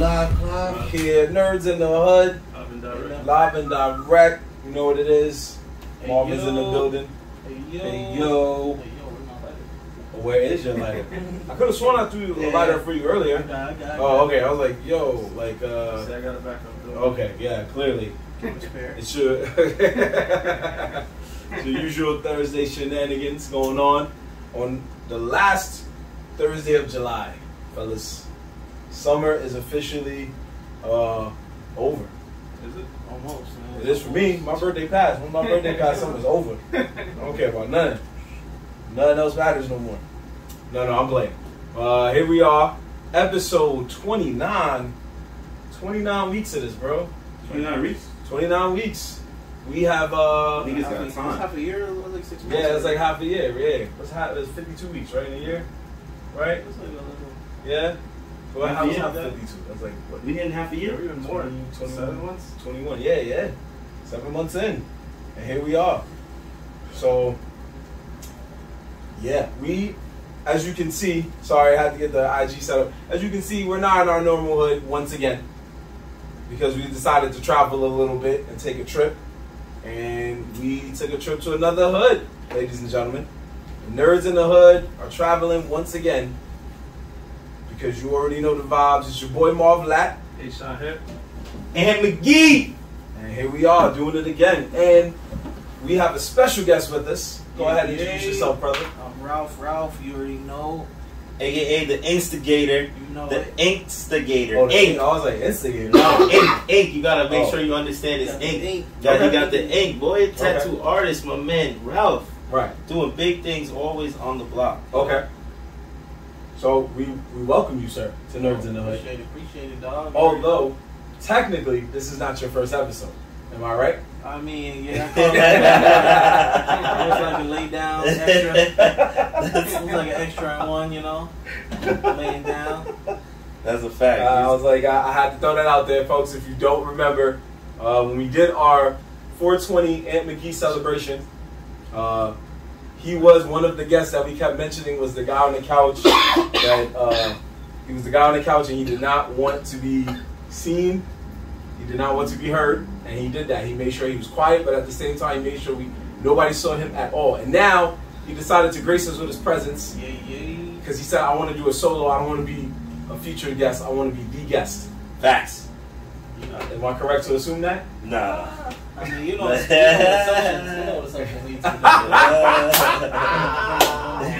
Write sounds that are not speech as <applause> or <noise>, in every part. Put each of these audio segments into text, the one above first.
live, Clive. Here, Nerdz in the hood, I've been direct. live and direct. You know what it is. Hey, Marvin's in the building. Hey yo. Hey yo, Hey yo, where's my where is your lighter? <laughs> I could have sworn I threw a lighter for you earlier. got, I got, I got. Oh, okay. I was like, yo, like, uh, See, I got a backup. though. okay, yeah, clearly. Camera spare. It's your, <laughs> it's your usual Thursday shenanigans going on on the last Thursday of July, fellas. Summer is officially uh, over. Is it? Almost. Man. It is for me. My birthday passed. When my birthday passed, summer's over. <laughs> I don't care about nothing. Nothing else matters no more. No, no, I'm playing. Uh, here we are, episode 29. 29 weeks of this, bro. 29 weeks. 29 weeks. We have uh Niggas half, got a, it's time. half a year, like six months. yeah, it's like half a year. Yeah, what's half? It's 52 weeks, right? In a year, right? It's like a little. Yeah. Well, a was yeah. 52? That's like what? We didn't half a year. Even more. 20, 21. Seven months. 21. Yeah, yeah. Seven months in, and here we are. So, yeah, we, as you can see, sorry, I had to get the IG set up. As you can see, we're not in our normal hood once again because we decided to travel a little bit and take a trip, and we took a trip to another hood, ladies and gentlemen. The Nerdz in the hood are traveling once again because you already know the vibes. It's your boy Marv Lat. Hey, Sean here. and McGee. And here we are doing it again. And we have a special guest with us. Go Yeah, ahead and introduce yeah. yourself, brother. I'm Ralph. Ralph, you already know. aka the inkstigator, You know the it. instigator. Oh, the ink. ink. I was like, instigator. No, ink, ink. You gotta make Oh. sure you understand it's Got ink. ink. Yeah, Okay. you got the ink, boy. Tattoo artist, my man Ralph, Right. doing big things, always on the block. Okay. So we, we welcome you, sir, to Nerdz in the Hood. Appreciate it, appreciate it, dog. Although, technically, this is not your first episode. Am I right? I mean, yeah, I <laughs> that. it was like a lay down extra. It was like an extra one, you know, laying down. That's a Uh, fact. I was like, I, I had to throw that out there, folks. If you don't remember, uh, when we did our 420 Ant McGee celebration, uh, he was one of the guests that we kept mentioning was the guy on the couch. <coughs> that uh, he was the guy on the couch, and he did not want to be seen. He did not want to be heard, and he did that. He made sure he was quiet, but at the same time, he made sure we nobody saw him at all. And now he decided to grace us with his presence Yeah, yeah. because he said, "I want to do a solo. I don't want to be a featured guest. I want to be the guest." Facts. Am I correct to assume that? Nah. I mean, you know, you know the assumptions. You know the assumptions lead to.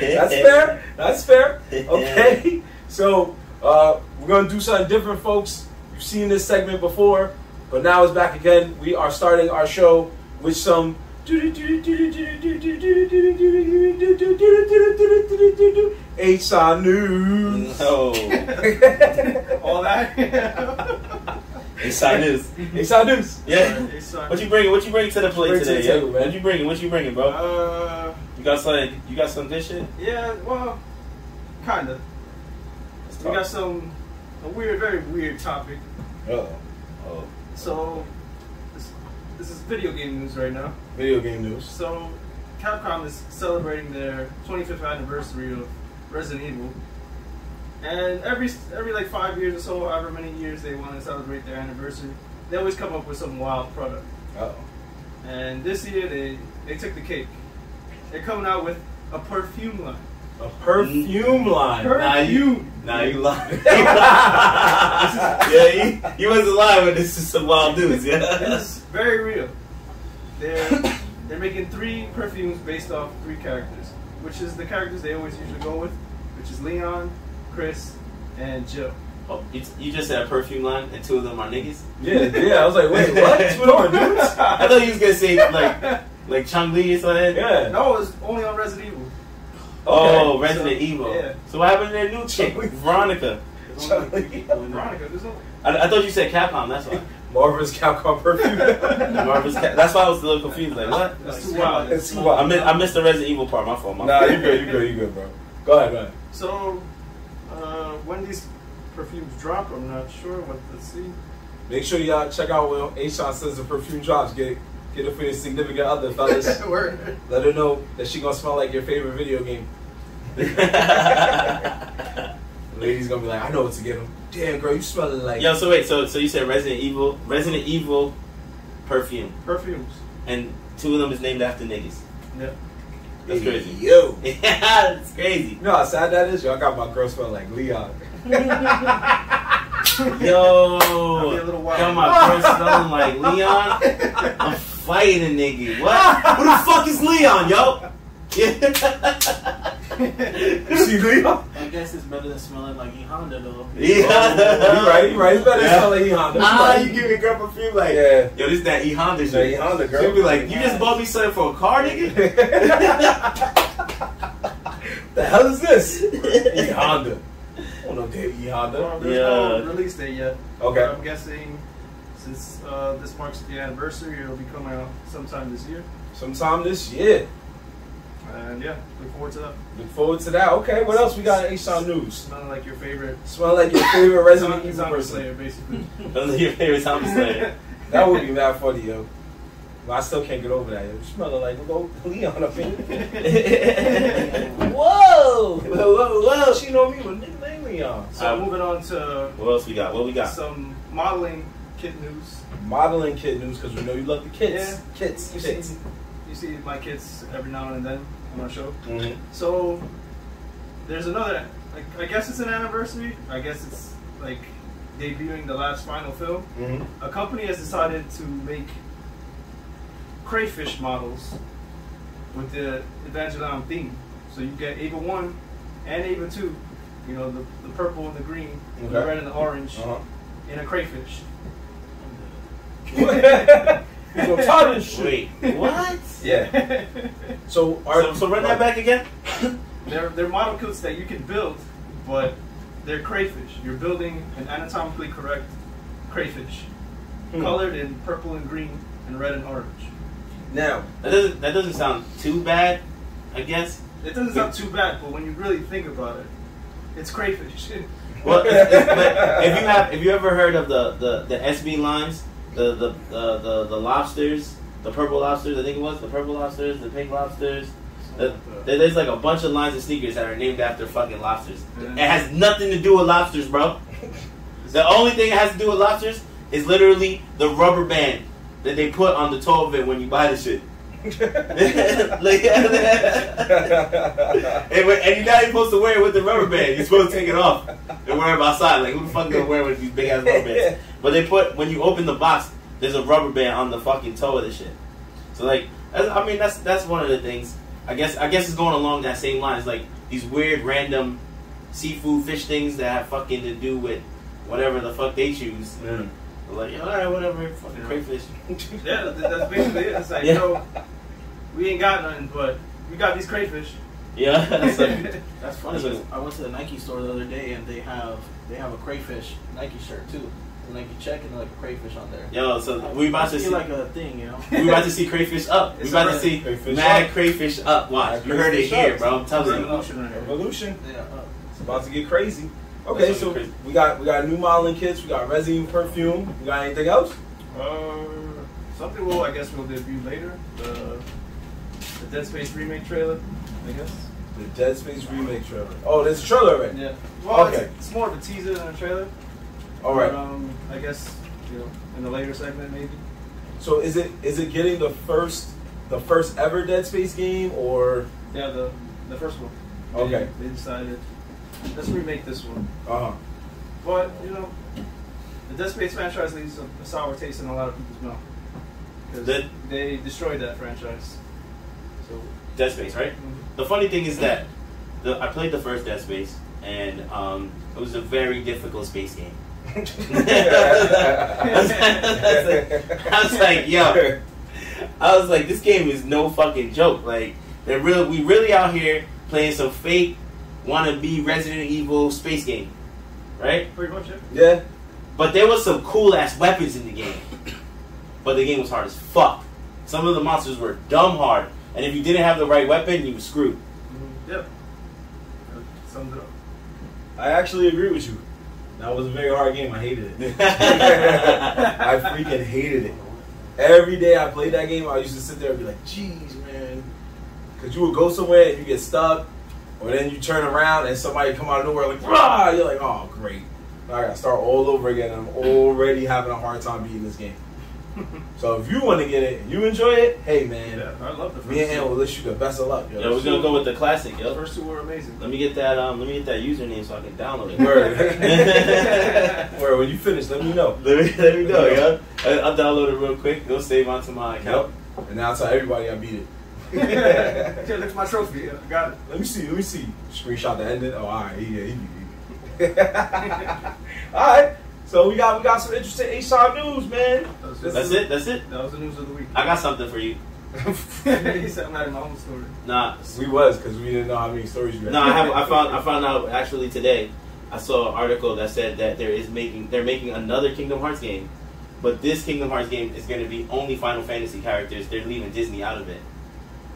That's <laughs> fair. That's fair. Okay. <laughs> So uh, we're gonna do something different, folks. You've seen this segment before, but now it's back again. We are starting our show with some. HSA News. No. <laughs> All that. Inside news. HSA News. <laughs> Yeah. Hey, Sean. What you bringing? What you bringing to the plate Bring to the today? table, yeah? man. What you bringing? What you bringing, bro? Uh, You got some? You got some good shit? yeah. Well, kinda. We got some a weird, very weird topic. Uh-oh. Oh. So, this, this is video game news right now. Video game news. So, Capcom is celebrating their 25th anniversary of Resident Evil, and every every like five years or so, however many years they want to celebrate their anniversary, they always come up with some wild product. Uh-oh. And this year they they took the cake. They're coming out with a perfume line. A perfume mm-hmm. line. Nah, you, Perfume. nah, you <laughs> lying. <laughs> yeah, you, you wasn't lying, but this is some wild news, yeah. it's <laughs> very real. They're they're making three perfumes based off three characters, which is the characters they always usually go with, which is Leon, Chris, and Jill. Oh, you, you just said a perfume line, and two of them are niggas. Yeah, yeah. I was like, wait, what? Two of them are dudes? I thought you was gonna say like <laughs> like Chun-Li or something. Yeah. No, it's only on Resident Evil. Oh, Okay. Resident So, Evil. yeah. So what happened to their new chick, Chung Veronica? There's only like three people in Veronica. There's only I, I thought you said Capcom. That's why. <laughs> Marvel's Capcom perfume. <laughs> Marvel's Cap- that's why I was a little confused. Like what? that's too wild. It's too wild. I missed, I missed the Resident Evil part. My fault. My nah, fault. you good, you good, you good, bro. Go ahead, go ahead. So uh, when these perfumes drop, I'm not sure. But let's see. Make sure y'all check out when A-Shot says the perfume drops. Get it, get it for your significant other, fellas. <laughs> Let her know that she gonna smell like your favorite video game. <laughs> The lady's gonna be like, I know what to get him. Damn, girl, you smelling like. Yo, so wait, so so you said Resident Evil, Resident Evil perfume, Perfumes. and two of them is named after niggas. Yeah. That's Hey, crazy. Yo. Yeah, <laughs> that's crazy. You know how sad that is? Yo, I got my girl smelling like Leon. <laughs> Yo, I'll be a little wild. got my girl smelling like Leon. <laughs> I'm fighting a nigga. What? Who the fuck is Leon, yo? <laughs> You see Leon? I guess it's better than smelling like E Honda though. <laughs> Yeah. you right, you right. It's better Yeah. to smell like E Honda. Ah, you give me a girl perfume like, Yeah. yo, this that E Honda shit. That E Honda, girl. She'll be like, you just bought me something for a car, nigga? <laughs> the hell is this? E Honda. Oh no, damn E Well, there's Yeah. no release date yet. Okay. I'm guessing since uh, this marks the anniversary, it'll be coming out sometime this year. Sometime this year. And yeah, look forward to that. Look forward to that. Okay, what else we got in H-Town News? Smelling like your favorite Smell like your favorite Resident zombie Evil zombie person. slayer, basically. <laughs> Your favorite Thomas Slayer. That would be mad funny, yo. But I still can't get over that. Yo. You smelling like little Leon up in Whoa! Whoa, whoa, whoa. She know me with nigga named Leon. so moving on to What else we got? What we got? some modeling kit news. Modeling kid news because we know you love the kids. Yeah. Kids. You Kids. see, you see my kids every now and then on our show. Mhm. So there's another. Like, I guess it's an anniversary. I guess it's like debuting the last final film. Mhm. A company has decided to make crayfish models with the Evangelion theme. So you get Eva one and Eva two. You know the, the purple and the green, the red and the orange Uh-huh. in a crayfish. <laughs> <laughs> He's gonna tie this shit. Wait, what? Yeah. <laughs> So, are, So, so run that back again. <coughs> They're they're model kits that you can build, but they're crayfish. You're building an anatomically correct crayfish, Hmm. colored in purple and green and red and orange. Now, That doesn't that doesn't sound too bad, I guess. It doesn't sound too bad, but when you really think about it, it's crayfish. <laughs> Well, it's, it's, but if you have if you ever heard of the the, the SB lines, the the, the the the lobsters, the purple lobsters, I think it was the purple lobsters, the pink lobsters. The, there's like a bunch of lines of sneakers that are named after fucking lobsters. It has nothing to do with lobsters, bro. The only thing it has to do with lobsters is literally the rubber band that they put on the toe of it when you buy the shit. <laughs> like, <laughs> and, and you're not even supposed to wear it with the rubber band. You're supposed to take it off and wear it outside. Like, who the fuck gonna wear it with these big ass rubber bands? But they put when you open the box, there's a rubber band on the fucking toe of the shit. So like, that's- I mean, that's that's one of the things. I guess I guess it's going along that same line. It's like these weird random seafood fish things that have fucking to do with whatever the fuck they choose. Mm. Like, all right, whatever, fucking Yeah. crayfish. yeah, that's basically it. It's like, Yeah. yo, we ain't got nothing, but we got these crayfish. Yeah, <laughs> that's like, That's funny. That's 'cause I went to the Nike store the other day and they have they have a crayfish Nike shirt too. The you check and like a crayfish on there. yo. So we about to Must see. like a thing, you <laughs> know. we about to see crayfish up. We It's about to see crayfish mad up. crayfish up. Watch, Mad you heard it here, up. bro. I'm telling you. Revolution right. Revolution. Yeah, uh, It's about to get crazy. Okay, so crazy. we got we got new modeling kits. We got resin Evil perfume. We got anything else? Uh, something will I guess we'll debut later. The the Dead Space remake trailer, I guess. The Dead Space remake trailer. Oh, there's a trailer already. Yeah. Well, Okay. it's, it's more of a teaser than a trailer. All right. But, um, I guess you know in the later segment maybe. So is it is it getting the first the first ever Dead Space game or Yeah, the the first one. They- Okay. They decided let's remake this one, uh huh? but you know, the Dead Space franchise leaves a, a sour taste in a lot of people's mouth because they destroyed that franchise. So Dead Space, right? The funny thing is that the, I played the first Dead Space, and um, it was a very difficult space game. I was like- I was like, yo. I was like, this game is no fucking joke. Like, they're real. We really out here playing some fake wannabe Resident Evil space game, right? pretty much it. yeah. But there was some cool ass weapons in the game. But the game was hard as fuck. Some of the monsters were dumb hard, and if you didn't have the right weapon, you were screwed. Mm, yep. That sums it up. I actually agree with you. That was a very hard game. I hated it. <laughs> I freaking hated it. Every day I played that game, I used to sit there and be like, "Jeez, man," because you would go somewhere and you get stuck, or then you turn around and somebody come out of nowhere like rah, you're like, oh great, I gotta start all over again. I'm already having a hard time beating this game. <laughs> So if you want to get it and you enjoy it, hey man, Yeah, I love the first me and two. Ann will wish you the best of luck. Yo. Yeah, we're gonna go with the classic, The first two were amazing. Let me get that um let me get that username so I can download it. Word. <laughs> Word. When you finish, let me know. Let me let me know, yo. I- I'll download it real quick. It'll save onto my account. Yep. And now I'll tell everybody I beat it. <laughs> Here, look at my trophy. Yeah, I got it. Let me see. Let me see. Screenshot the ending. Oh, all right. Yeah, he, he, he. all right. So we got we got some interesting A-Side news, man. That was, That's it. That's it. That was the news of the week. I got something for you. <laughs> he said I'm not in my own story. Nah, We was because we didn't know how many stories you had. no. I have. I found. I <laughs> found out actually today. I saw an article that said that there is making. They're making another Kingdom Hearts game, but this Kingdom Hearts game is going to be only Final Fantasy characters. They're leaving Disney out of it.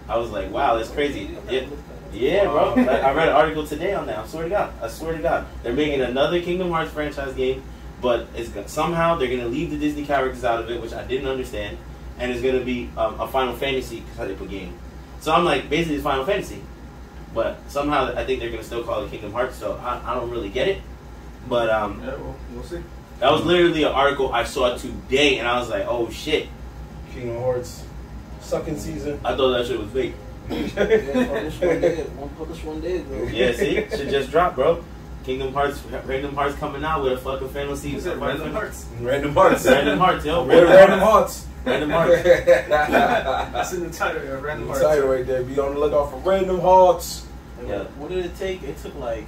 I was like, wow, that's crazy. Yeah, yeah, bro. I, I read an article today on that. I swear to God. I swear to God. They're making another Kingdom Hearts franchise game, but it's go- somehow they're going to leave the Disney characters out of it, which I didn't understand, and it's going to be um, a Final Fantasy type of game. So I'm like, basically, it's Final Fantasy, but somehow I think they're going to still call it Kingdom Hearts. So I, I don't really get it. But um, Yeah, well, we'll see. that was literally an article I saw today, and I was like, oh shit. Kingdom Hearts sucking season. I thought that shit was fake. <laughs> Yeah, published one day. One published one day ago. Yeah, see, shit just dropped, bro. Kingdom Hearts, Random Hearts coming out with a fucking fantasy. He said random hearts. Random Hearts. Random Hearts, yo. Random, random Hearts. Random Hearts. <laughs> That's in the title. Yeah, random hearts. Title right there. Be on the lookout for Random Hearts. Yeah. What did it take? It took like,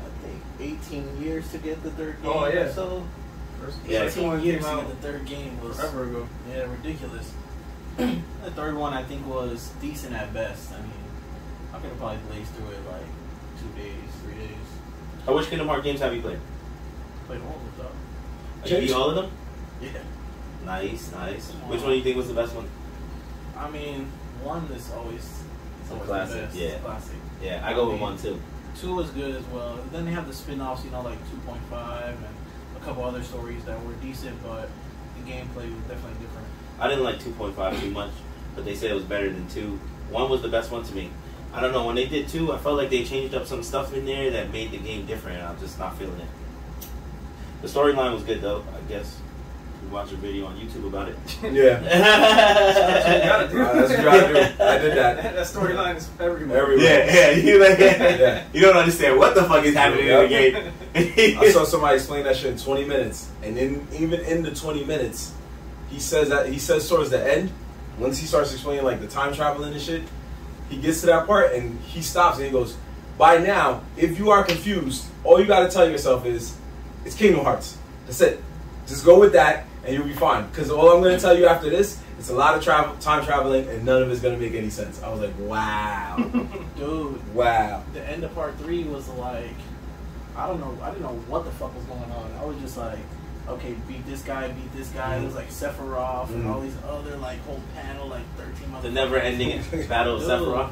I think, 18 years to get the third oh, game Oh, yeah. or so. First, Yeah. 18 years to get the third game was forever ago. yeah ridiculous. <clears throat> the third one I think was decent at best. I mean, I could have probably blazed through it like two days, three days. How which Kingdom Hearts games have you played? Played all of them. You beat all of them? Yeah. Nice, nice. Which one do you think was the best one? I mean, one is always it's A always classic, the best. yeah. Classic. Yeah, I go with one too. Two was good as well. Then they have the spin-offs, you know, like 2.5 and a couple other stories that were decent, but the gameplay was definitely different. I didn't like 2.5 too much, but they said it was better than 2. 1 was the best one to me. I don't know, when they did 2, I felt like they changed up some stuff in there that made the game different, and I'm just not feeling it. The storyline was good though, I guess. You watch a video on YouTube about it. <laughs> Yeah. That's what you gotta do. Uh, that's what you gotta do. I did that. <laughs> that storyline is everywhere. Everywhere. Yeah, yeah, you like Yeah. <laughs> you don't understand what the fuck is happening in the game. I saw somebody explain that shit in 20 minutes, and then even in the 20 minutes, he says that he says towards the end, once he starts explaining like the time traveling and shit, he gets to that part and he stops and he goes, "By now, if you are confused, all you got to tell yourself is, it's Kingdom Hearts. That's it. Just go with that, and you'll be fine. Because all I'm going to tell you after this, it's a lot of travel, time traveling, and none of it's going to make any sense." I was like, "Wow, <laughs> Dude, wow." the end of part three was like, I don't know, I didn't know what the fuck was going on. I was just like, okay, beat this guy, beat this guy. It was like Sephiroth and Mhm. all these other like whole panel, like 13 months. the never ending <laughs> battle of Sephiroth.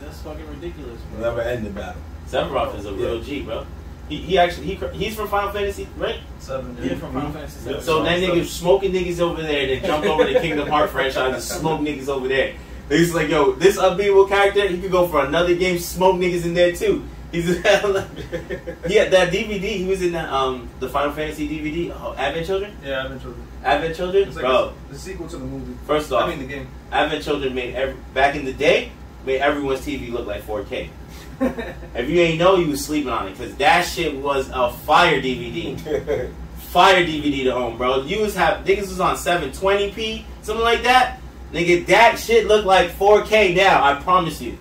That's fucking ridiculous, bro. Never ended battle. Sephiroth is a real Yeah. G, bro. He, he actually he he's from Final Fantasy, right? Seven. Yeah, from Final Fantasy VII. So that nigga smoking niggas over there, then jump over the Kingdom Heart franchise and smoke niggas over there. He's like, yo, this unbeatable character, he could go for another game, smoke niggas in there too. He's <laughs> yeah, that DVD, he was in that um the Final Fantasy DVD, oh, Advent Children, Yeah, Advent Children. Advent Children, It's like bro. the, the sequel to the movie. First off, I mean the game. Advent Children made every, back in the day made everyone's TV look like 4K. <laughs> If you ain't know, you was sleeping on it because that shit was a fire DVD. <laughs> fire DVD to own, bro. You was have niggas was on 720p, something like that. Nigga, that shit looked like 4K now. I promise you.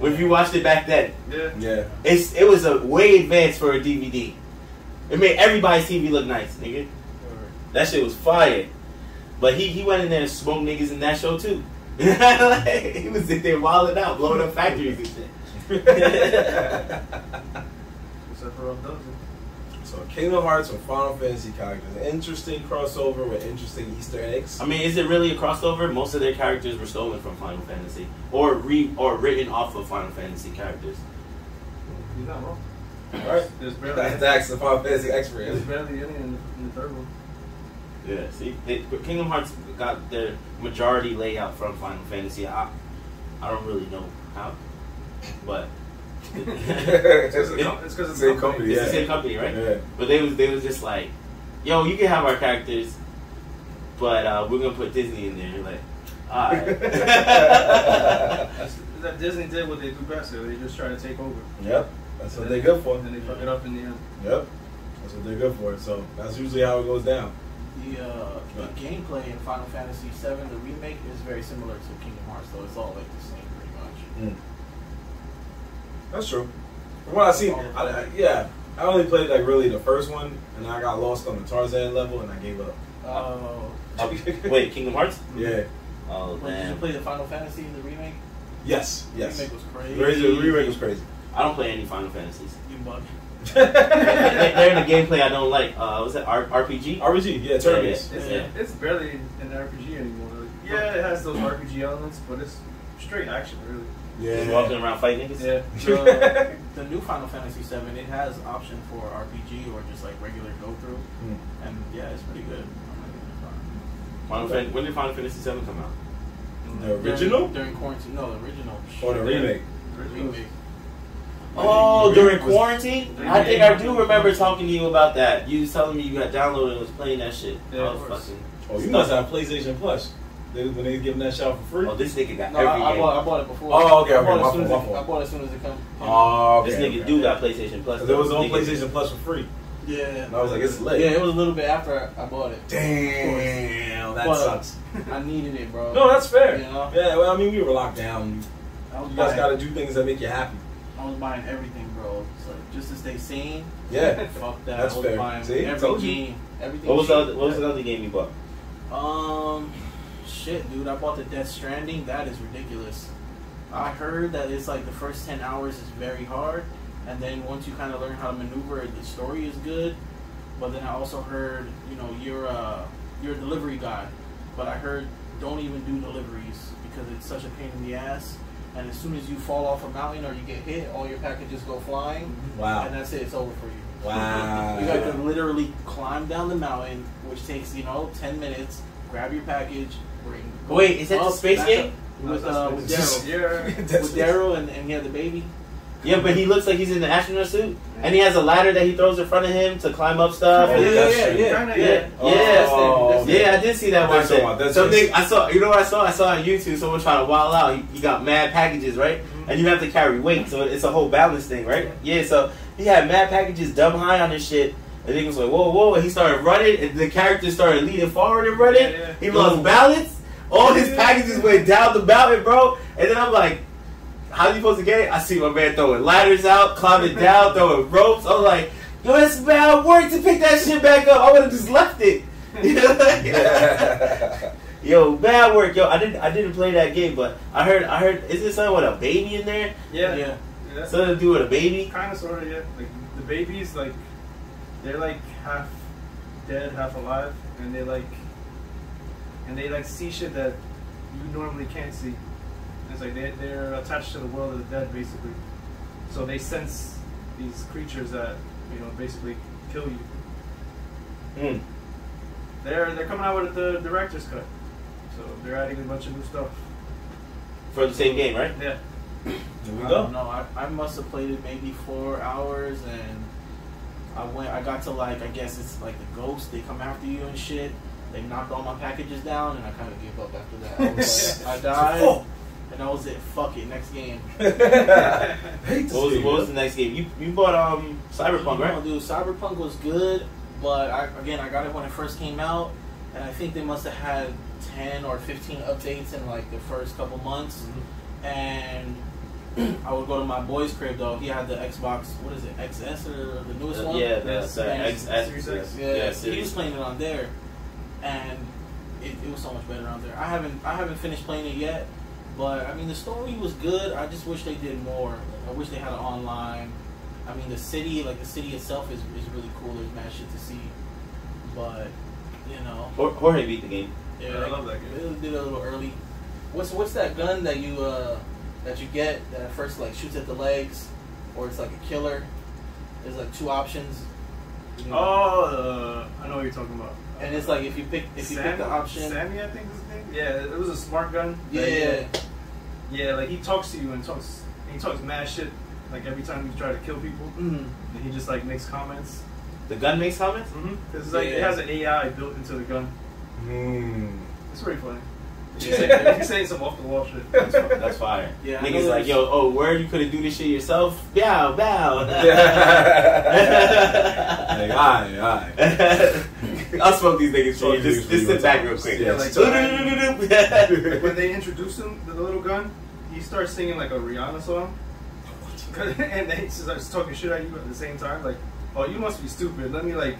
If you watched it back then, yeah. yeah. it's it was a way advanced for a DVD. It made everybody's TV look nice, nigga. That shit was fire. But he he went in there and smoked niggas in that show too. <laughs> Like, he was in there wilding out, blowing up factories and shit. Sephiroth does it. So Kingdom Hearts with Final Fantasy characters. An interesting crossover with interesting Easter eggs. I mean, is it really a crossover? Most of their characters were stolen from Final Fantasy, or re or written off of Final Fantasy characters. He's not wrong. Alright. There's barely, That's actually the Final Fantasy expert. there's barely any in the, in the third one. Yeah, see, they, Kingdom Hearts got their majority layout from Final Fantasy. I, I don't really know how, but It's because <laughs> it's, com- it's 'cause it's Same a company, It's yeah. the same company, right? Yeah. But they was they was just like, yo, you can have our characters, but uh, we're gonna put Disney in there. You're like, alright. <laughs> That <laughs> Disney did what they do best. so They just try to take over. Yep. That's what they're good for. And they fuck it up in the end. Yep. That's what they're good for. So that's usually how it goes down. The, uh, the gameplay in Final Fantasy VII, the remake, is very similar to Kingdom Hearts, though. It's all like the same, pretty much. Mm. That's true. From what I seen, I, I, yeah, I only played like really the first one, and I got lost on the Tarzan level, and I gave up. Oh. Uh, wait, Kingdom Hearts? Yeah. Oh Well, did you play the Final Fantasy, the remake? Yes. The Yes. remake was crazy. The remake- was crazy. I don't play any Final Fantasies. You bug. They- They're in a gameplay I don't like. Uh, was that R- RPG? RPG, yeah, turn based. It's, Yeah. it's barely an RPG anymore. Like, yeah, it has those RPG elements, but it's straight action, really. Just walking around fighting niggas. Yeah. <laughs> The, the new Final Fantasy VII, it has option for RPG or just like regular go through, Mm. and yeah, it's pretty good. I'm not gonna Final Fan- when did Final Fantasy VII come out? The original during, during quarantine? No, the original. or the remake? The remake. Oh, during quarantine? I think I do remember talking to you about that. You was telling me you got downloaded and was playing that shit. Yeah, I was fucking. Oh, you must have PlayStation Plus. They, when they giving that shit out for free. Oh, this nigga got No, every I, I, game. bought, I bought it before. Oh, okay, I okay, bought, it my as soon as fault, it, my fault. I bought it as soon as it comes. Oh, okay, this nigga okay, do okay. got PlayStation Plus. Because it was though. on Nigga- PlayStation Plus for free. Yeah. And I was like, it's lit. Yeah, it was a little bit after I bought it. Damn, that But- sucks. I needed it, bro. No, that's fair. You know? Yeah, well, I mean, we were locked down. I was You guys got to do things that make you happy. I was buying everything, bro. So just to stay sane. Yeah. <laughs> Fuck that. That's I was fair. buying See? every Told you. game. Everything. What was the other, what was the other game you bought? Um, shit, dude. I bought the Death Stranding. That is ridiculous. I heard that it's like the first ten hours is very hard, and then once you kind of learn how to maneuver, the story is good. But then I also heard, you know, you're a you're a delivery guy, but I heard don't even do deliveries because it's such a pain in the ass. And as soon as you fall off a mountain or you get hit, all your packages go flying, mm-hmm. Wow. and that's it. It's over for you. Wow. You got to literally climb down the mountain, which takes you know ten minutes. Grab your package. Bring. Wait, is that the space game? up. With uh, with Daryl. Yeah. <laughs> With Daryl and, and he had the baby. Yeah, but he looks like he's in the astronaut suit, and he has a ladder that he throws in front of him to climb up stuff. Oh, and- yeah, that's yeah, yeah, Yeah, yeah. Oh, yeah, yeah. I did see that one. so, Something just- I saw. You know what I saw? I saw on YouTube someone trying to wild out. He, he got mad packages, right? Mhm. And you have to carry weight, so it's a whole balance thing, right? Yeah. So he had mad packages dumb high on his shit. And he was like, whoa, whoa. And he started running, and the character started leaning forward and running. Yeah, yeah. He lost balance. All his packages went down the mountain, bro. And then I'm like, how are you supposed to get it? I see my man throwing ladders out, climbing <laughs> down, throwing ropes. I was like, yo, that's bad work to pick that shit back up. I would have just left it. <laughs> You know? <laughs> yo, bad work, yo. I didn't, I didn't play that game, but I heard, I heard, is there something with a baby in there? Yeah. yeah. yeah. Something to do with a baby? Kind of, sort of, yeah. Like the babies, like they're like half dead, half alive, and they like, and they like see shit that you normally can't see. It's like they they're attached to the world of the dead, basically. So they sense these creatures that you know basically kill you. Hmm. They're they're coming out with the director's cut, so they're adding a bunch of new stuff. For the same game, right? Yeah. There we I go. don't. I, I must have played it maybe four hours, and I went. I got to like I guess it's like the ghosts. They come after you and shit. They knocked all my packages down, and I kind of gave up after that. I, <laughs> was like, I died, Oh. and that was it. Fuck it. Next game. <laughs> Hate to What was, what was the next game? You you bought um Cyberpunk, No, right? dude, Cyberpunk was good, but I, again, I got it when it first came out, and I think they must have had ten or fifteen updates in like the first couple months. And <clears throat> I would go to my boy's crib though. He had the Xbox. What is it? XS or the newest Uh, one? yeah, the, Yes, the yes, X, Series X, X. Yeah, yeah, he was playing it on there, and it, it was so much better out there. I haven't I haven't finished playing it yet, but I mean the story was good. I just wish they did more. I wish they had it online. I mean the city, like the city itself, is, is really cool. There's mad shit to see, but you know, Jor- Jorge beat the game. yeah, Yeah, I love that game. They did it a little early. What's what's that gun that you uh that you get that at first like shoots at the legs, or it's like a killer? There's like two options. Oh, uh, I know what you're talking about. And it's like if you pick if you pick the option, Sammy, I think is his name. Yeah, it was a smart gun. yeah, yeah, yeah, like he talks to you and talks, and he talks mad shit, Like every time you try to kill people, Mm. and he just like makes comments. The gun makes comments. Mm-hmm. Because like it Yeah. has an AI built into the gun. Mm. It's pretty funny. He's saying, he's saying some off the wall shit. That's, fi- that's fire. Yeah, Niggas like, yo, oh, where you could have do this shit yourself? Bow, bow. <laughs> <laughs> Like, aye, aye. <laughs> I'll smoke these niggas for you. these Just, for just you sit back real quick. Yeah, like- Like, when they introduced him to the little gun, he starts singing like a Rihanna song, and then he starts talking shit at you at the same time. Like, oh, you must be stupid. Let me like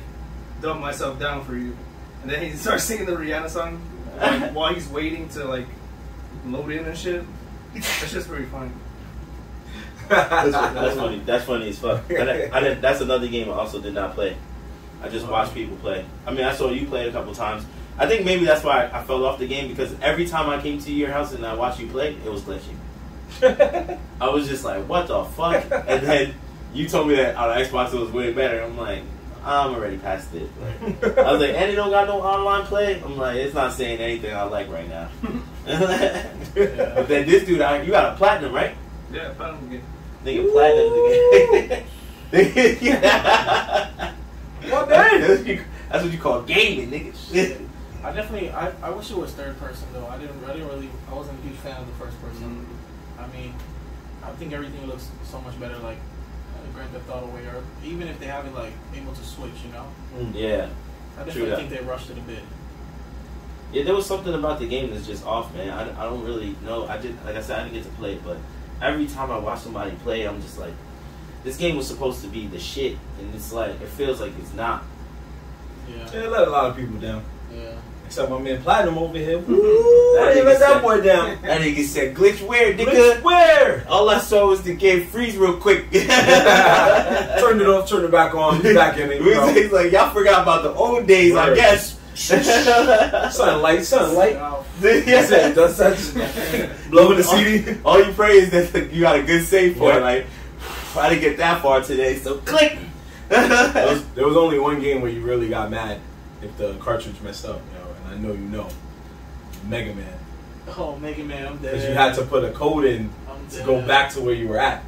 dumb myself down for you, and then he starts singing the Rihanna song while, <laughs> while he's waiting to like load in and shit. That's just pretty funny. that's, that's <laughs> funny. That's funny as fuck. I, I didn't, that's another game I also did not play. I just watched oh. people play. I mean, I saw you play it a couple times. I think maybe that's why I fell off the game because every time I came to your house and I watched you play, it was glitching. <laughs> I was just like, what the fuck? And then you told me that on Xbox it was way better. I'm like, I'm already past it. Like, I was like, and it don't got no online play. I'm like, it's not saying anything I like right now. <laughs> but then this dude, I, you got a platinum, right? Yeah, platinum game. Nigga platinum the game. What <laughs> That's what you- That's what you call gaming, nigga. I definitely, I, I wish it was third person though. I didn't, I didn't really, I wasn't a huge fan of the first person. Mm. I mean, I think everything looks so much better like Grand Theft Auto way, or even if they haven't like able to switch, you know. Mm, yeah. I True definitely think they rushed it a bit. Yeah, there was something about the game that's just off, man. I, I don't really know. I did, like I said, I didn't get to play it, but every time I watch somebody play, I'm just like, this game was supposed to be the shit, and it's like, it feels like it's not. Yeah, Yeah, let a lot of people down. yeah. Except my man Platinum over here. That nigga let that boy down. <laughs> That nigga said, glitch where, nigga? Glitch where? All I saw was the game freeze real quick. <laughs> <laughs> Turned it off, turned it back on. Back in it. He's like, y'all forgot about the old days, I guess. Sunlight, sunlight. Wow. That's it. That's that. Blowing the CD. All you pray is that you got a good save point. Yeah. Like, <sighs> I didn't get that far today, so click. There was, there was only one game where you really got mad if the cartridge messed up, you know, and I know you know. Mega Man. Oh, Mega Man, I'm dead. Because you had to put a code in to go back to where you were at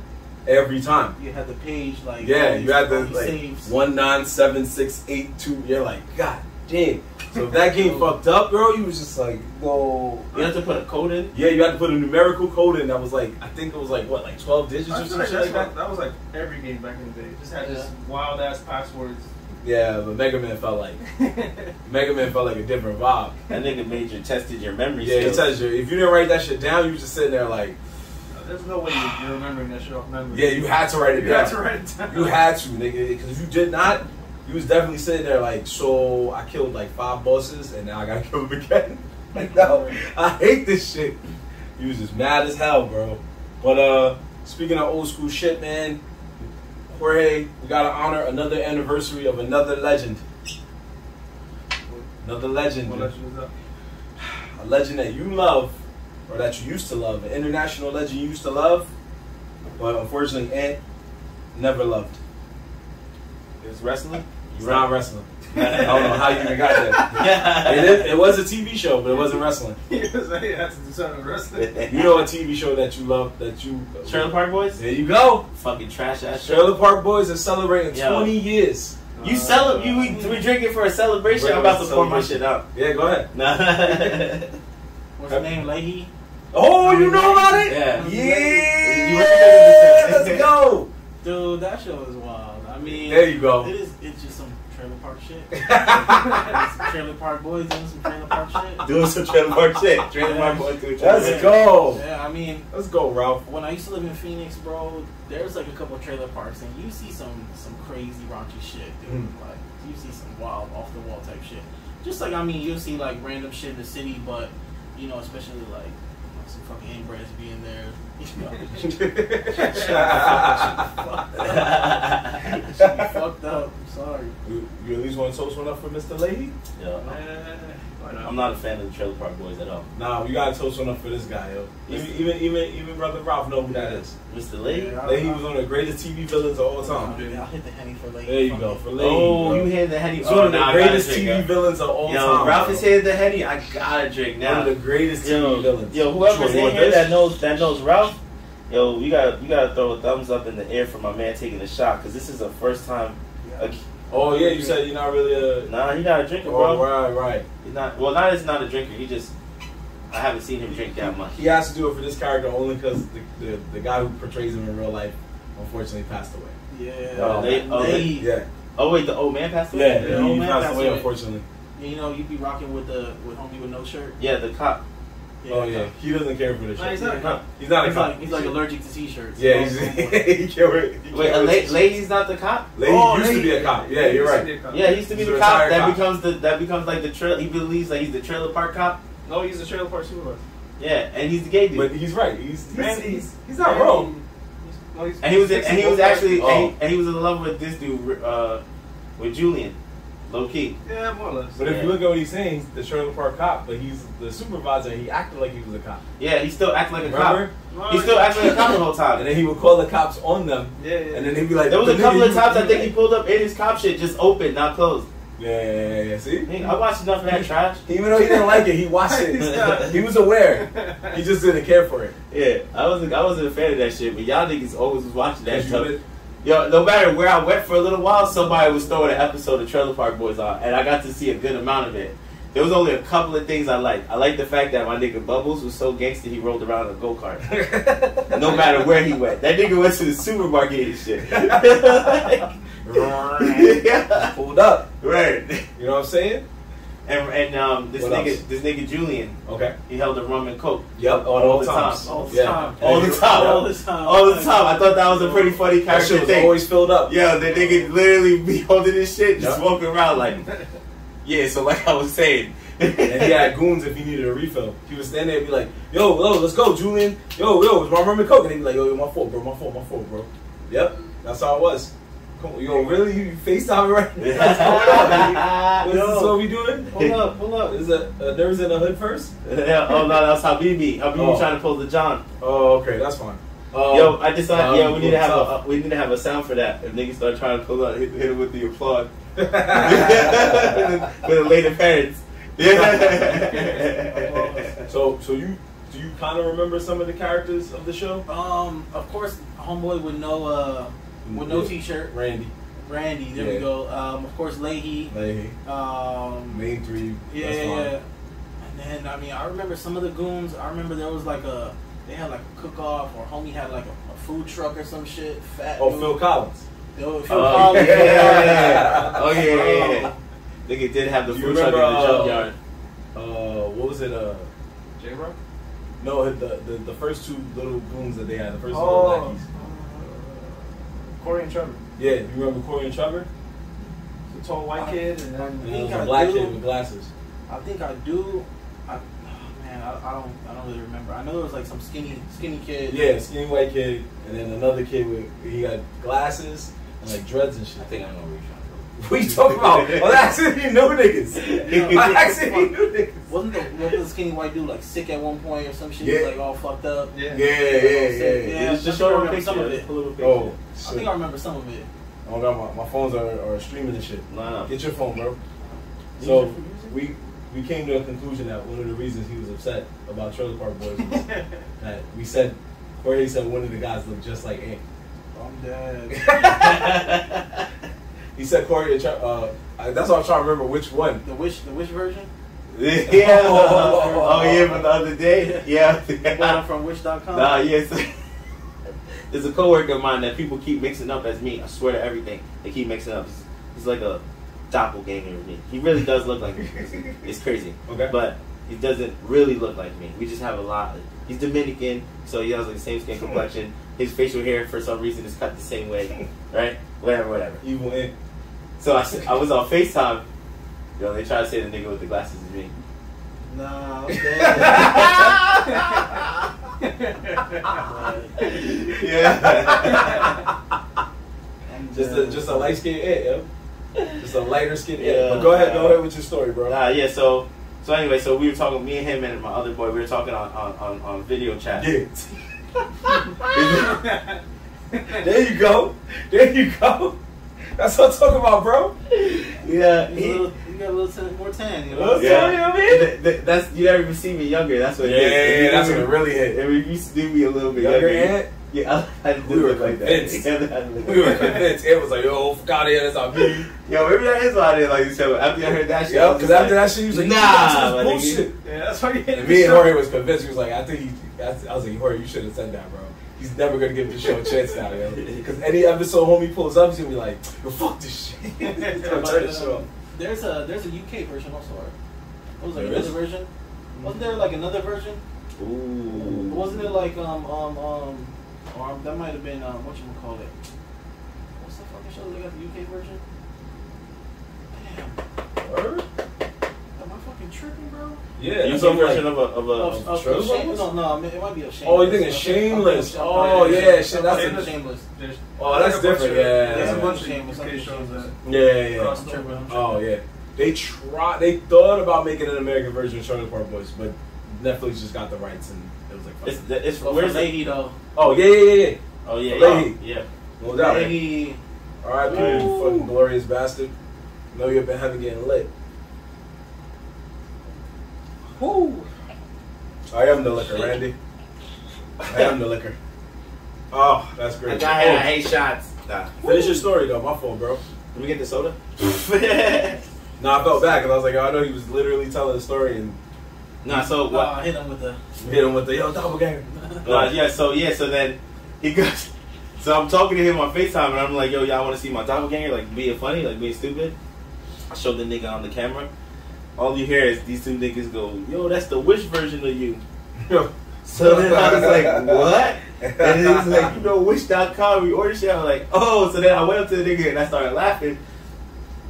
every time. You had the page like Yeah, you had the all these like one nine seven six eight two. You're like, God damn. So if that game <laughs> fucked up, girl, you was just like, whoa. You had to put a code in. Yeah, you had to put a numerical code in that was like, I think it was like what, like twelve digits or something like like that. that was like every game back in the day. It just had this wild ass passwords. Yeah, but Mega Man felt like <laughs> Mega Man felt like a different vibe. That nigga made you tested your memory Yeah, he skills. tells you if you didn't write that shit down, you was just sitting there like, There's no way you- you're remembering that shit off memory. yeah, you had to write it You down. had to write it down. You had to, nigga, because if you did not, you was definitely sitting there like, so I killed like five bosses and now I gotta <laughs> kill them again. like, no, I hate this shit. You was just mad as hell, bro. But uh, speaking of old school shit, man, Jorge, we gotta honor another anniversary of another legend. Another legend. What legend is that? a legend that you love or that you used to love, an international legend you used to love, but unfortunately Ant never loved. It's wrestling. He's not wrestling. I don't know how you even got there. Yeah. <laughs> It, is, it was a TV show, but it wasn't wrestling. <laughs> He was like, he had to do something wrestling. <laughs> You know a TV show that you love that you Trailer Park Boys. There you go. Fucking trash ass show. Trailer Park Boys is celebrating Yo. 20 years. You celebrate. You we, we drinking for a celebration. I'm about to pour my shit out. Yeah, go ahead. Nah. What's his name? Lahey. Oh, you know about it? Yeah. Yeah. Let's go. Dude, that show is wild. I mean, There you go. It is. It's just some trailer park shit. <laughs> Trailer park boys doing some trailer park shit. Doing some Trailer Park shit. Trailer Park Boys doing Let's go. Yeah, I mean, Let's go, Ralph. when I used to live in Phoenix, bro, there's like a couple of trailer parks, and you see some some crazy raunchy shit, dude. Mm. Like you see some wild off the wall type shit. Just like I mean, you'll see like random shit in the city, but you know, especially like you know, some fucking inbreds being there. You know, Should be fucked up. I'm sorry. you, you at least want to toast one up for Mr. Lahey? Yeah. Why not? I'm um, not a fan of the Trailer Park Boys at all. Nah, we gotta toast one up for this guy, yo. Even even even even brother Ralph know who that is. Mr. Lee. Yeah. Lahey was one of the greatest TV villains of all time. I'll hit the henny for Lee. There you go, for Lahey. Oh, bro. you hit the heady. He's one of oh, the nah, greatest TV yo. villains of all Yo, time. Ralph bro. is hitting the heady. I gotta drink One now. of the greatest TV Yo, villains. yo, whoever's in here that knows that knows Ralph, Yo, you got to you got to throw a thumbs up in the air for my man taking a shot because this is the first time. A, Oh yeah, you said you're not really a. nah, he not a drinker, Oh, bro. right, right. He's not. Well, not as not a drinker. He just. I haven't seen him drink that much. He has to do it for this character only because the, the the guy who portrays him in real life unfortunately passed away. Yeah. Oh, oh they- oh, they- Yeah, Oh wait, the old man passed away. yeah, the he, old he man passed passed away away. unfortunately. you know, you'd be rocking with the with homie with no shirt. Yeah, the cop. Oh yeah, he doesn't care for the Nah, shit. he's not a cop. He's not a He's cop. like he's like allergic to t-shirts. yeah, he's <laughs> he can't wear. He can't Wait, wear a la- Lahey's not the cop. Lahey Oh, used to be a cop. Yeah, you're right. Yeah, he used to be He's the a cop. That cop. becomes the that becomes like the trail. He believes that he's the trailer park cop. No, he's the trailer park supervisor. Yeah, and he's the gay dude. But he's right. He's he's, Randy- he's, he's not Randy- wrong. he's- no, he's- and he was he's and he was actually Oh. and, he, and he was in love with this dude uh, with Julian, low key. Yeah, more or less. But if Yeah. you look at what he's saying, he's the trailer park cop, but he's the supervisor. and He acted like he was a cop. Yeah, he still acted like a Remember? cop. He still acted like a cop the whole time. And then he would call the cops on them, Yeah, yeah. and then he'd be like, There was a couple of times I think he pulled up in his cop shit just open, not closed. Yeah, yeah, yeah, yeah. See, Hey, I watched enough of that <laughs> trash. even though he didn't like it, he watched <laughs> it. he was aware. He just didn't care for it. Yeah, I wasn't I wasn't a fan of that shit, but y'all niggas always was watching that As stuff. Yo, no matter where I went for a little while, somebody was throwing an episode of Trailer Park Boys on, and I got to see a good amount of it. There was only a couple of things I liked. I liked the fact that my nigga Bubbles was so gangster he rolled around in a go kart. <laughs> no matter where he went, that nigga went to the supermarket and shit. <laughs> <laughs> yeah. Pulled up. Right. You know what I'm saying? And and um, this What nigga else? this nigga Julian, Okay. he held a rum and coke. Yep. All, All all the times. time. All the Yeah. time. All the And time. All the time. All the time. I thought that was a pretty funny That character shit was thing. always filled up. Yeah, the nigga literally be <laughs> holding this shit, just Yeah. walking around like, <laughs> yeah. So like I was saying, And he had goons if he needed a refill. He would stand there and be like, yo, yo, let's go, Julian. Yo, yo, it's my rum and coke. And he'd be like, yo, yo, my fault, bro, my fault, my fault, bro. Yep, that's how it was. Come on, yo, really? You FaceTime right now? What's <laughs> Yo. this what we doing? Hold up, hold up. Is it uh, nerves in the hood first? yeah, oh no, that's Habbibi. Habbibi Oh. trying to pull the John. Oh, okay, that's fine. Um, Yo, I decided, um, yeah, we need to have a tough. we need to have a sound for that. If niggas start trying to pull out, hit, hit him with the applaud. <laughs> <laughs> with, the later parents. Yeah. so, so you do you kind of remember some of the characters of the show? Um, of course, homeboy would know. uh with no Yeah. t-shirt. Randy, Randy, there Yeah. we go. Um, of course, Lahey. Lahey, Um, main three. yeah, yeah, yeah. And then I mean, I remember some of the goons. I remember there was like a they had like a cook off, or homie had like a, a food truck or some shit. Fat. Oh, dude. Phil Collins. Yo, Phil Oh, Collins, yeah. yeah. <laughs> Oh yeah, yeah, yeah. Nigga did have the You food truck in the remember, uh, junkyard. Uh, what was it? Uh, J-Roc? no, the, the the first two little goons that they had, the first Oh, little lackeys. Corey and Trevor. Yeah, you remember Corey and Trevor? The tall white kid, and then And think there was I a black do. kid with glasses. I think I do. I, oh, man, I, I don't. I don't really remember. I know there was like some skinny, skinny kid. Yeah, skinny white kid, and then another kid with he got glasses and like dreads and shit. I think I know where you're <laughs> trying to go. What you talking about? That's it. You know niggas. I actually knew <laughs> niggas. Wasn't the, wasn't the skinny white dude like sick at one point or some shit? Yeah. He was like all fucked up. yeah. Yeah, yeah, yeah. Yeah, Just I think show I remember picture. some of it. Just pull a picture. Oh, I think I remember some of it. Oh god, my, my phones are, are streaming and shit. Nah. Get your phone, bro. So your phone, use it. we we came to a conclusion that one of the reasons he was upset about Trailer Park Boys was <laughs> that we said Jorge said one of the guys looked just like Ant. I'm dead. He said Corey. and Uh, that's what I'm trying to remember which one. the wish, the wish version. <laughs> yeah. <laughs> <laughs> Oh yeah, but the other day, yeah. It from wish.com. Nah, yes. There's a coworker of mine that people keep mixing up as me. I swear to everything, they keep mixing up. He's, like a doppelganger of me. He really does look like me. It's, crazy, Okay. but he doesn't really look like me. We just have a lot. He's Dominican, so he has like the same skin complexion. His facial hair, for some reason, is cut the same way, right? Whatever, whatever. Evil Ant. So I, I was on Facetime. Yo, they try to say the nigga with the glasses is me. Nah, I'm dead. <laughs> <laughs> Yeah. Just a just a light skinned Ant, yo. Just a lighter skinned Yeah. Ant. But go ahead, go ahead with your story, bro. Nah, yeah. So, so anyway, so we were talking. Me and him and my other boy, we were talking on on, on, on video chat. Yeah. <laughs> there you go. There you go. That's what I'm talking about, bro. Yeah, He's you got a little tan, more tan, you know. Little yeah. tan, you know what I mean? Th- th- That's you never even see me younger. That's what. Yeah, it is. yeah, yeah, that's If when you it really hit. If you used to do me a little bit Younger younger. Ant, Yeah, I, I did We were look like that. convinced. Yeah, I did look We were convinced. It was like, yo, fuck out of here, that's not me. Yo, maybe that is why I didn't like this show. After I heard that shit, Yeah, because after like, that shit, he was like, nah, nah, my this nigga. bullshit. Yeah, that's why you hate And the me and show. Jorge was convinced. He was like, I think he, I I was like, Jorge, you should have said that, bro. He's never gonna give the show a chance now, yo. <laughs> Because any episode homie pulls up, he's gonna be like, yo, fuck this shit. He's <laughs> gonna turn this shit off. There's a there's a UK version also, right? What was like There another version? Wasn't there like another version? Ooh. Wasn't it like um um um or that might have been um what you call it? What's the fucking show they got the UK version? Damn, Word? Am I fucking tripping, bro? Yeah, You that's some what version like, of a of a. Of, of, Shameless? of Shameless? No, no, I mean, it might be a Shameless. Oh, you thinking I'm Shameless. I'm Oh, I'm yeah, shit, that's I'm a- Shameless. There's, Oh, that's there's a bunch different, of- yeah. There's a bunch of Shameless, UK shows that. Yeah, yeah, yeah. cross tripping, Oh yeah, they try. They thought about making an American version of Trailer Park Boys, but Netflix just got the rights, and it was like, It's it's But where's for the Lahey though. oh yeah, yeah, yeah, yeah. Oh yeah, Lahey. yeah. yeah. No doubt. Lahey. All right, you fucking glorious bastard. Know you've been having getting lit. Woo. I am the liquor, Randy. I am the liquor. Oh, that's I great. got Oh, I hate shots. Nah. finish your story though. My fault, bro. Let me get the soda. <laughs> No, I felt bad because I was like, oh, I know he was literally telling the story and nah, so Well, what? I hit him with the. hit him with the yo doppelganger. <laughs> Uh, yeah, so yeah, so then he goes. <laughs> So I'm talking to him on Facetime, and I'm like, "Yo, y'all want to see my doppelganger? Like being funny, like being stupid." I show the nigga on the camera. All you hear is these two niggas go, "Yo, that's the wish version of you." <laughs> So <laughs> then I was like, "What?" And then he's like, "You know, wish.com. We order shit." I'm like, "Oh." So then I went up to the nigga and I started laughing.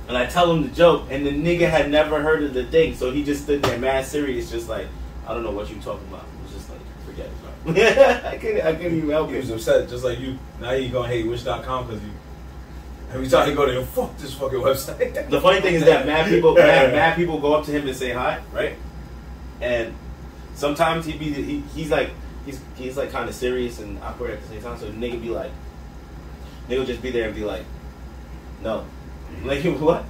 And I tell him the joke, and the nigga had never heard of the thing, so he just stood there, mad serious, just like, I don't know what you talking about. It was just like, forget it, bro. <laughs> I couldn't, I couldn't even help He was upset, just like you. Now you gonna hate Wish.com because you. Every time you go there, fuck this fucking website. The funny thing is that mad <laughs> people, mad, mad people go up to him and say hi, right? And sometimes he be, he, he's like, he's he's like kind of serious and awkward at the same time. So nigga be like, nigga just be there and be like, no, mm-hmm. like <laughs> what?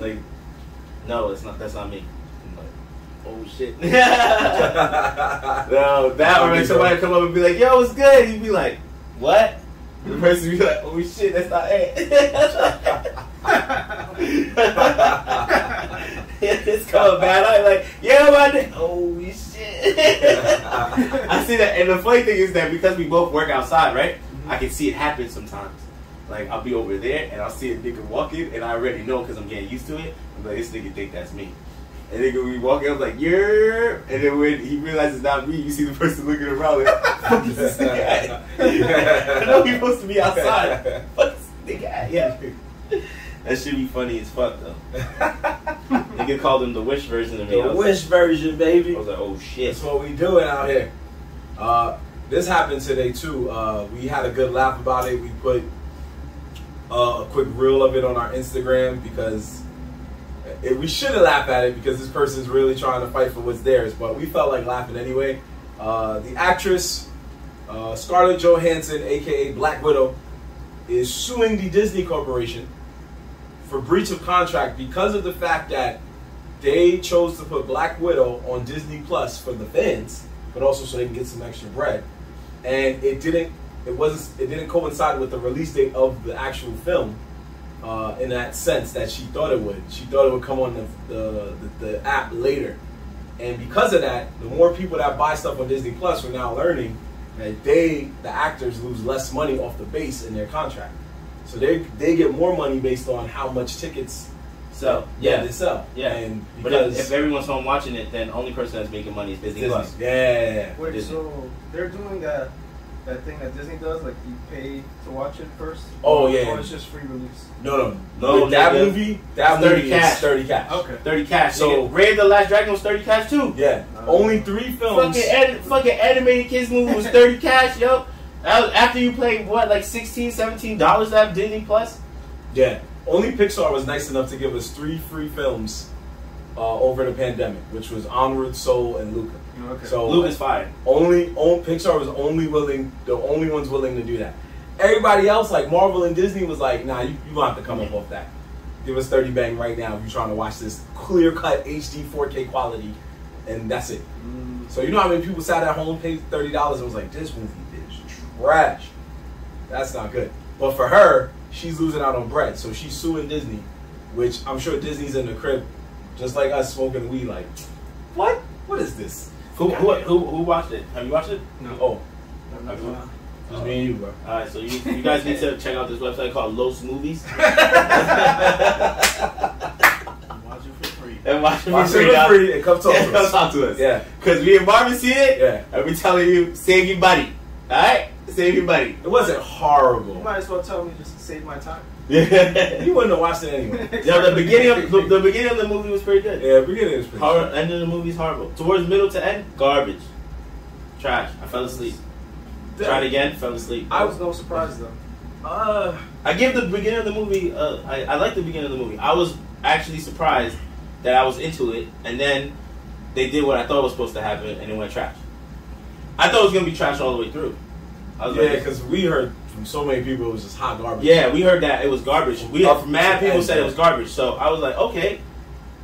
Like, no, it's not. That's not me. I'm like, oh shit. <laughs> no, that or like somebody come up and be like, yo, it's good? He'd be like, what? The person be like, oh shit, that's not it. <laughs> it's called bad. I'm like, yeah, my nigga. Oh shit. <laughs> I see that, and the funny thing is that because we both work outside, right? Mm-hmm. I can see it happen sometimes. Like I'll be over there and I'll see a nigga walking, and I already know because I'm getting used to it. I'm like, this nigga think that's me. And nigga be walking up like, yeah. And then when he realizes it's not me, you see the person looking around like, fuck is this nigga at? I know he's supposed to be outside. Fuck this nigga at? Yeah. That should be funny as fuck though. <laughs> nigga called him the wish version of me. The was, Wish version, baby. I was like, oh shit. That's what we doing out here. Uh, this happened today too. Uh, we had a good laugh about it. We put uh, a quick reel of it on our Instagram because it, we shouldn't laugh at it because this person's really trying to fight for what's theirs. But we felt like laughing anyway. Uh, the actress uh, Scarlett Johansson, aka Black Widow, is suing the Disney Corporation for breach of contract because of the fact that they chose to put Black Widow on Disney Plus for the fans, but also so they can get some extra bread. And it didn't. It wasn't. It didn't coincide with the release date of the actual film. Uh, in that sense, that she thought it would. She thought it would come on the the, the the app later. And because of that, the more people that buy stuff on Disney Plus are now learning that they, the actors, lose less money off the base in their contract. So they they get more money based on how much tickets So yeah, yeah, they sell. yeah. And But because if, if everyone's home watching it, then only person that's making money is Disney, Disney, Plus. yeah, Wait, Disney. so they're doing that that thing that Disney does, like you pay to watch it first? Oh, yeah. Or it's just free release. no, no, No, With that nigga. movie, that 30 movie cash. is thirty cash. Okay. Thirty cash. So- So Raya the Last Dragon was thirty cash too. Yeah, Uh, only three films. Fucking ed- fucking animated kids movie was thirty <laughs> cash, yo. After you played what, like 16 dollars to have Disney Plus? Yeah, only Pixar was nice enough to give us three free films uh, over the pandemic, which was Onward, Soul, and Luca. Okay. So Lucas fired. only, on, Pixar was only willing, the only ones willing to do that. Everybody else, like Marvel and Disney, was like, nah, you you gonna have to come up off that. Give us thirty bang right now if you're trying to watch this clear cut HD 4K quality, and that's it. Mm, So you know how many people sat at home, paid thirty dollars, and was like, "This movie is trash. That's not good. But for her, she's losing out on bread, so she's suing Disney, which I'm sure Disney's in the crib, just like us smoking weed. Like, what? What is this? Who, who, who, who watched it? Have you watched it? No. Oh, Uh, just me and you, bro. All right, so you, you guys need to check out this website called Los Movies <laughs> Watch it for free. and watch it Watch for free. it for free and come talk Yeah, to come us. talk to us. Yeah. Because me and Marvin see it, Yeah. and we telling you, save your buddy. All right? Save your buddy. It wasn't horrible. You might as well tell me just to save my time. Yeah. You wouldn't have watched it anyway. <laughs> yeah, the beginning of the, the beginning of the movie was pretty good. Yeah, beginning is pretty. Horror, end of the movie is horrible. Towards middle to end, garbage, trash. I fell asleep. Tried again, fell asleep. I was no surprise though. Uh, I give the beginning of the movie. Uh, I, I like the beginning of the movie. I was actually surprised that I was into it, and then they did what I thought was supposed to happen, and it went trash. I thought it was gonna be trash all the way through. I was yeah, because we heard from so many people it was just hot garbage. yeah, we heard that it was garbage. We Up mad people said it was garbage, so I was like, okay.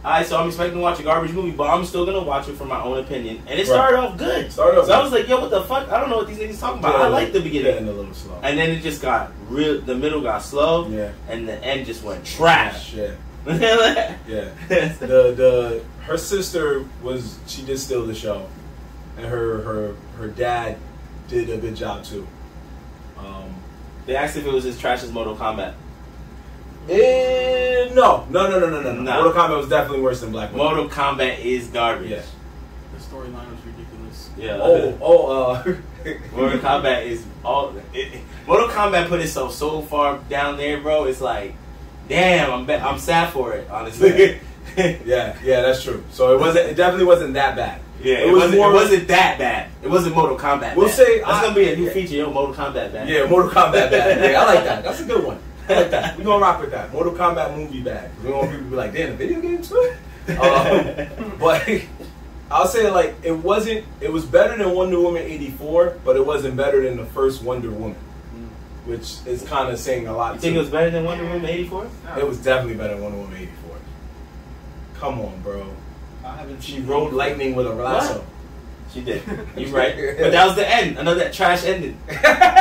Alright, so I'm expecting to watch a garbage movie, but I'm still gonna watch it for my own opinion. And it Right. started off good. Started off so I was like, yo, what the fuck? I don't know what these niggas talking about. I like the beginning. Getting a little slow. And then it just got real. The middle got slow, Yeah. and the end just went trash. Yeah. <laughs> yeah, Yeah. the the her sister was she did steal the show, and her her her dad did a good job too. They asked if it was as trash as Mortal Kombat. eh, no, no, no, no, no, no, no. Nah. Mortal Kombat was definitely worse than Black Widow. Mortal Kombat is garbage. Yeah. The storyline was ridiculous. Yeah. Oh, oh, uh, <laughs> Mortal Kombat is all. It, Mortal Kombat put itself so far down there, bro. It's like, damn, I'm be- I'm sad for it, honestly. Yeah, <laughs> yeah, yeah, that's true. So it wasn't. It definitely wasn't that bad. It, it was wasn't. more. it wasn't that bad. It wasn't Mortal Kombat. We'll bad. say that's I- gonna be a new yeah. feature, yo. Mortal Kombat bad. Yeah, Mortal Kombat bad. <laughs> Yeah, I like that. That's a good one. I like that. We're gonna rock with that. Mortal Kombat movie bad. We don't want people to be like, damn, the video game too? Um, but <laughs> I'll say like it wasn't it was better than Wonder Woman eighty four, but it wasn't better than the first Wonder Woman. Which is kind of saying a lot You think too. it was better than Wonder Woman '84? It was definitely better than Wonder Woman eighty four. Come on, bro. I haven't She rode lightning with a lasso. She did. <laughs> You right. But that was the end. Another trash ending. <laughs> that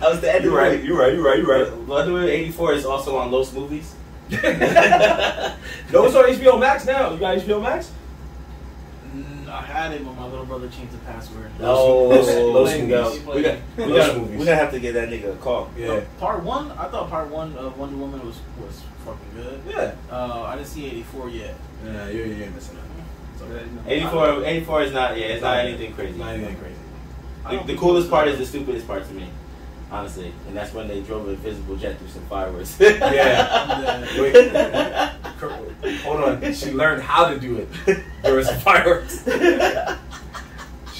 was the end. You're right, you're right, you're right, you're right. Wonder Woman '84 is also on Los Movies. <laughs> No, it's on HBO Max now. You got HBO Max? Mm, I had it, but my little brother changed the password. Oh, Los- Los we Movies. got, we got, we Los got, Movies. we're gonna have to get that nigga a call. Yeah. No, part one, I thought part one of Wonder Woman was was fucking good. Yeah. Uh, I didn't see eighty four yet. Yeah, you're, you're missing out. It's okay. Yeah, 84, 84 is not, yeah, it's not anything crazy. Not anything crazy. The, the coolest part is the stupidest part to me, honestly, and that's when they drove an invisible jet through some fireworks. Yeah. <laughs> Wait. <laughs> Hold on. She learned how to do it. <laughs> There was fireworks.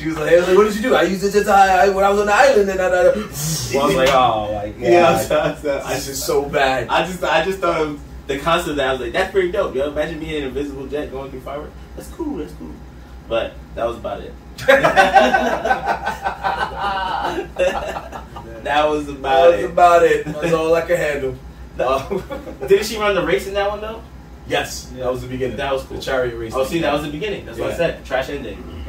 She was like, hey, "What did you do?" I used it just I, when I was on the island, and I, I, I was like, "Oh god, <laughs> Yeah, I'm sorry. this is so bad." I just, I just thought of the concept that I was like, that's pretty dope, yo. Imagine being an invisible jet going through fireworks. That's cool, that's cool. But that was about it. <laughs> that was about That was it. about it. That's all I could handle. Uh, <laughs> Didn't she run the race in that one though? yes, that was the beginning. That was cool. The chariot race. Oh, see, that was the beginning. That's what I said. Trash ending.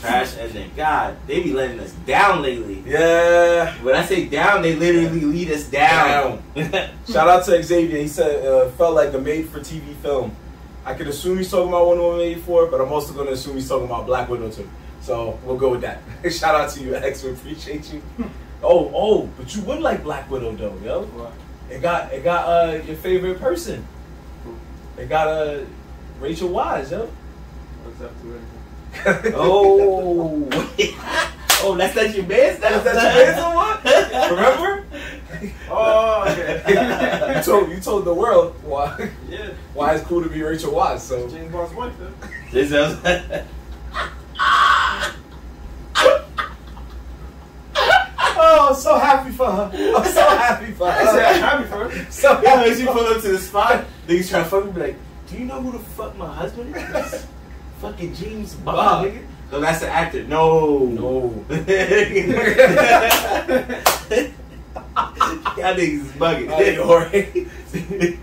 Trash ending. God, they be letting us down lately. Yeah. When I say down, they literally lead us down. <laughs> Shout out to Xavier. He said uh, felt like a made-for-TV film. I could assume he's talking about Wonder Woman '84, but I'm also going to assume he's talking about Black Widow too. So we'll go with that. <laughs> Shout out to you, X. We appreciate you. <laughs> Oh, oh, but you would like Black Widow though, yo. What? It got it got uh your favorite person. It got uh Rachel Weisz, yo. What's up to? Oh, <laughs> oh, that's not your best. That's that your best what? Remember? Oh, okay. <laughs> you told you told the world why yeah. why it's cool to be Rachel Weisz. So James Bond's wife, then. This is- Oh, I'm so happy for her. I'm so happy for I said I'm happy for her. <laughs> So Yeah, happy when she for pull up to the spot, niggas try to fuck me, be like, do you know who the fuck my husband is? Fucking James Bond, Bob. nigga. No, that's the actor. No. No. <laughs> Y'all niggas is bugging. Hey, Jorge. <laughs>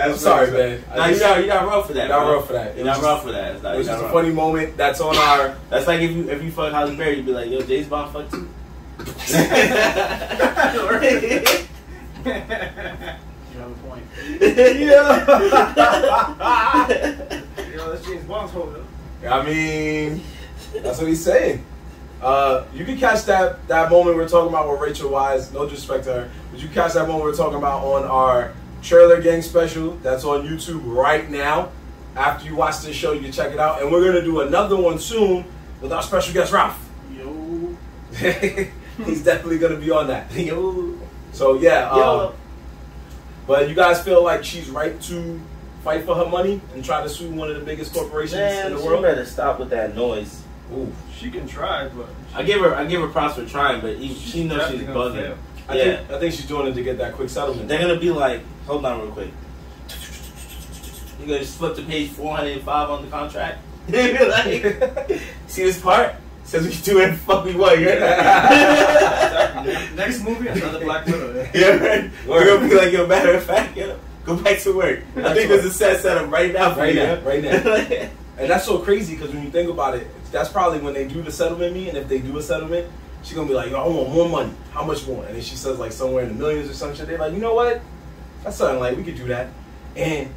I'm sorry, man. Nah, you're just- not, you're not wrong for that. You're not wrong for that. You're was not wrong for that. It's not, It was just not a wrong. funny moment. That's on our. That's like if you if you fuck Halle Berry, you'd be like, yo, James Bond fuck too. <laughs> You have a point. <laughs> <laughs> Yo, that's James Bond's holder. I mean, that's what he's saying. Uh, you can catch that that moment we're talking about with Rachel Weisz. No disrespect to her, but you catch that moment we're talking about on our trailer gang special. That's on YouTube right now. After you watch this show, you can check it out, and we're gonna do another one soon with our special guest Ralph. Yo. <laughs> He's definitely gonna be on that. yo, So yeah, yo. But you guys feel like she's right to fight for her money and try to sue one of the biggest corporations Man, in the world? she world? better stop with that noise. Ooh. She can try, but I give her I give her props for trying, but even, she knows she's definitely bugging. fail. I Yeah. think I think she's doing it to get that quick settlement. They're gonna be like, hold on real quick. You're gonna just flip to page 405 on the contract. <laughs> Like, see this part? Says we do it, fuck we what? <laughs> Next movie, another Black Widow. Yeah. <laughs> Yeah, right. We're gonna be like, yo, matter of fact, yo, go back to work. I think there's a set set up right now for Right you. now, right now. <laughs> And that's so crazy because when you think about it, that's probably when they do the settlement me, and If they do a settlement, she's gonna be like, "Yo, I want more money. How much more?" And then she says like somewhere in the millions or some shit. They're like, "You know what? That's something like we could do that." And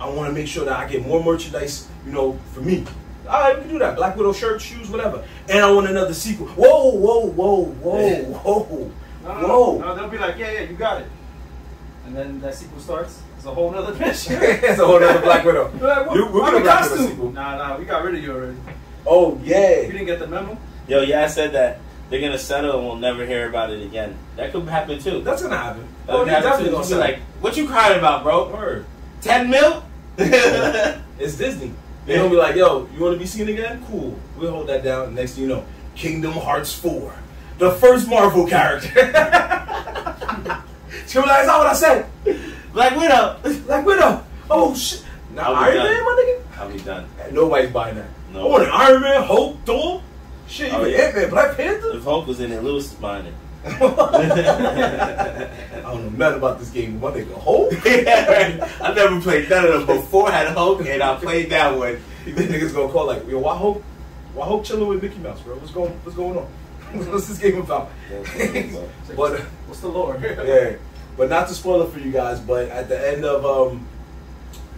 I want to make sure that I get more merchandise, you know, for me. All right, we can do that. Black Widow shirt, shoes, whatever. And I want another sequel. Whoa, whoa, whoa, whoa, whoa, No, no, whoa. no, they'll be like, yeah, yeah, you got it. And then that sequel starts. It's a whole nother <laughs> bitch. it's a whole other Black Widow. They're like, you, we're I'm gonna a wrap it costume. sequel. Nah, nah, we got rid of you already. Oh yeah. You yeah. didn't get the memo? Yo, yeah, I said that they're gonna settle and we'll never hear about it again. That could happen too. That's gonna happen. That Oh, could happen definitely gonna She'll be like, what you crying about, bro? Word. Ten mil? <laughs> It's Disney. They're gonna be like, yo, you wanna be seen again? Cool. We'll hold that down. Next thing you know, Kingdom Hearts 4. The first Marvel character. <laughs> She's gonna be like, is that what I said? Black Widow. Like Widow. Oh shit. Now Iron done. Man, my nigga? I'll be done. Nobody's buying that. No. I want an Iron Man, Hulk, Thor. Shit, Oh, even yeah. Ant-Man, Black Panther. If Hulk was in it, Lewis is buying it. I don't know nothing about this game. My nigga Hulk. <laughs> yeah, right. I never played none of them before. I had Hulk, and I played that one. These niggas gonna call like, yo, why Hulk? Why Hulk chilling with Mickey Mouse, bro? What's going What's going on? <laughs> What's this game about? But what's the lore? <laughs> yeah, but not to spoil it for you guys. But at the end of um,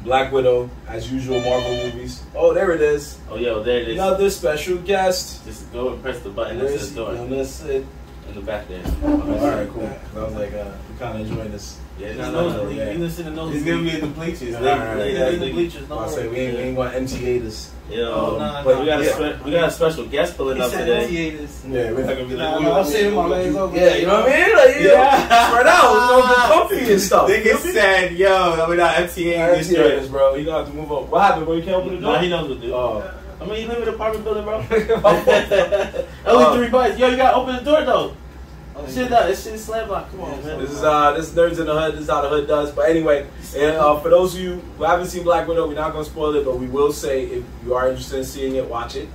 Black Widow, as usual, Marvel movies. Oh, there it is. Oh, yo, there it is. Another special guest. Just go and press the button that Where says door No, that's it. In the back there. All right, cool. I was like, uh, we kind of enjoying this. Yeah, No, no, no, no, you, yeah. you listen to those. He's gonna be in the bleachers. All They- right, they- Yeah, they- in the they- bleachers. I No say we ain't, we ain't gonna MTA this. Yo, Oh, nah, but nah, we got a yeah. spe- we got a special guest pulling He up said today. theaters. Yeah, we're not gonna be like, nah, we- I'm saving my legs over. yeah, you know what I mean? Like, yeah, Yeah. spread out. We're gonna get <laughs> comfy and stuff. Nigga You feel said, yo, we're not MTA this MTA bro. You gonna have to move up. What happened, bro? You can't open the door? No, he knows what to do. Oh. I mean, you live in an apartment building, bro. <laughs> <laughs> Only Uh, three bucks. Yo, you gotta open the door though. Oh, Shit, no, this shit is slam block. Come on, man. This is uh, this is Nerdz in the hood. This is how the hood does. But anyway, and uh, for those of you who haven't seen Black Widow, we're not gonna spoil it, but we will say if you are interested in seeing it, watch it.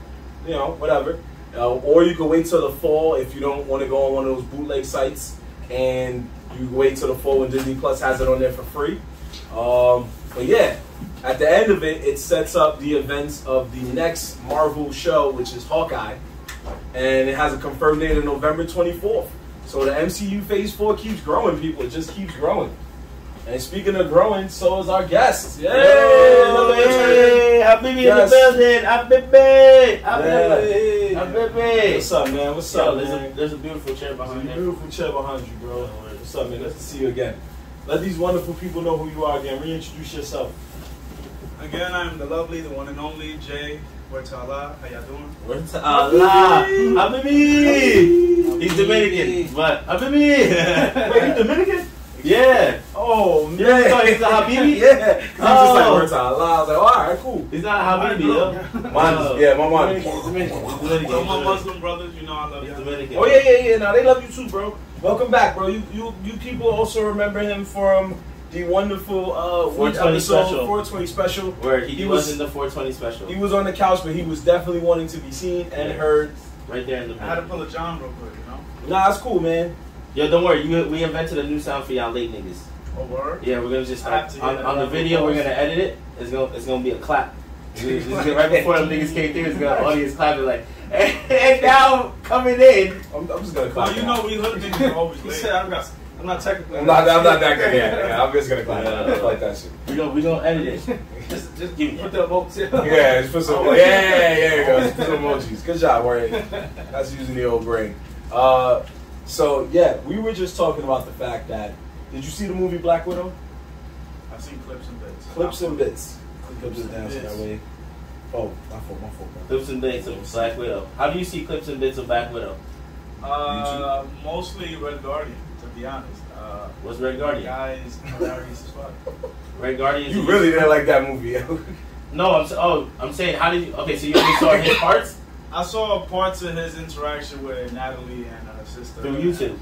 You know, whatever. Uh, or you can wait till the fall if you don't want to go on one of those bootleg sites, and you wait till the fall when Disney Plus has it on there for free. Um, but yeah, at the end of it, it sets up the events of the next Marvel show, which is Hawkeye, and it has a confirmed date of November 24th. So the MCU Phase 4 keeps growing, people. It just keeps growing. And speaking of growing, so is our guest. Yay! Another return. Hey, Habbibi in Yes. the building. Habbibi. Habbibi. Hey. Habbibi. What's up, man? What's Yo, up, there's man? a, there's a beautiful chair There's behind a there. beautiful chair behind you, bro. What's up, man? Nice to see you again. Let these wonderful people know who you are again. Reintroduce yourself. Again, I'm the lovely, the one and only Jay Portala. How y'all doing? Where's Allah? Habibi. He's Dominican, but Habibi. Wait, he's Dominican? Yeah. Oh, You never thought he was a Habibi? <laughs> yeah. Oh. He's just like, Oh. word to Allah. I was like, all right, cool. He's not Habibi, yo. Mine, Oh. yeah, my mom. Dominican, Dominican, So Dominican. my Muslim brothers, you know I love He's you. Dominican. Oh yeah, yeah, yeah. Now they love you too, bro. Welcome back, bro. You you you people also remember him from the wonderful uh 420 episode special. 420 special. Where he, He was, was- in the 420 special. He was on the couch, but he was definitely wanting to be seen and heard. right there in the I had to pull a John real quick, you know? Nah, it's cool, man. Yo, don't worry. You, we invented a new sound for y'all late niggas. Oh, word? Yeah, we're gonna just I to on, on the that. video. We're gonna edit it. It's gonna it's gonna be a clap. It's gonna- it's gonna- right before the niggas came through, it's gonna audience <laughs> clapping like, <laughs> and now coming in. I'm, I'm just gonna clap. Well, you it know out. we hood niggas are always He late. said, I'm not, I'm not technically. I'm not, I'm not that good. Yeah, <laughs> yeah, I'm just gonna clap. it out. I like that shit. We gonna we gonna edit it. <laughs> Just, just Give me put the votes. Yeah, just put some. Yeah, yeah, yeah, there you go. Just put some emojis. Good job, Warren. <laughs> That's using the old brain. Uh, so yeah, we were just talking about the fact that. Did you see the movie Black Widow? I've seen clips and bits. Clips and bits. Clips and and dancing that way. Oh, my fault, my fault, bro. Clips and bits of Black Widow. How do you see clips and bits of Black Widow? Uh, mostly Red Guardian, to be honest. Uh, What's Red the Guardian? guy is hilarious as fuck. Red Guardian. You really didn't like that movie. No, I'm oh I'm saying how did you? Okay, so you only saw his <coughs> parts I saw parts of his interaction with Natalie and her sister. through YouTube.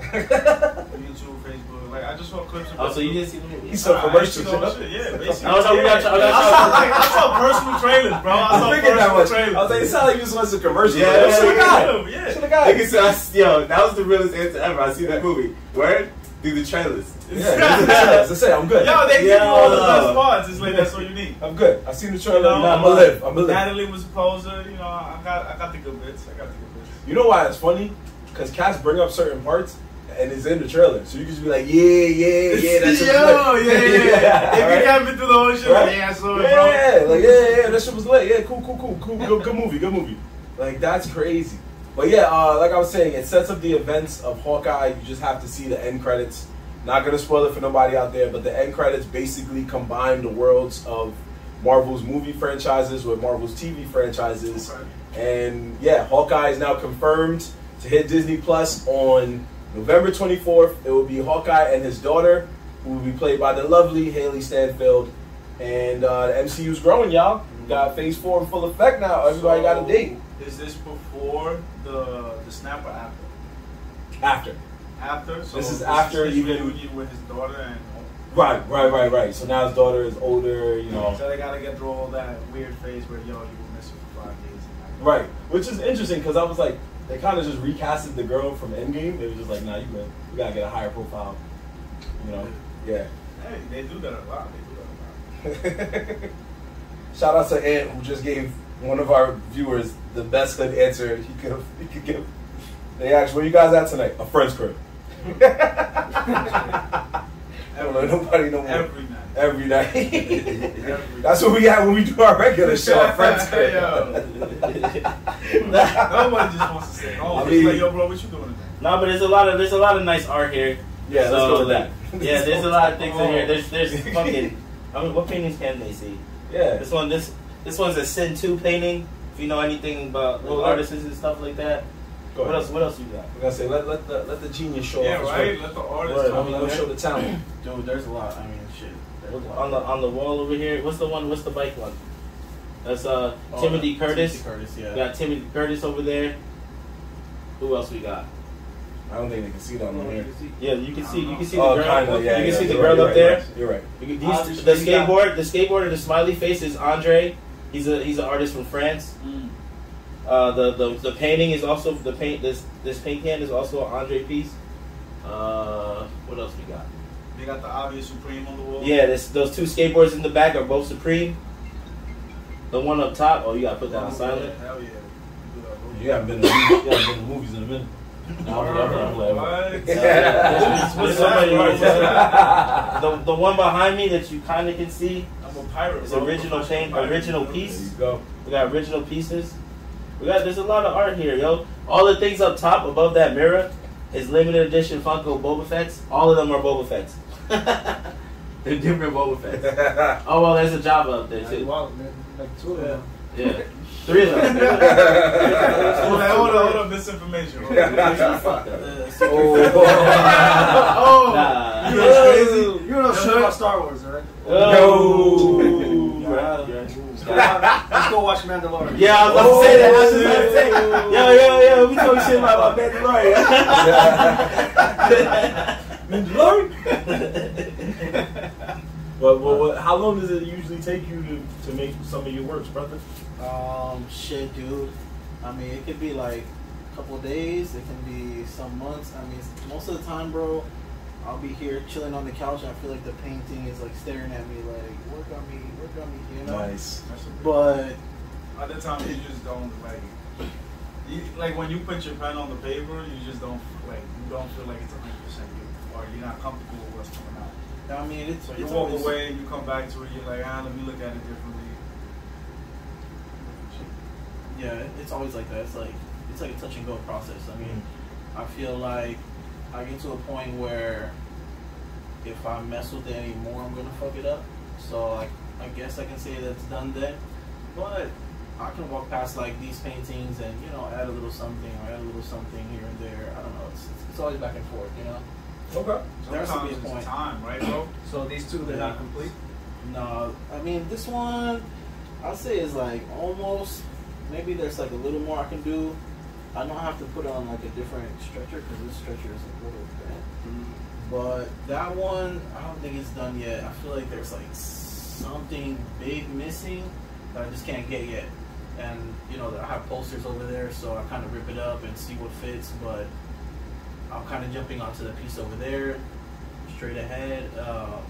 <laughs> YouTube, Facebook. Like, I just saw clips of Oh, so you didn't see the movie? He saw Nah, I commercials. ain't shit, Yeah, basically. I was like, I I, saw, I saw personal trailers, bro. I saw I figured that personal much. trailers. I was like, it sounded like you just watched a commercial. Yeah, Like, yeah, should have yeah, got. Yeah. Should have got. Nigga yo, that was the realest answer ever. I see that movie. Word through the trailers. Yeah, that's the trailers. I'm good. Yo, they give you all the Yo. best parts. It's like that's what you need. I'm good. I've seen the trailer. You know, I'm gonna live. I'm gonna live. Natalie was a poser. You know, I got, I got the good bits. I got the good bits. You know why it's funny? Because cats bring up certain parts and it's in the trailer, so you can just be like, yeah, yeah, yeah. <laughs> That's Yo, yeah, yeah, yeah. <laughs> If right? you haven't through the whole shit, Right? like, yeah, I saw it, yeah, bro. yeah, like yeah, yeah, that shit was lit. Yeah, cool, cool, cool, cool, good, good movie, good movie. Like that's crazy. But yeah, uh, like I was saying, it sets up the events of Hawkeye. You just have to see the end credits. Not gonna spoil it for nobody out there, but the end credits basically combine the worlds of Marvel's movie franchises with Marvel's TV franchises. And yeah, Hawkeye is now confirmed to hit Disney Plus on November 24th. It will be Hawkeye and his daughter, who will be played by the lovely Hailee Steinfeld. And uh, the MCU's growing, y'all. We got Phase Four in full effect now. Everybody got a date Is this before the the snap or after? after. After. So This is after his even- reunion with his daughter and. Right, right, right, right. So now his daughter is older, you know. So they gotta get through all that weird phase where yo, you were missing for five days. And Right, which is interesting because I was like, they kind of just recasted the girl from Endgame. They were just like, nah, you. We gotta get a higher profile. You know, yeah. Hey, they do that a lot. They do that a lot. <laughs> Shout out to Ant who just gave one of our viewers the best good answer he could have he could give. They asked, "Where you guys at tonight?" A friend's crib. I <laughs> <laughs> don't know nobody no more. Every. Every night. <laughs> That's what we have when we do our regular show. A friend's <laughs> crib. <laughs> Nobody just wants to stay home. Oh, I mean- like, yo, bro, what you doing today? No, but there's a lot of there's a lot of nice art here. Yeah, let's go with that. Yeah, there's a lot of things in here. There's there's fucking. I mean, what paintings can they see? Yeah. This one, this this one's a Sen2 painting. If you know anything about little artists and stuff like that. Go What ahead. else? What else you got? I'm gonna say let let the let the genius show Yeah, off right. Let the artist Word, talk. I'm gonna show the talent. <clears throat> Dude, there's a lot. I mean, shit. There's a lot. On the on the wall over here. What's the one? What's the bike one? That's uh Oh, Timothy Curtis. Timothy Curtis, yeah. We got Timothy Curtis over there. Who else we got? I don't think they can see that on here. Yeah, you can see you can see Oh, the girl. kinda, yeah. you yeah, can see the girl right, up you're there. right, You're right. You can- these- Obviously, the you got- skateboard, the skateboarder, the smiley face is Andre. He's a he's an artist from France. Mm. Uh, the, the the painting is also the paint. This this paint can is also an Andre piece. Uh, what else we got? They got the obvious Supreme on the wall. Yeah, this, those two skateboards in the back are both Supreme. The one up top, oh, you gotta put that on Oh, silent. yeah, Hell yeah. Do that, bro. You haven't been to movies, you been to movies in a minute. <laughs> No, I'm I'm- I'm playing. What? Yeah. <laughs> What's Somebody that, wrote bro? that. The the one behind me that you kind of can see I'm a pirate. is bro. original Professional paint, original you? There piece. you go. We got original pieces. We got there's a lot of art here, yo. All the things up top above that mirror is limited edition Funko Boba Fett's. All of them are Boba Fett's. <laughs> They're different Boba Fett's. <laughs> Oh well, there's a Jawa up there too. Wow, man, like two of them. Yeah, three of them. <laughs> Hold on, hold on, hold on. Misinformation. Hold on. Fuck that. The secret- Oh, oh. Nah. you know crazy. You know shit about Star Wars, right? Oh. You're right, you're. Let's go watch Mandalorian. Yeah, I was about to say that. I was just about to say, oh. yo, yo, yo, we talking shit about Mandalorian. <laughs> But, but what, how long does it usually take you to, to make some of your works, brother? Um, shit, dude. I mean, it could be like a couple days. It can be some months. I mean, most of the time, bro. I'll be here chilling on the couch and I feel like the painting is like staring at me like work on me, work on me, you know. Nice. But a the time you just don't like. You, like when you put your pen on the paper, you just don't like you don't feel like it's 100 percent you, or you're not comfortable with what's coming out. I mean, it's So you it's walk always- away, you come back to it, you're like, ah, let me look at it differently. Yeah, it's always like that. It's like it's like a touch and go process. I mean, I feel like I get to a point where if I mess with it anymore, I'm gonna fuck it up. So I, I guess I can say that's done then. But I can walk past like these paintings and you know add a little something or add a little something here and there. I don't know. It's it's always back and forth, you know. Okay. There has to be a point. time, right, bro? So these two, they're not complete. No, I mean this one, I'd say is like almost. Maybe there's like a little more I can do. I don't have to put on like a different stretcher because this stretcher is a little bent. Mm-hmm. But that one, I don't think it's done yet. I feel like there's like something big missing that I just can't get yet. And you know, I have posters over there, so I kind of rip it up and see what fits. But I'm kind of jumping onto the piece over there, straight ahead. Um,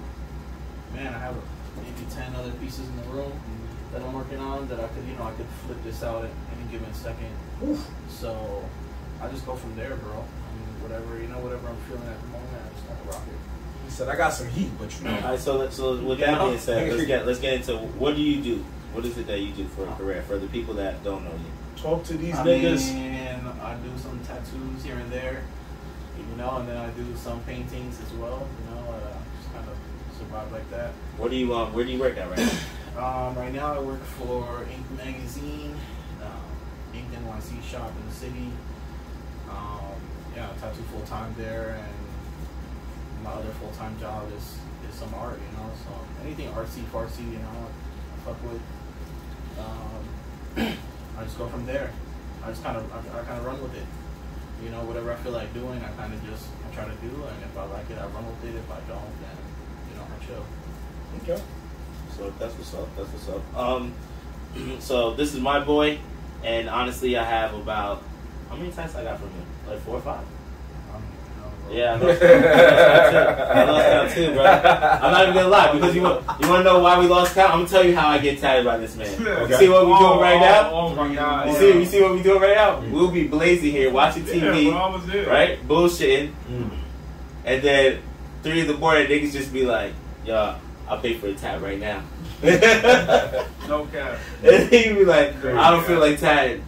man, I have maybe ten other pieces in the room that I'm working on that I could, you know, I could flip this out at any given second. So I just go from there, bro. I mean, whatever, you know, whatever I'm feeling at the moment, I just kind of rock it. He said, I got some heat, but you know. All right, so let- so with that being said, <laughs> let's get let's get into what do you do? What is it that you do for a career for the people that don't know you? Talk to these I niggas. mean, I do some tattoos here and there, you know, and then I do some paintings as well, you know, uh, just kind of survive like that. What do you um where do you work at right now? <coughs> Um, right now, I work for Ink Magazine, um, Ink NYC shop in the city. Um, yeah, I tattoo full time there, and my other full time job is is some art, you know. So anything artsy, fartsy, you know, I fuck with. Um, <coughs> I just go from there. I just kind of I, I kind of run with it. You know, whatever I feel like doing, I kind of just I try to do, and if I like it, I run with it. If I don't, then you know, I chill. Okay. So that's what's up. That's what's up. Um, <clears throat> so this is my boy, and honestly, I have about how many tats I got from him? Like four or five. I don't even know, bro. Yeah, I lost <laughs> count. I lost count too, bro. I'm not even gonna lie because you want you want to know why we lost count. I'm gonna tell you how I get tatted by this man. <laughs> Okay. See what we doing right now? Oh, oh my god. You see, you see what we doing right now? We'll be blazing here, watching Yeah, TV, bro, I was there. right? Bullshitting, Mm. and then three of the board niggas just be like, "Yo, I'll pay for a tat right now." <laughs> No cap. And he be like, I don't feel like tatting,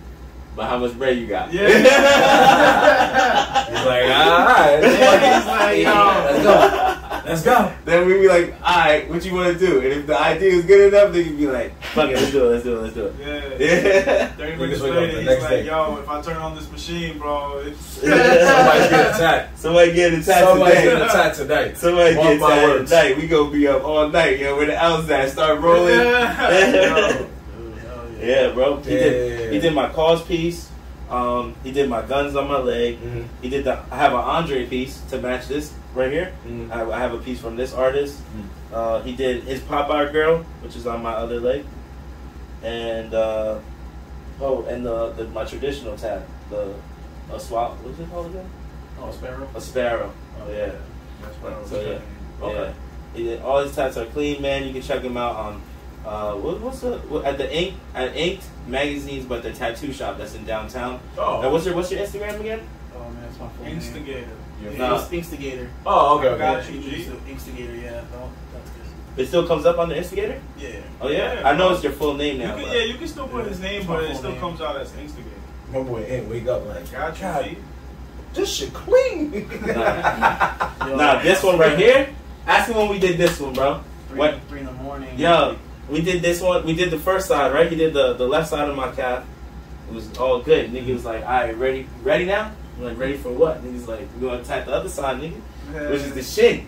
but how much bread you got? Yeah. <laughs> He's like, alright. <laughs> He's like, yo. Let's go. Let's go. then we be like, alright, what you want to do? And if the idea is good enough, then you be like, fuck it, let's do it, let's do it, let's do it. Yeah. Yeah. 30 minutes later, he's next like, day. yo, if I turn on this machine, bro, it's. Somebody's getting attacked. Somebody get a tat Somebody's today. getting attacked tonight. Somebody Mark get my tonight. We gonna be up all night, yo. Where the owls at? Start rolling. Yeah. <laughs> Dude, hell yeah. Yeah, bro. He did. Yeah. He did my cause piece. Um, he did my guns on my leg. Mhm. He did the. I have an Andre piece to match this right here. Mhm. I, I have a piece from this artist. Mhm. Uh, he did his pop art girl, which is on my other leg, and uh, oh, and the, the my traditional tat, the a swap. What's it called again? Oh, a Sparrow? A sparrow. Oh yeah. That's what I was So, yeah. Okay. Yeah. He did, all his tats are clean, man. You can check him out on uh, what, what's the what, at the ink at Inked magazines, but the tattoo shop that's in downtown. Oh. And what's your what's your Instagram again? Oh, man, it's my full. Inkstigator. Yeah. Yeah, Nah. Inkstigator. Oh, okay, I okay. got you, Yeah, G. Inkstigator, yeah. No, that's good. It still comes up on the Inkstigator. Yeah. Oh yeah, Yeah. I know it's your full name You now. can, but- yeah, you can still put his name, but it still name. comes out as Inkstigator. My boy ain't wake up like, Got you, God, G. this shit clean. <laughs> Yo, Nah, this one right here. Ask me when we did this one, bro. Three, What? three in the morning. Yo, we did this one. We did the first side, right? He did the, the left side of my calf. It was all good. Nigga was like, all right, ready, ready now? I'm like, ready for what? Nigga's like, we gonna attack the other side, nigga, which is the shin.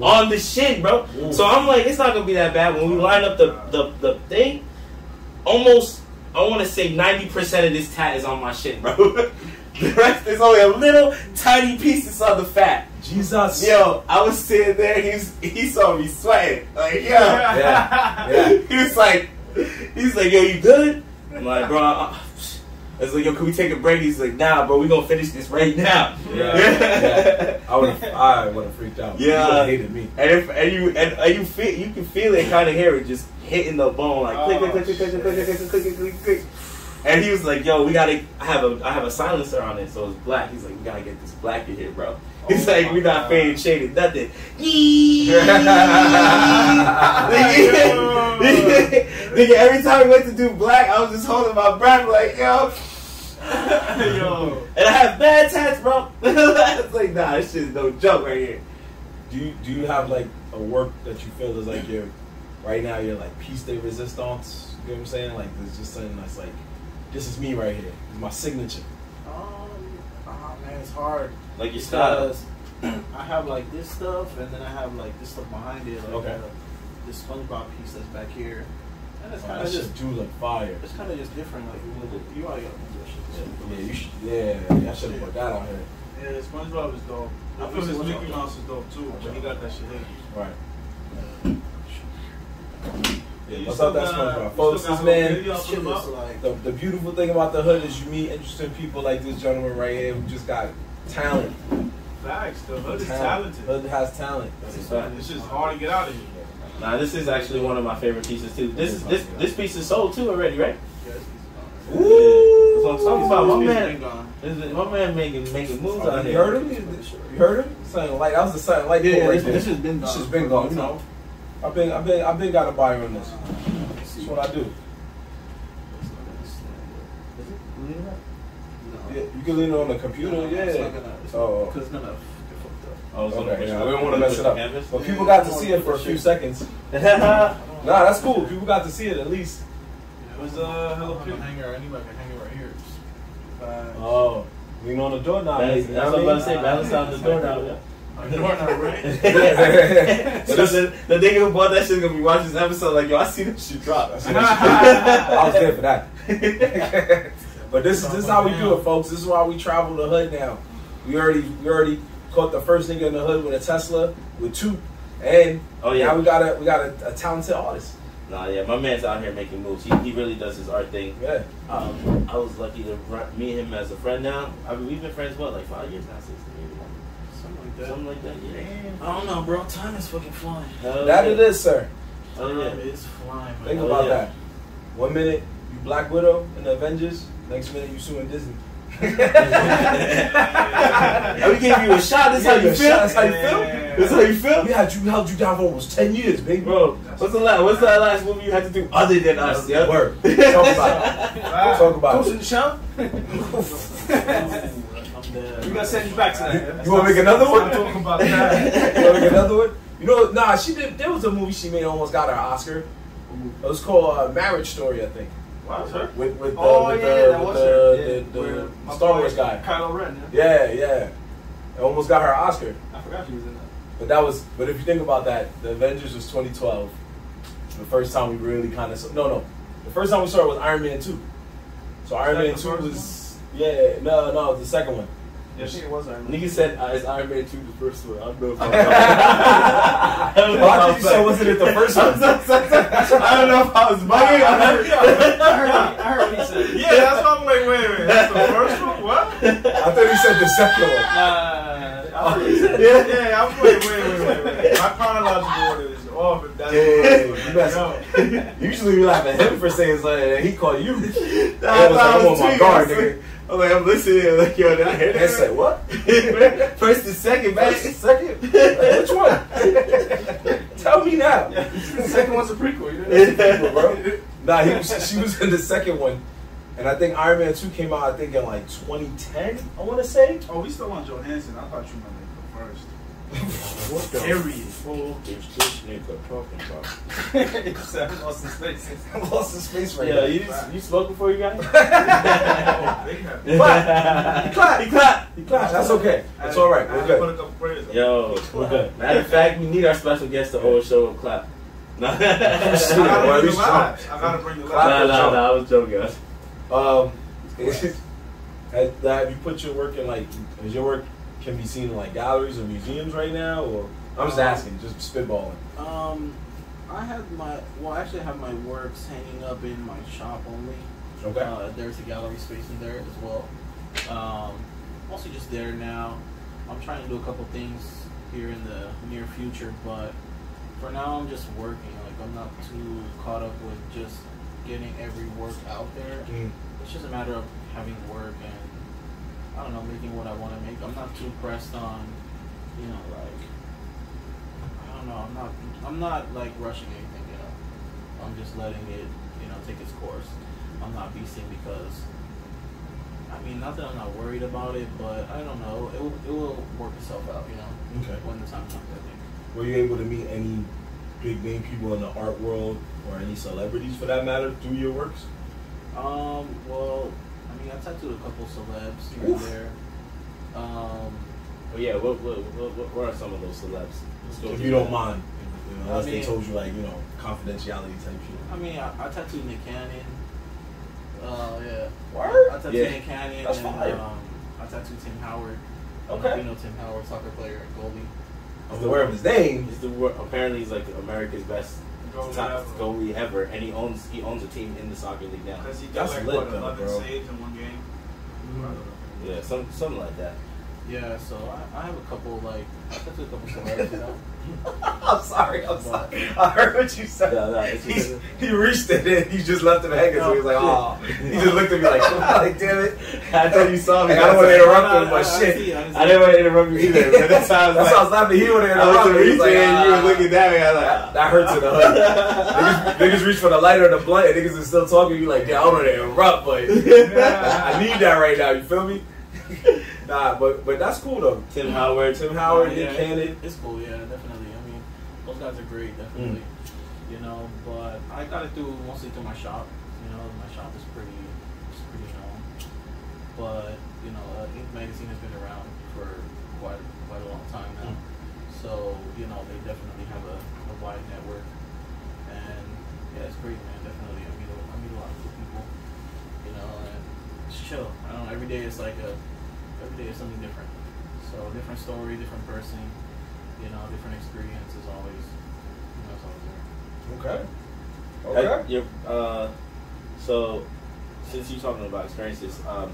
On the shin, bro. Ooh. So I'm like, it's not gonna be that bad. When we line up the the, the thing, almost I want to say 90% of this tat is on my shin, bro. <laughs> the rest is only a little tiny piece that's on the fat. Jesus. Yo, I was sitting there. He was, he saw me sweating. Like, yo, Yeah. Yeah. he was like, he's like, yo, you good? I'm like, bro. I, I was like, yo, can we take a break? He's like, nah, bro, we gonna finish this right now. Yeah, yeah. I would have, I would have freaked out. Yeah. He hated me. And if and you and, and you feel you can feel it, kind of hear it just hitting the bone like click click click click click click click click click click click. And he was like, "Yo, we gotta. I have a I have a silencer on it, so it's black." He's like, "We gotta get this black in here, bro." Oh He's Oh like, "We not faded shaded nothing." <laughs> Nigga, every time we went to do black, I was just holding my breath like, "Yo." <laughs> Yo. And I have bad tats, bro. <laughs> it's like, nah, this shit's no joke right here. Do you do you have like a work that you feel is like your right now you're like piece de resistance? You know what I'm saying? Like there's just something that's like this is me right here. This is my signature. Um, oh man, it's hard. Like your style. <clears throat> I have like this stuff, and then I have like this stuff behind it, like Okay. uh, this SpongeBob piece that's back here, and it's Oh, kind of shit just do look fire. it's kind of just different. Like you are your Yeah, you should. Yeah, I should have put that on here. Yeah, SpongeBob is dope. I feel this Mickey Mouse is dope too, but he got that shit hidden. Right. <laughs> Yeah, you What's still up, that got- SpongeBob? Folks, this man- video This put shit him is up? like The, the beautiful thing about the hood is you meet interesting people like this gentleman right here who just got talent. Facts. The hood is Talent. talented. Hood has talent. That's a fact. It's just hard to get out of here. Nah, this is actually one of my favorite pieces too. This is this this piece is sold too already, right? yeah, this piece Ooh. That's what I'm talking about. My gone. This piece has man, this is- my man making making moves Oh, out you here. heard him? You heard him? Something like that was the something like Yeah, quote right this, this has been gone. This has been gone. You know, I've been, I've been, I've been got a buyer on this. That's what I do. No. Yeah, you can lean on the computer. No, Yeah. It's not gonna, it's Oh. Because it's gonna get fucked up. Oh, so Okay, push yeah, we don't want to mess it up. Canvas? But people got to see it for a few seconds. <laughs> Nah, that's cool. People got to see it at least. Where's the Hello I Kitty? can hang it. I need like a hanger right here. Facts. Oh, lean on the doorknob. That's, that's what what I'm I about to say. Balance out the door now. <laughs> <laughs> <laughs> Yeah. A doorknob, right? so the, the nigga who bought that shit gonna be watching this episode like, yo, I see this shit drop. I was there for that. but this is this is how we do it, folks. This is why we travel the hood now. We already we already caught the first nigga in the hood with a Tesla with two, and Oh yeah. now we got a we got a, a talented artist. Nah, yeah, my man's out here making moves. He, he really does his art thing. Yeah, Um, I was lucky to run, meet him as a friend now. I mean, we've been friends what, like five years now, six, maybe, Something like that. something like that. Yeah. I don't know, bro. Time is fucking flying. Hell that yeah. it is, sir. Oh Time yeah. is flying. Think man. Oh, about yeah. that. One minute you Black Widow in the Avengers. Next minute you suing Disney. And <laughs> we gave you a shot. This how you Yeah, feel. That's how you Yeah. feel. This how you feel. We had you held you down for almost ten years, baby. Bro, what's the last? What's the last movie you had to do other than us? Yeah. Word. <laughs> Talk about it. Talk about Ghost it. in the Shell? <laughs> I'm dead. We gotta send you back to that. You want to make another one? Stop talking about <laughs> that. You want to make another one? You know, nah. She did. There was a movie she made almost got her Oscar. It was called uh, Marriage Story, I think. What's her? With with the, Oh, with yeah, the, that with was the, her. the, Yeah, the, where my Star Wars guy. Kylo Ren, yeah. Yeah, yeah. It almost got her Oscar. I forgot she was in that. But that was. But if you think about that, the Avengers was 2012. The first time we really kind of no no. The first time we saw it was Iron Man 2. So Iron Man 2 first was yeah no no the second one. Yeah, I it was Iron Man. Nigga said uh, it's Iron Man 2 the first one. I don't know if <laughs> I I thought you said wasn't it the first <laughs> one? I don't know if I was bugging. I heard, I heard, I heard what he said. Yeah, that's why I'm like, wait a minute. That's the first one? What? I thought he said the second one. Nah, I heard what. Yeah. Yeah, I'm wait, wait, wait, wait, wait. My chronological order is off. If that's Yeah, you messed <laughs> Yo. Usually we laugh at him for saying something, and he called you. Nah, I was like, I I'm on my guard, nigga. I'm like, I'm listening. Like, yo, did I hear And that? say what? <laughs> First and second, man. First, second? Which one? <laughs> Tell me now. The second one's a prequel, you know? bro. Nah, he was, she was in the second one, and I think Iron Man Two came out. I think in like 2010. I want to say. Oh, we still on Johansson. I thought you meant like the first. What the? Period. fuck is this nigga talking about? He said, "I lost his face." I <laughs> lost his face right Yeah, now. you, you smoked before you got here? Big. <laughs> He clapped. He clapped. He clapped. He clapped. That's okay. It's all right. We're had Put good. a couple prayers. Yo, We're good. matter of fact, we need our special guest to always show up clap. Nah, <laughs> I nah, Shit, gotta bring we the live. I gotta bring the Clap. live. nah, nah, I was joking. Um, has, have you put your work in like? Is your work can be seen in like galleries or museums right now, or I'm just asking, just spitballing. Um, I have my well, I actually, have my works hanging up in my shop only. Okay. Uh, there's a gallery space in there as well. Um, mostly just there now. I'm trying to do a couple things here in the near future, but for now I'm just working. Like I'm not too caught up with just getting every work out there. Mm. It's just a matter of having work and I don't know, making what I want to make. I'm not too pressed on, you know, like I don't know. I'm not. I'm not like rushing anything. You know, I'm just letting it, you know, take its course. I'm not beasting because. I mean, not that I'm not worried about it, but I don't know. It will, it will work itself out, you know, Okay. when the time comes. I think. Were you able to meet any big name people in the art world or any celebrities for that matter through your works? Um. Well, mean, I tattooed a couple celebs here Oof. and there. Um. Well, yeah, what, what, what, what- what are some of those celebs? If you don't that. mind, you know, unless I they told you like you know confidentiality type shit. I mean, I, I tattooed Nick Cannon. Uh, yeah. Word? I tattooed Yeah. Nick Cannon That's and fire. um, I tattooed Tim Howard. Okay. You know Tim Howard, soccer player at goalie. I was aware of his name. He's the wor- apparently he's like America's best Goalie top ever. goalie ever, and he owns he owns a team in the soccer league now. Because he did That's like lit what, though, 11 bro. saves in one game. Mm-hmm. Yeah, some something like that. Yeah, so I, I have a couple like I tattooed a couple <laughs> celebs, you know. I'm sorry. I'm sorry. I heard what you said. Yeah, no, it's He's, he reached it and he just left him hanging. So he was like, oh. He just looked at me like, <laughs> like damn it. I thought you saw me. Like, I don't want to interrupt No, him, no, but I- I shit. see, I see. I didn't want to interrupt you either, but that's how I was That's like, why I was laughing. He would have I was interrupted me. He like, reaching and you ah. were looking at me. I was like, That, that hurts in the hood. niggas, niggas reach for the lighter and the blunt, and niggas is still talking. To you like, yeah, I don't want to interrupt, but <laughs> I need that right now. You feel me? Nah, but but that's cool though. Tim Howard. Tim Howard, yeah, Nick it- It's cool, yeah, definitely. I mean, those guys are great, definitely. Mm. You know, but I got it through mostly through my shop. You know, my shop is pretty, it's pretty known. But you know, uh, Ink Magazine has been around for quite quite a long time now. So you know, they definitely have a, a wide network, and yeah, it's great, man. Definitely, I meet a, I meet a lot of cool people. You know, and it's chill. I don't know. Every day is like a, every day is something different. So different story, different person. You know, different experience is always, you know, it's always there. Okay. Have- Okay. you're, uh, so, since you're talking about experiences, um,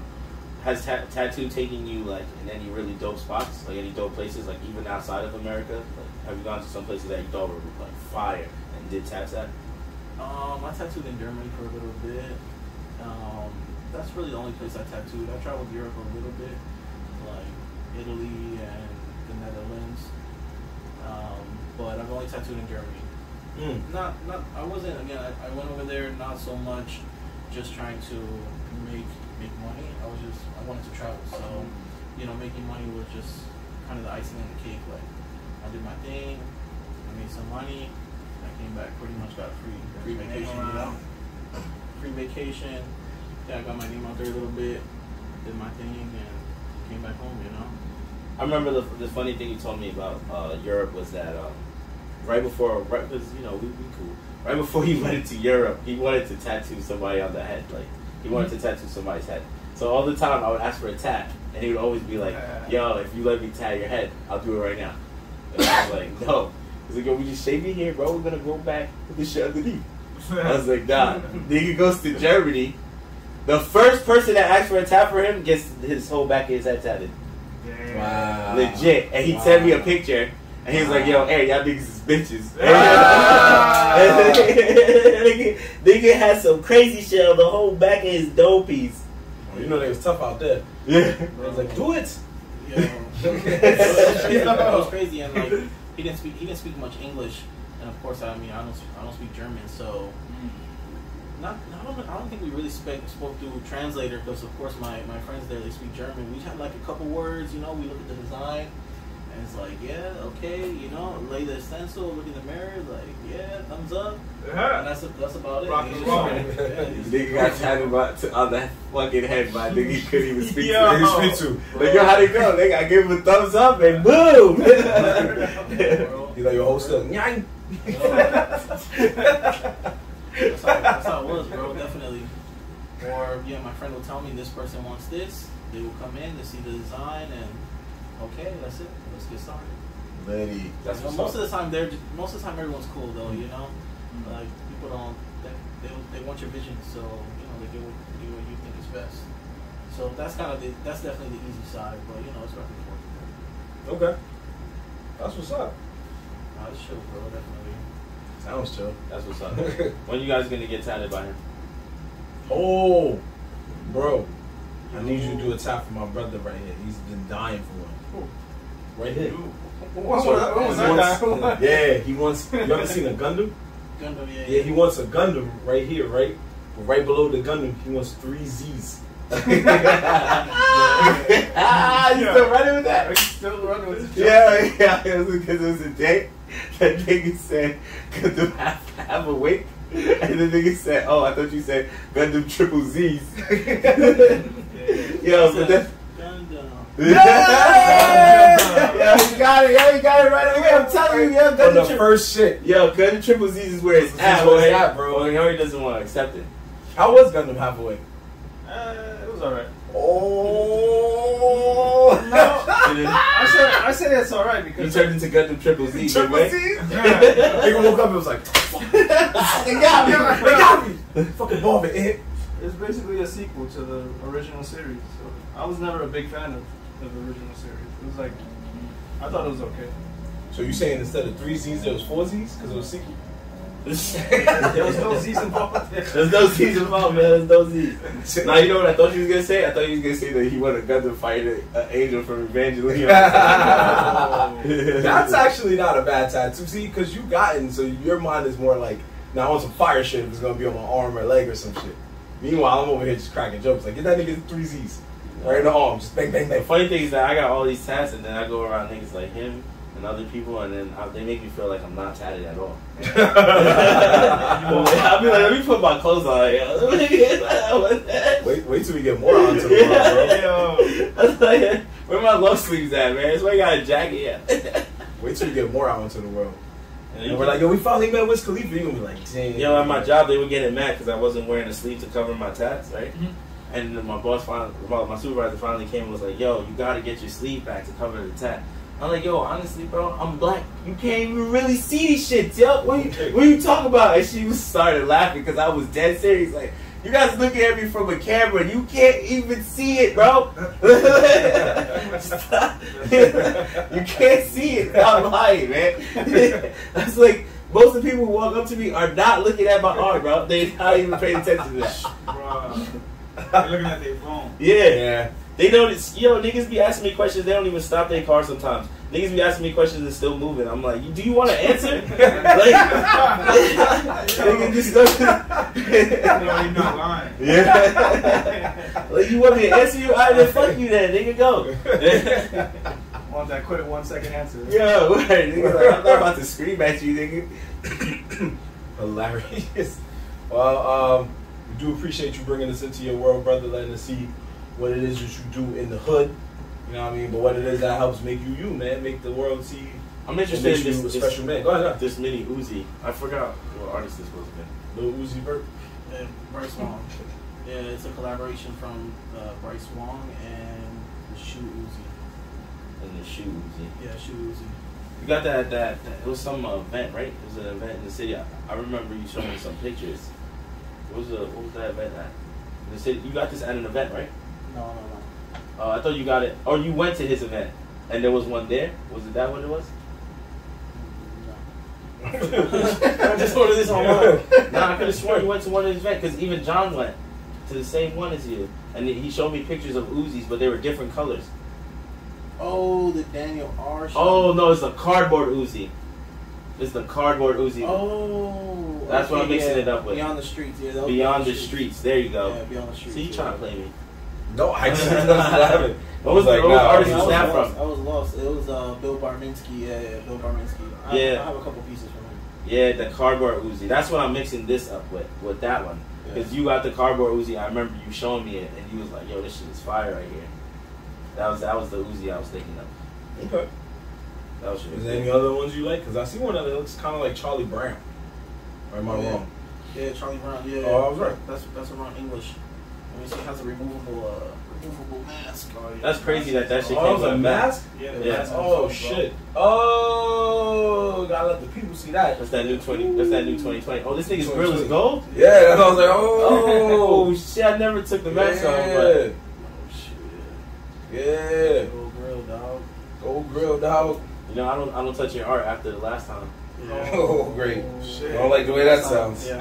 has ta- tattoo taken you like in any really dope spots, like any dope places, like even outside of America? Like, have you gone to some places that you thought were like fire and did tats at? Um, I tattooed in Germany for a little bit. Um, that's really the only place I tattooed. I traveled Europe a little bit, like Italy and the Netherlands. Um, but I've only tattooed in Germany. Mm. Not, not. I wasn't again. I, I went over there not so much just trying to make make money. I was just I wanted to travel. So, you know, making money was just kind of the icing on the cake. Like, I did my thing. I made some money. I came back pretty much got free free vacation. You know, free vacation. Yeah, I got my name out there a little bit. Did my thing and came back home. You know. I remember the, the funny thing you told me about uh, Europe was that um, right before, right because you know we, we cool. Right before he <laughs> went into Europe, he wanted to tattoo somebody on the head. Like he wanted to tattoo somebody's head. So all the time I would ask for a tat, and he would always be like, "Yo, if you let me tat your head, I'll do it right now." And I was like, "No." He's like, "Yo, we just shave your hair, bro. We're gonna go back with the shit underneath." I was like, "Nah." <laughs> Nigga goes to Germany. The first person that asks for a tap for him gets his whole back of his head tatted. Wow. Legit. And he Wow. sent me a picture. And he was like, yo, hey, y'all niggas is bitches. <laughs> <laughs> Nigga, nigga had some crazy shit on the whole back of his dough piece. Well, you know they was tough out there. Yeah. They was like, do it. Yo, it was crazy. It was crazy, and like he didn't speak. He didn't speak much English, and of course, I mean, I don't. I don't speak German, so not. I don't. I don't think we really spoke spoke through translator because, of course, my my friends there they speak German. We had like a couple words, you know. We look at the design, and it's like, yeah, okay, you know. Lay the stencil, look in the mirror, like, yeah, thumbs up, and Yeah. that's that's about it. Rock and roll. <laughs> Nigga got tatted by- to- on that fucking head by a nigga he couldn't even speak Yo. to. He speak to. Like, yo, how'd it go? Nigga, I gave him a thumbs up and boom! Bro. <laughs> <laughs> He's like, your whole still. Nyang. That's how, that's how it was, bro. Definitely. Or yeah, my friend will tell me this person wants this. They will come in, they see the design, and okay, that's it. Let's get started. Lady. That's You know, most up. of the time, they're just, most of the time everyone's cool though. You know, mm-hmm. like people don't they, they they want your vision, so you know they do what, do what you think is best. So that's kind of the, that's definitely the easy side, but you know it's back and forth. Okay. That's what's up. Nah, it's chill, bro. Definitely. Sounds chill. That's what's up. <laughs> when you guys gonna get tatted by him? Oh, bro. I need you to do a tap for my brother right here. He's been dying for one. Right here. What, So, what, what was he that wants- guy? Yeah, he wants. You ever seen a Gundam? Gundam, yeah. Yeah, he wants a Gundam right here, right? But right below the Gundam, he wants three Z's. <laughs> ah, you Yeah. still running with that? Are you still running with the joke? Yeah, yeah. It was because it was a day that nigga said <laughs> Gundam half, half awake. And the nigga said, "Oh, I thought you said Gundam triple Z's." <laughs> Yo, but that. Gundam. Yeah, you got it. Yeah, you got it right away. I'm telling you, yo, On Gundam the tri- first shit. Yo, Gundam triple Z's is where it's at, where it's boy. at, bro. Well, he already doesn't want to accept it. How was Gundam halfway? Uh, it was alright. Oh No. <laughs> I said I said it's alright he because turned into Gundam triple Z. Triple man. Z? Yeah. Nigga woke up and was like, <laughs> they got me. they got me. Fucking bomb it it's basically a sequel to the original series. So I was never a big fan of, of the original series. It was like I thought it was okay. So you saying instead of three Z's, there was four Z's? Because it was sequel? There was no Z's <laughs> involved. There's no Z's involved, man. There's no Z's. Now you know what I thought you was gonna say? I thought you was gonna say that he wanted to fight an angel from Evangelion. <laughs> That's actually not a bad tattoo. See, because you've gotten, so your mind is more like, now I want some fire shit if it's gonna be on my arm or leg or some shit. Meanwhile, I'm over here just cracking jokes. Like, get that nigga three Z's. Right in the arm. Just bang, bang, The bang. funny thing is that I got all these tats, and then I go around niggas like him and other people, and then I, they make me feel like I'm not tatted at all. <laughs> <laughs> I'll be like, let me put my clothes on. yo. What's that? Wait, wait till we get more onto the world, Yo, I was like, where my love sleeves at, man? That's why I got a jacket. Yeah. <laughs> Wait till we get more out into the world. And And we're like, yo, we finally met Wiz Khalifa. You're gonna be like, dang. Yo, at my job, they were getting mad because I wasn't wearing a sleeve to cover my tats, right? Mhm. And then my boss finally, my, my supervisor finally came and was like, "Yo, you gotta get your sleeve back to cover the tat." I'm like, "Yo, honestly, bro, I'm black. You can't even really see these shits, yo. What you, what you talking about?" And she started laughing because I was dead serious. Like, you guys looking at me from a camera, and you can't even see it, bro. <laughs> <laughs> You can't see it. I'm lying, man. <laughs> That's like most of the people who walk up to me are not looking at my arm, bro. They're not even paying attention to that. Bruh. They're looking at their phone. Yeah. Yeah. They don't, yo, know, niggas be asking me questions. They don't even stop their car sometimes. Niggas be asking me questions and still moving. I'm like, do you want to answer? <laughs> like, nigga just You <laughs> know, you're not lying. <laughs> Yeah. like, you want me to answer you? Alright, then fuck you then. Nigga, go. want that quick one second answer. Yo, right. Nigga, like, I'm not about to scream at you, nigga. <coughs> Hilarious. Well, um, we do appreciate you bringing us into your world, brother, letting us see what it is that you do in the hood. You know what I mean? But what it is that helps make you you, man. Make the world see. I'm what interested in this, this, special man. Go ahead. this mini Uzi. I forgot what artist this was again. Lil Uzi Vert. And Bryce Wong. Yeah, it's a collaboration from uh, Bryce Wong and the Shoe Uzi. And the shoe Uzi. Yeah, Shoe Uzi. You got that, that, that, it was some uh, event, right? It was an event in the city. I, I remember you showing me some pictures. What was the, what was that event at? The city, you got this at an event, right? No, no, no. Uh, I thought you got it, or you went to his event, and there was one there. Was it that what it was? No. <laughs> I just ordered this online. nah, I could have sworn you went to one of his events because even John went to the same one as you, and he showed me pictures of Uzis, but they were different colors. Oh, the Daniel R. Show. Oh no, it's the cardboard Uzi. It's the cardboard Uzi. Oh, That's what I'm mixing yeah. it up with. Beyond the streets, yeah. that was Beyond the streets. There you go. Yeah, beyond the streets. See, you yeah. trying to play me? No, I <laughs> just was laughing. What was, like, the, what was nah, the artist I you was, snapped lost. from? I was lost. It was uh, Bill Barminski. Yeah, yeah, Bill Barminski. I, Yeah. I have a couple pieces from him. Yeah, the cardboard Uzi. That's what I'm mixing this up with, with that one. Yeah. Because you got the cardboard Uzi. I remember you showing me it, and you was like, "Yo, this shit is fire right here." That was that was the Uzi I was thinking of. Okay. That was Is there any other ones you like? Because I see one that looks kind of like Charlie Brown. Or am I Oh, yeah. wrong? Yeah, Charlie Brown. Yeah. Oh, I was right. That's that's a Ron English. Me see. Has a removable, uh, removable mask. Oh, yeah. That's crazy that that shit Oh, came it was a mask? Yeah, Yeah. mask Oh is shit! Oh, gotta let the people see that. That's that new twenty. That's that new twenty twenty. Oh, this nigga's grill is 2020. gold. Yeah, that's why I was like, oh, <laughs> Oh shit! I never took the mask off, but yeah, Oh shit. yeah, Go grill, dog. gold grill dog. you know I don't I don't touch your art after the last time. <laughs> Oh, great. Shit. I don't like the way that sounds. Yeah,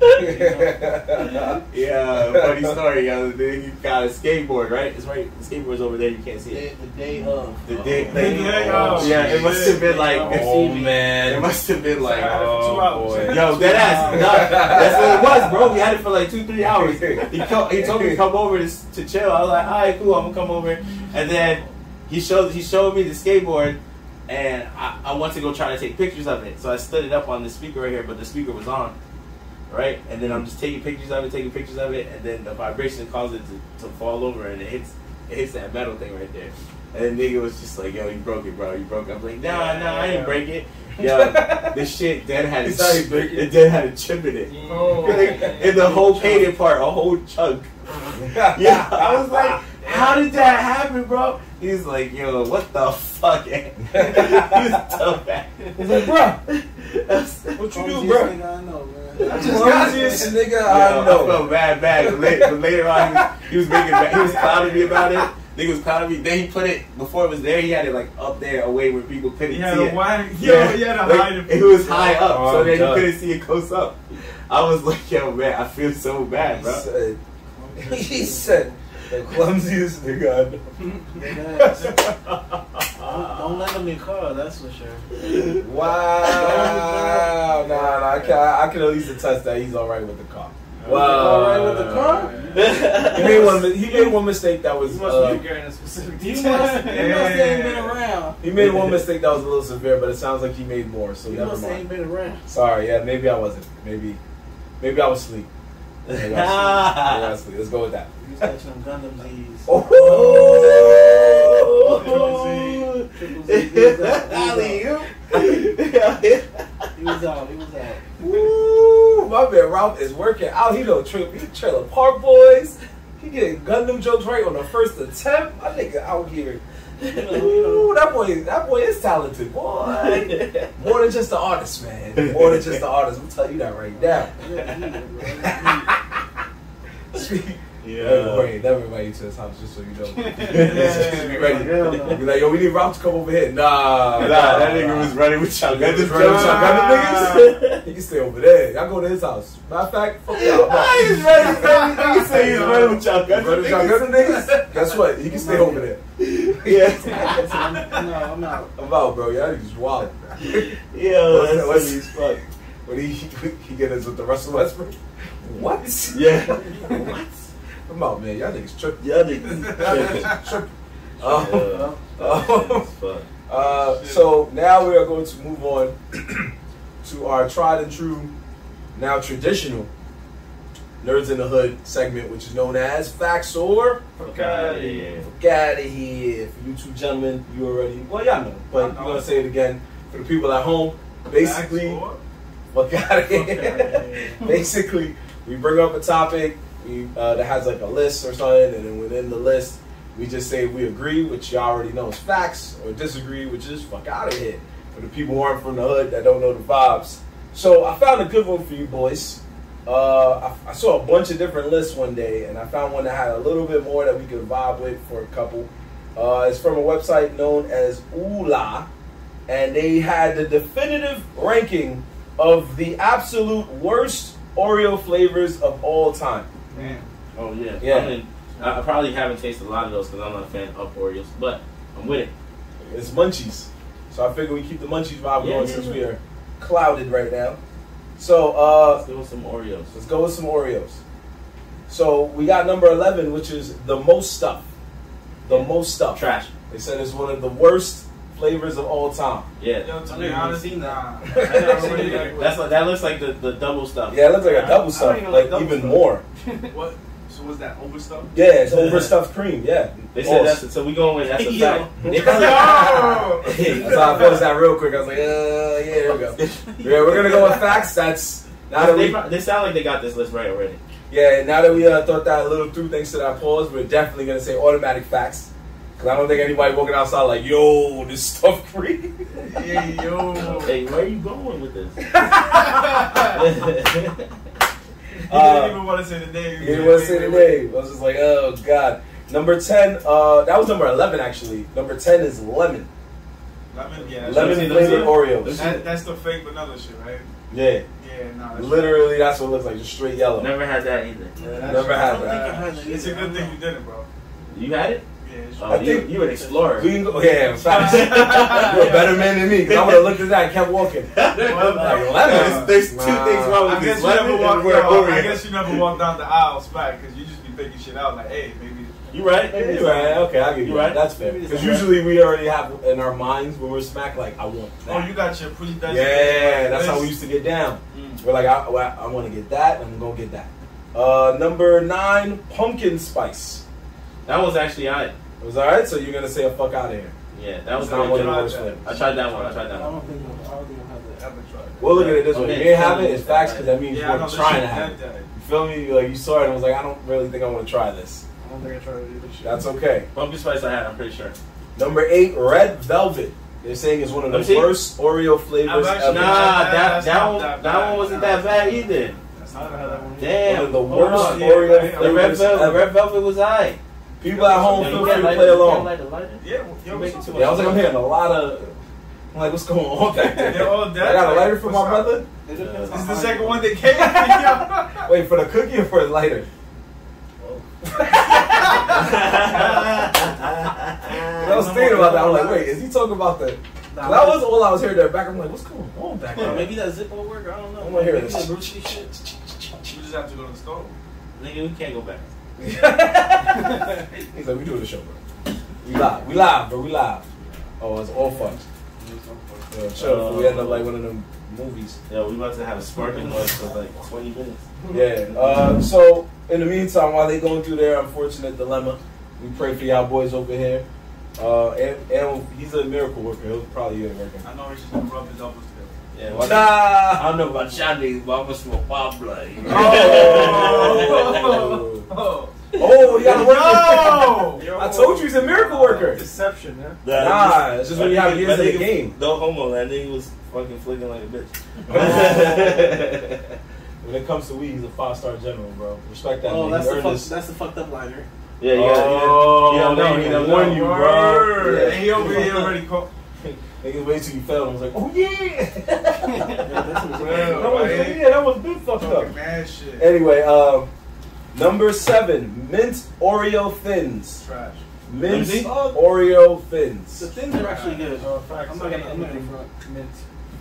that's Accident. not. man. Yeah, funny story. Yeah, the nigga he got a skateboard, right? It's right. The skateboard's over there. You can't see it. the day of. The day, The thing. day of. Oh, yeah, it must have been like. oh It man, must have been like. I had it for two oh hours. boy. Yo, dead ass. <laughs> Nah, that's what it was, bro. We had it for like two, three hours. He, co- he told me to come over to, to chill. I was like, all right, cool. I'm gonna come over. And then he showed he showed me the skateboard, and I, I went to go try to take pictures of it. So I stood it up on the speaker right here, but the speaker was on, right? And then I'm just taking pictures of it, taking pictures of it, and then the vibration causes it to, to fall over, and it hits it hits that metal thing right there. And the nigga was just like, yo, you broke it, bro. You broke it. I'm like, nah, nah, I didn't break it. <laughs> Yo, this shit then had a It's chip, it then had a chip in it. Oh. <laughs> in the whole painted part, a whole chunk. <laughs> Yeah, I was like, how did that happen, bro? He's like, yo, what the fuck? he was so bad. He's like, bro, what you do, Clumsiest bro? Nigga I know, man. I just got this nigga. Yo, I I know. felt bad, bad. But later, but later on, he was, he was making, he was clouding me about it. Nigga was clouding me. Then he put it before it was there. He had it like up there, away where people couldn't He had see a it. wide, yo, he had a like, hide it was high up, Oh, so I'm then you couldn't see it close up. I was like, yo, man, I feel so bad, He bro. said, <laughs> he said, the clumsiest nigga I know. Dead ass. don't, don't let him in car, that's for sure. <laughs> Wow. nah, nah, I can, I can at least attest that he's all right with the car. Wow. All right with the car? He made one. He made one mistake that was. You must Uh, be carrying a specific He detail. must, he must ain't been around. he made one mistake that was a little severe, but it sounds like he made more. So He never must ain't mind. been around. Sorry. Yeah, maybe I wasn't. Maybe, maybe I was asleep. Maybe I was asleep. Maybe I was asleep. Let's go with that. He was catching them Gundam Z's. Oh. Triple Was out. Alley-oop. He was out. He was out. Woo, my man Ralph is working out. He don't trip. He trailer park boys. He getting Gundam jokes right on the first attempt. I think out here. Ooh, that boy, that boy is talented, boy. More than just the artist, man. More than just the artist. I'm tell you that right now. <laughs> <laughs> Yeah, Never Yeah. bring, never invite you to his house, just so you know. <laughs> <laughs> Yeah. Just be ready. Hell. Be like, yo, we need Ralph to come over here. Nah, Nah, that nigga was running with y'all. Got this Got running with y'all Gundam niggas. niggas. <laughs> He can stay over there. Y'all go to his house. Matter of fact, fuck y'all. I'm out. Ah, he's running. Say he's running with y'all. Got Brother John Gunner niggas, guess what? He can stay over there. Yeah. no, I'm out. I'm out, bro. Y'all niggas wild. Yo, What's- that's what's- funny as fuck. When he he get us with the Russell Westbrook. What? Yeah. What? I'm out, man. Y'all niggas tripping. Y'all niggas. <laughs> tripping. <laughs> Yeah. Uh, <laughs> uh, so now we are going to move on <clears throat> to our tried and true, now traditional Nerdz in the Hood segment, which is known as Facts or Fuck outta here. Fuck out of here. For you two gentlemen, you already, well, y'all know, but I'm going to say it again for the people at home. Basically, fuck out of here. Basically, we bring up a topic we, uh, that has like a list or something, and then within the list, we just say we agree, which y'all already know is facts, or disagree, which is fuck out of here. For the people who aren't from the hood that don't know the vibes. So I found a good one for you boys. Uh, I, I saw a bunch of different lists one day, and I found one that had a little bit more that we could vibe with for a couple. Uh, it's from a website known as Oola, and they had the definitive ranking of the absolute worst Oreo flavors of all time. Man. Oh yeah. Yeah. I, mean, I I probably haven't tasted a lot of those because I'm not a fan of Oreos, but I'm with it. It's munchies. So I figure we keep the munchies vibe Yeah, going yeah, since yeah. we are clouded right now. So uh, Let's go with some Oreos. let's go with some Oreos. So we got number 11, which is the most stuff. The most stuff. Trash. They said it's one of the worst flavors of all time. Yeah. Yo, to be honest, nah. that. <laughs> I never really like That's like, that looks like the, the double stuff. Yeah, it looks like a double don't stuff, even like like double even stuff. more. <laughs> what? So was that overstuffed? Yeah, it's overstuffed cream. Yeah, They said False. that's so we going with that's a <laughs> Yo. fact. <laughs> They Yo! probably- That's how I felt that real quick. I was like, uh, yeah, there we go. Yeah, we're gonna go with facts. That's now that they, we, they sound like they got this list right already. Yeah, now that we uh, thought that a little through, thanks to that pause, we're definitely gonna say automatic facts. Cause I don't think anybody walking outside like, yo, this stuff free. Hey, yo. Hey, where are you going with this? He Uh, didn't even want to say the name. He didn't want to say the name. I was just like, oh god. Number ten, uh, that was number eleven actually. Number ten is lemon. Lemon, yeah. that's- Lemon see, flavored Oreos. That, that's the fake vanilla shit, right? Yeah, Yeah, nah. That's literally, that's what it looks like, just straight yellow. Never had that either. Yeah, Never I had don't that. think I had that It's a good thing you didn't, bro. You had it? Yeah, Oh, I you, think- you an explorer. We can go, yeah, facts. <laughs> You're a better man than me because I would have looked at that and kept walking. Well, <laughs> Like, lemon? There's two Nah. things wrong I with guess this. you never Lemon walk. and we're I guess you never walk down the aisle smack because you just be thinking shit out like, hey, maybe. You right? Yeah, you're right. Okay, I'll give you You right? That's fair. Because usually we already have in our minds when we're smack like, I want Oh, that. you got your pre yeah, that's how we used to get down. Mm. We're like, I, well, I want to get that, and I'm gonna get that. Uh, number nine, pumpkin spice. That was actually I. It was all right. So you're gonna say a fuck out of here. Yeah, that was not one of the worst that. I tried that one. I tried that one. don't think I don't think I have that. Haven't tried that. Well, look at it this oh, way. Okay. If you didn't have it, it's facts because that means Yeah, you know weren't trying to have it. dead, dead. You feel me? Like you saw it and was like, I don't really think I want to try this. I don't think I tried to do this shit. That's okay. Pumpkin spice I had, I'm pretty sure. Number eight, red velvet. They're saying it's one of the see. worst Oreo flavors ever. Nah, that- that that one that that one wasn't that bad either. That's not that bad. one. Damn. One of the worst on. Oreo yeah, The red flavors velvet, ever. red velvet was I. People at home feel you free to play it- you along. can't light it, light? Yeah, You yo, making too much Yeah, I was like, I'm hearing a lot of. I'm like, what's going on back <laughs> there? They're. I got a lighter for my up? brother. This is the second you- one they gave me. <laughs> Wait, for the cookie or for the lighter? Oh. <laughs> I was thinking about that. I'm like, wait, is he talking about the? 'cause That was all I was hearing there back. I'm like, what's going on back Yeah, there? maybe that Zippo work. I don't know. I wanna hear this. the Bruce Lee shit. You just have to go to the store. Nigga, we can't go back. <laughs> He's like, we doing the show, bro. We live. We live, bro. We live. Oh, it's all fun. Yeah, chill. we end up like one of them movies. Yo, we about to have a sparking noise for like 20 minutes. Yeah. Uh, so in the meantime, while they going through their unfortunate dilemma, we pray for y'all boys over here. Uh, and, and he's a miracle worker. He'll probably get working. I know he's just gonna rub his elbows together. Yeah, watch Nah. I don't know about y'all niggas, but I'm gonna smoke Pablo. Oh, oh, <laughs> Oh, he got a worker. Yo. I told you he's a miracle worker. Deception, yeah. Nah, it's just when you have years in the game. No homo, that nigga was fucking flicking like a bitch. <laughs> When it comes to weed, he's a five star general, bro. Respect that. Oh, man. that's the fuck, that's the fucked up liner. yeah, you gotta, Oh, you don't know, they you don't warn know. you, bro. Yeah. And he over here already caught. Niggas wait till you fell and was like, oh yeah. <laughs> Yeah, that's what Well, that was, right. yeah, that was big fucked Talking up. mad shit. Anyway, um, number seven, mint Oreo thins. Trash. Mint Let me see. Oreo The thins. thins are actually good. Facts. I'm not gonna- I'm not gonna. Mint.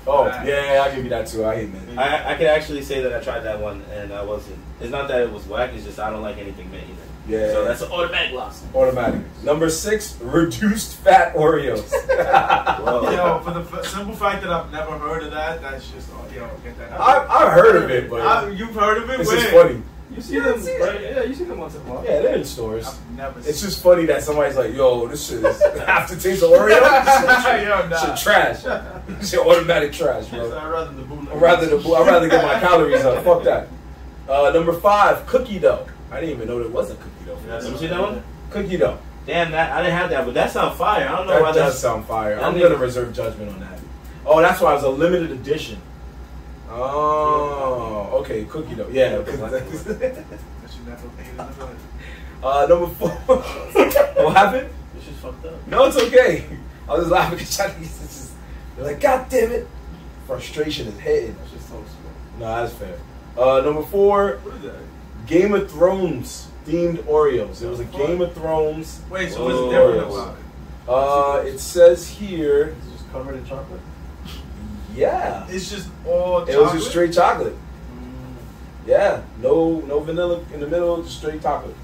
Oh yeah, I'll give you that too. I hate mint. I, I can actually say that I tried that one and I wasn't. It's not that it was whack. It's just I don't like anything mint either. Yeah. So that's an automatic loss. Automatic. Number six, reduced fat Oreos. <laughs> Yo, for the f- simple fact that I've never heard of that, that's just, oh, yo, get that out. I, I've heard of it, but I, you've heard of it? it's Where? just funny. You see Yeah, them, see right? Yeah, you see them once in a while. Yeah, they're in stores. I've never It's seen just funny that somebody's like, yo, this shit is <laughs> <laughs> half the taste of Oreo. Yo, This nah. shit trash. Shit automatic trash, bro. I'd rather the bootleg. I'd rather, the, I'd rather get my calories up. Fuck that. Uh, number five, cookie dough. I didn't even know there was a cookie dough. That's Let me see that one. Cookie dough. Damn, that I didn't have that, but that sounds fire. I don't know That why does that's. sound fire. I'm gonna reserve judgment on that. Oh, that's why it was a limited edition. Oh, okay, cookie dough. Yeah. <laughs> That you never ate in the uh, number four. <laughs> what happened? It's just fucked up. No, it's okay. I was just laughing because Chinese. It's just, they're like, God damn it! Frustration is hitting. That's just so slow. No, that's fair. Uh, number four, What is that? Game of Thrones themed Oreos. It was a Game of Thrones. Wait, so what's Oreos. different about it? Uh, it says here, It's just covered in chocolate. yeah, It's just all it was just straight chocolate. Mm. Yeah, no, no vanilla in the middle, just straight chocolate.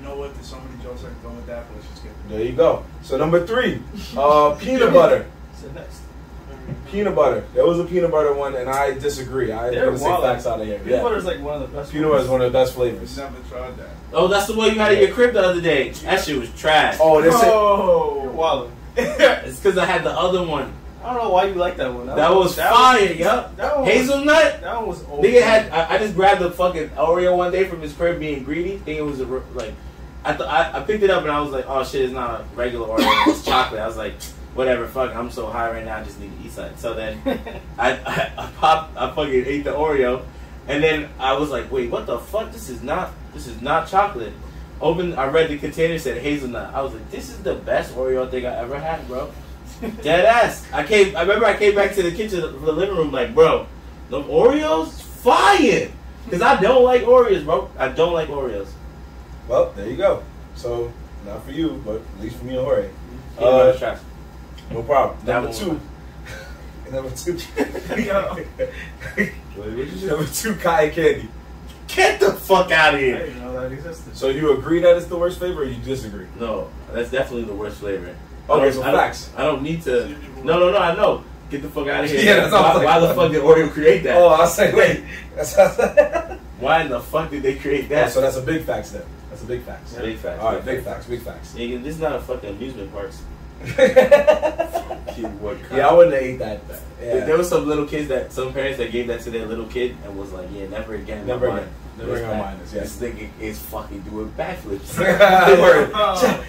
You know what? There's so many jokes I can go with that, but let's just get There you go. So number three, uh, <laughs> peanut butter. So next. Peanut butter. There was a peanut butter one, and I disagree. I'm They're gonna say wild. facts out of here. Peanut Yeah. butter is like one of the best. Peanut butter is one of the best I've flavors. never tried that. Oh, that's the one you had at your crib the other day. That shit was trash. Oh, this is. Oh, Wild. <laughs> It's because I had the other one. I don't know why you like that one. That was fire, yup. That one was, Hazelnut. that one was old. Nigga had. I, I just grabbed the fucking Oreo one day from his crib, being greedy, thinking it was a r- like. I, th- I I picked it up and I was like, oh shit, it's not a regular Oreo, it's <laughs> chocolate. I was like, whatever, fuck, I'm so high right now, I just need to eat something. So then I, I I popped, I fucking ate the Oreo, and then I was like, wait, what the fuck? This is not, this is not chocolate. Open, I read the container said hazelnut. I was like, this is the best Oreo thing I ever had, bro. <laughs> Dead ass. I came. I remember I came back to the kitchen, the living room, like, bro, the Oreos, fire. Cause I don't like Oreos, bro. I don't like Oreos. Well, there you go. So, not for you, but at least for me and Jorge. Uh, Uh, trash. No problem. That Number two. <laughs> Number two. <laughs> Get Number two, cotton candy. Get the fuck out of I here. didn't know that existed. So you agree that it's the worst flavor, or you disagree? No, that's definitely the worst flavor. I Okay, don't- so I facts. I don't need to. No, no, no. I know. Get the fuck out of here. Yeah, that's all I why, was why the fuck did Oreo create that? Oh, I was like, wait. That's, that's, <laughs> Why in the fuck did they create yeah, that? Oh, so that's a big facts then. That's a big facts. Big facts. All right, big facts, big facts. Nigga, this is not a fucking amusement park. Kid, <laughs> what yeah, I wouldn't have ate that. Yeah. There was some little kids that some parents that gave that to their little kid and was like, yeah, never again. Never again. Never again guy- mine is, yes. This nigga is fucking doing backflips. <laughs> <laughs> Word. Oh.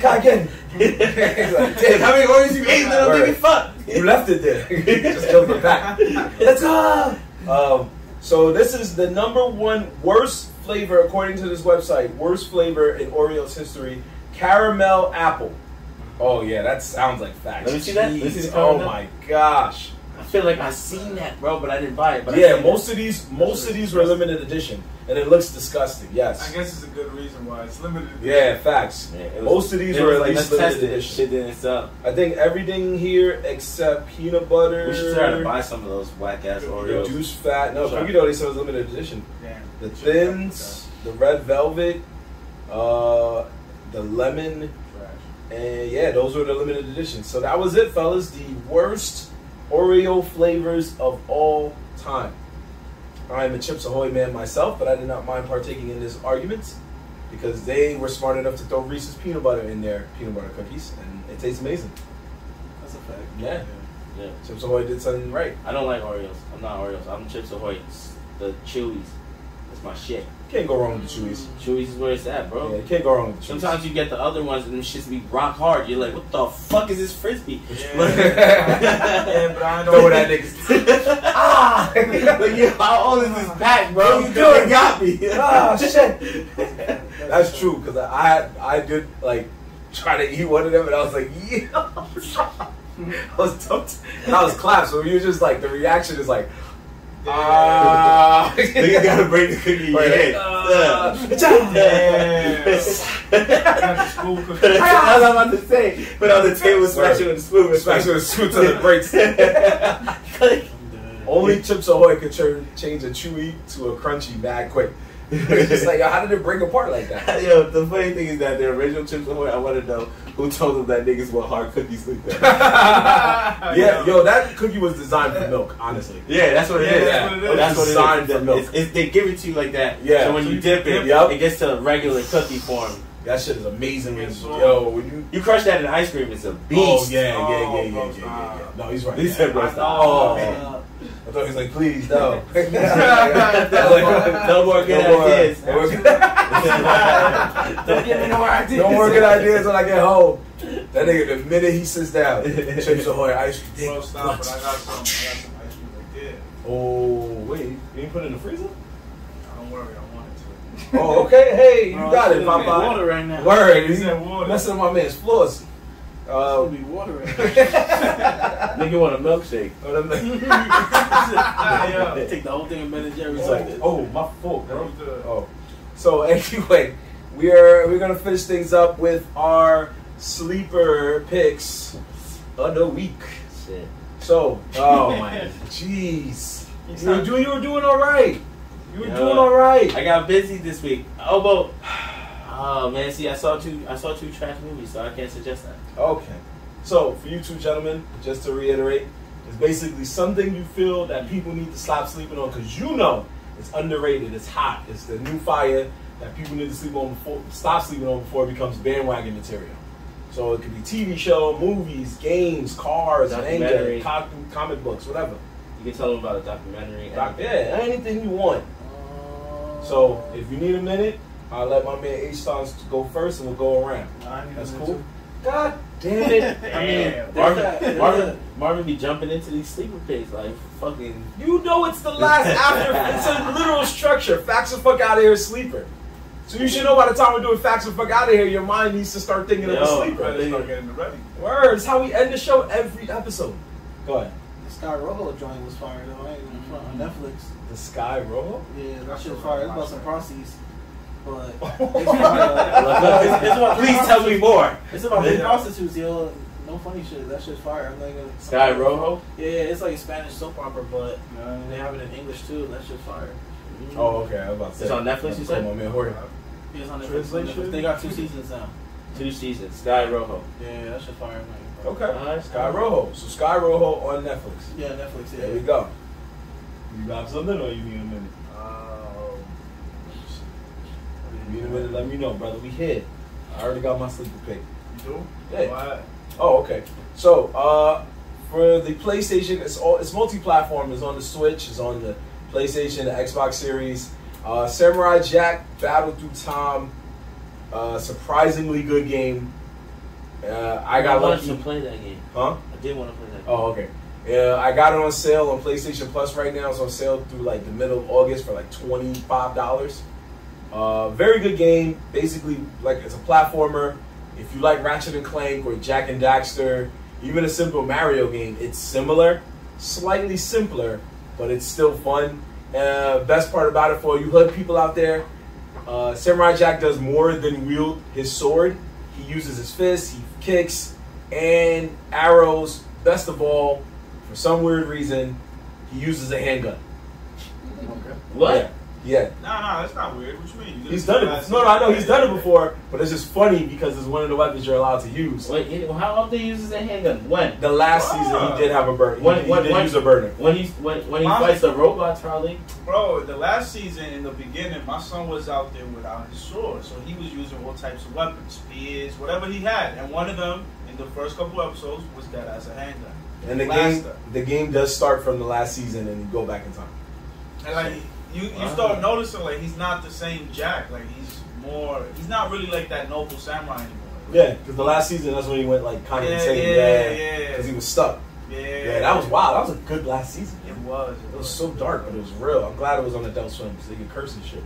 Cotton He's like, damn, How many Oreos you ate, little Word. nigga? Fuck. You left it there. Just killed the pack. Let's go. Um, so this is the number one worst flavor according to this website. Worst flavor in Oreos history: caramel apple. Oh yeah, that sounds like facts. Let me see that. Let me see the Oh caramel. my gosh. I feel like I've seen that, bro, but I didn't buy it. But Yeah, seen most of these, most of these were limited edition, and it looks disgusting. Yes. I guess it's a good reason why it's limited. Yeah, facts. Yeah, it was- Most of these it were was at like, least let's limited test it. edition. Shit didn't sell. I think everything here except peanut butter. We should try to buy some of those whack ass Oreos. Reduced fat. No, Sure. cookie dough. They said it was limited edition. Damn. The thins, the red velvet, uh, the lemon, Trash. And yeah, those were the limited editions. So that was it, fellas. The worst Oreo flavors of all time. I am a Chips Ahoy man myself, but I did not mind partaking in this argument because they were smart enough to throw Reese's peanut butter in their peanut butter cookies, and it tastes amazing. That's a fact. Yeah, Yeah. Chips Ahoy did something right. I don't like Oreos. I'm not Oreos. I'm Chips Ahoy. It's the Chewies. That's my shit. Can't go wrong with the Chewies. Chewies is where it's at, bro. Yeah, you can't go wrong with the Chewies. Sometimes you get the other ones and them shits be rock hard. You're like, what the fuck is this frisbee? Yeah, but <laughs> I know Throw that niggas. <laughs> ah! <laughs> like, yo, how old is this pack, bro? What you doing? It got me. ah, shit. That's true because I I did like try to eat one of them and I was like, yeah. I was dumped and I was clapped. So you just like the reaction is like, ah. Then you gotta break the cookie in your Right. head. Ah. Damn. Got the school cookie. That's what I was about to say. Put on the table, smash it with a spoon. Smash it with a spoon till it breaks. <laughs> Only Chips Ahoy could turn, change a chewy to a crunchy mad quick. <laughs> it's just like, yo, how did it break apart like that? <laughs> Yo, the funny thing is that the original Chips Ahoy, I want to know who told them that niggas want hard cookies like that. <laughs> yeah, yo, that cookie was designed for milk, honestly. Yeah, that's what it is. Yeah, that's what it is. That's what it is. Designed for milk. It's, it's, they give it to you like that. Yeah. So when So you you dip dip it, Yep. it gets to regular cookie form. That shit is amazing. Yeah, when- so- yo, when you You crush that in ice cream, it's a oh, beast. Oh yeah, yeah, Oh, yeah, yeah, yeah, bro, yeah, yeah, yeah. No, he's right. He said, bro, I stop. Oh. I thought he was like, please, no. <laughs> <laughs> no more good No more. ideas. No more <laughs> Don't give me no more ideas. No more good ideas when I get home. That nigga, the minute he sits down, Chips Ahoy ice cream. Bro, stop, but I got some. I got some ice cream right there. Oh, wait, you didn't put it in the freezer? I don't worry, I wanted to. Oh, okay. Hey, you Bro, got it, should've made Papa. Water right now. Word. He He's said water. messing with my man's floors. Uh, Uh, be water. <laughs> Nigga want a milkshake. oh, them- Yeah, yeah. Take the whole thing of Ben and Jerry's oh, like this. oh, my fault, bro. Oh, so <laughs> anyway, we are we're gonna finish things up with our sleeper picks of the week. Shit. So, oh <laughs> my, jeez, you were doing you were doing all right. You were Yeah. doing all right. I got busy this week. Oh, but oh man, see, I saw two. I saw two trash movies, so I can't suggest that. Okay, so for you two gentlemen, just to reiterate, it's basically something you feel that people need to stop sleeping on because you know it's underrated, it's hot, it's the new fire that people need to sleep on before, stop sleeping on before it becomes bandwagon material. So it could be TV show, movies, games, cars, manga, co- comic books, whatever. You can tell them about a documentary. Doc- anything. yeah, anything you want. So if you need a minute, I'll let my man H Stars go first and we'll go around. I That's cool. too. God damn it. <laughs> I mean, Damn. Marvin, Marvin, Marvin be jumping into these sleeper pigs like fucking. You know it's the last after. It's a literal structure. Facts the fuck out of here, sleeper. So you should know by the time we're doing facts the fuck out of here, your mind needs to start thinking of Yo, a Better sleeper. start getting it ready. Words, how we end the show every episode. Go ahead. The Sky Rojo joint was fire though. I ain't gonna front on Netflix. The Sky Roll. Yeah, that shit was fire. It's about some prostitutes, but <laughs> it's. Please tell me more. It's about big Yeah. prostitutes, yo. No funny shit. That shit's fire. I'm not gonna. Sky Rojo. Yeah, yeah, it's like a Spanish soap opera, but they have it in English too. and That shit's fire. Oh, okay. I was about to say. It's on Netflix, you said? My man Jorge. It's on Netflix. They got two seasons now. Two seasons. Sky Rojo. Yeah, that shit's fire. I'm not. Okay. Alright. Sky Rojo. So Sky Rojo on Netflix. Yeah, Netflix. Yeah. There we go. You got something or you need a minute? Um, You need a minute, let me know, brother. We here. I already got my sleeper pick. You do? Yeah. What? Oh, okay. So, uh, for the PlayStation, it's all it's multi-platform. It's on the Switch. It's on the PlayStation, the Xbox Series. Uh, Samurai Jack Battle Through Time. Uh, surprisingly good game. Uh, I got wanted lucky. to play that game. Huh? I did want to play that. Game. Oh, okay. Yeah, I got it on sale on PlayStation Plus right now. It's on sale through like the middle of August for like twenty five dollars. Uh, very good game. Basically, like it's a platformer. If you like Ratchet and Clank or Jak and Daxter, even a simple Mario game, it's similar, slightly simpler, but it's still fun. Uh, best part about it for you hood people out there, uh, Samurai Jack does more than wield his sword. He uses his fists, he kicks, and arrows. Best of all, for some weird reason, he uses a handgun. Okay. What? Yeah. Yeah. No, no, that's not weird. What you mean? You He's done it. No, no, I know he's done it before, but it's just funny because it's one of the weapons you're allowed to use. Wait, how often he uses a handgun? When? The last Wow. season, he did have a burner. He, When- he when- did when- use a burner. When he's when when he Mom- fights the robots, probably. Bro, the last season in the beginning, my son was out there without his sword, so he was using all types of weapons, spears, whatever he had, and one of them in the first couple episodes was that as a handgun. And the game, the game does start from the last season, and you go back in time. And like you, you start noticing like he's not the same Jack. Like he's more. He's not really like that noble samurai anymore. Yeah, because the last season, that's when he went like kind of Yeah, insane. yeah, yeah. Because he was stuck. Yeah, Yeah, that was wild. That was a good last season. It was. It was so dark, but it was real. I'm glad it was on Adult Swim so they could curse and shit.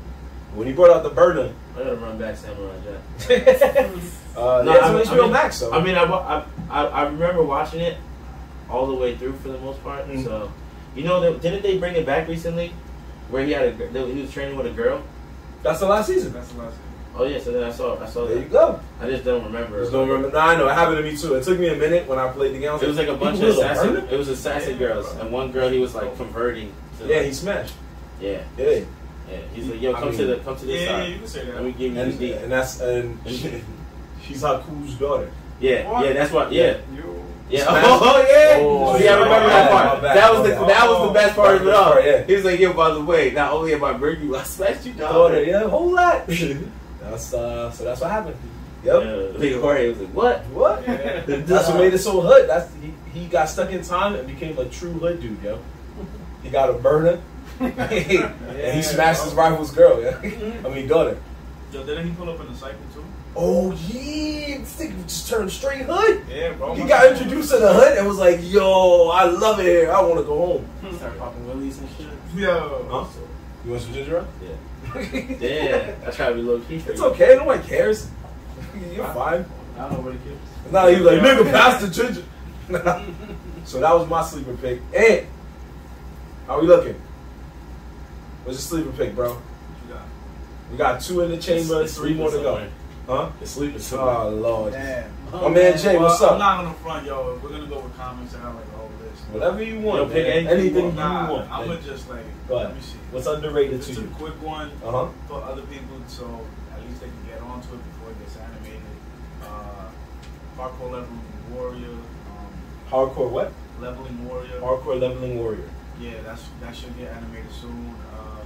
When he brought out the burner, I gotta run back Samurai Jack. <laughs> <laughs> uh, No, yeah, it's I on mean- HBO I mean- Max, so. I mean, I, I, I I remember watching it all the way through for the most part. Mhm. So, you know, they, didn't they bring it back recently, where he had a he was training with a girl? that's the last season. That's the last. Oh yeah, so then I saw I saw There you go. I just don't remember. Just don't remember. No, I know. It happened to me too. It took me a minute when I played the game. It was like a bunch of assassin. It was assassin Yeah. girls, and one girl he was like converting. To Yeah, like- he smashed. yeah, Yeah, yeah. He's like, yo, I come to the come to Yeah, this yeah, side. you can say that. Let me give you and, the and that's and she, <laughs> she's Aku's daughter. Yeah, What? yeah. That's why. Yeah, You. Yeah. Smash- <laughs> Oh yeah. Oh, yeah, I remember that part. That was the bad. that was the best part of it all. yeah. He was like, yo, by the way, not only am I bring you, I smashed you, Daughter, daughter. yeah, a whole lot. <laughs> that's uh, so that's what happened. Yep. Yeah, Big Jorge was like, what? What? Yeah. <laughs> That's what made it so hood. That's he, he got stuck in time and became a true hood dude, yo. He got a burner. and he smashed his rival's girl, yeah. I mean daughter. Yo, didn't he pull up in the cycle too? Oh yeah, this nigga just turned straight hood. Yeah, bro. He got introduced to the hood and was like, "Yo, I love it here. I want to go home." Start popping willies and shit. Yo. Huh? You want some ginger ale? Yeah. <laughs> Yeah, I try to be low key. For It's you. okay. Nobody cares. <laughs> You're fine. I don't know what it gives. Now he was like, "Nigga, pass the ginger." <laughs> so that was my sleeper pick. And how we looking? What's your sleeper pick, bro? What you got? We got two in the chamber, It's- it's three more to go. somewhere. Huh? It's sleeping somewhere. Oh lord. Damn. My man Jay, Well, what's I'm up? not gonna front, yo. We're gonna go with comments and have like a whole list. Whatever you want. Yo, pick man. anything you anything want. you Nah, want. I'm gonna just like. Go ahead. Let me see. What's underrated to Just a you? quick one Uh huh. for other people, so at least they can get onto it before it gets animated. Uh, Hardcore Leveling Warrior. Um, Hardcore what? Leveling Warrior. Hardcore leveling warrior. Yeah, that's that should get animated soon. Uh,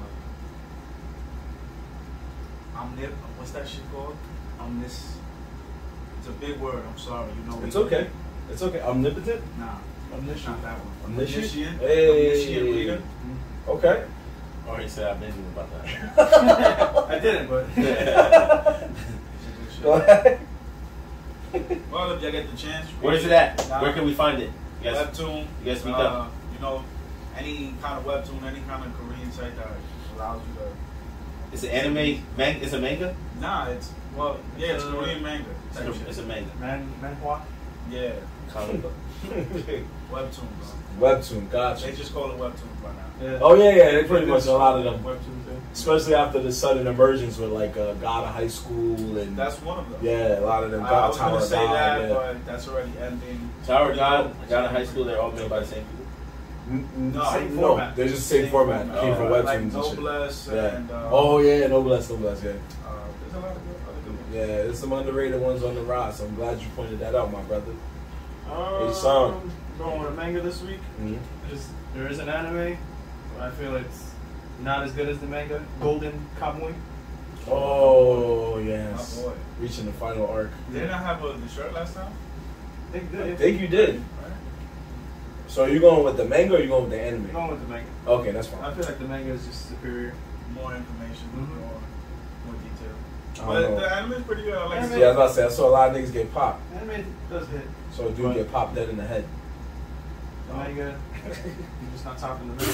Omnip, what's that shit called? Omnis. It's a big word. I'm sorry. You know. It's okay. It's okay. Omnipotent. Nah, Omniscient. not that one. Omniscient? Omniscient. Hey. Omniscient reader. Okay. Already said I've been thinking about that. <laughs> I didn't, but <laughs> <laughs> Go ahead. Well, if you get the chance, Where's it at? Nah. Where can we find it? You guys, Webtoon. Yes, guys speak uh. You know, any kind of webtoon, any kind of Korean site that allows you to. It's an anime. Man, it's a manga. Nah, it's well, yeah, it's Uh, Korean manga. It's a, shit. it's a manga. man, manhwa. Yeah, Comic book. <laughs> webtoon. Bro. Webtoon, gotcha. They just call it webtoon by now. Yeah. Oh yeah, yeah. They pretty much a lot of them, Webtoons, yeah. especially after the sudden emergence with like uh, God of High School and That's one of them. yeah, a lot of them. I, I God was Tower gonna say God, that, yeah. but that's already ending. Tower of God, God of High School. They're all made by the same people. N- n- No, same no, format. they're just the same format. Came from Uh, webtoons like and shit. Noblesse Yeah. and uh, Oh yeah, Noblesse, Noblesse, yeah. uh, there's a lot of good, other good ones. Yeah, there's some underrated ones on the rise. So I'm glad you pointed that out, my brother. Um, son. Going with a manga this week. Mhm. There's, there is an anime, but I feel it's not as good as the manga. Golden Kamuy. Oh My yes, boy. reaching the final arc. Didn't I have a, the shirt last time? I think good. I think you did. Right? So are you going with the manga or you going with the anime? going with the manga. Okay, that's fine. I feel like the manga is just superior. More information, Mhm. more, more detail. I But don't know. the anime is pretty good. I like Anime- it. Yeah, I was about to say I saw a lot of niggas get popped. Anime does hit. So a dude get popped dead in the head. The manga, you're just not topping the manga.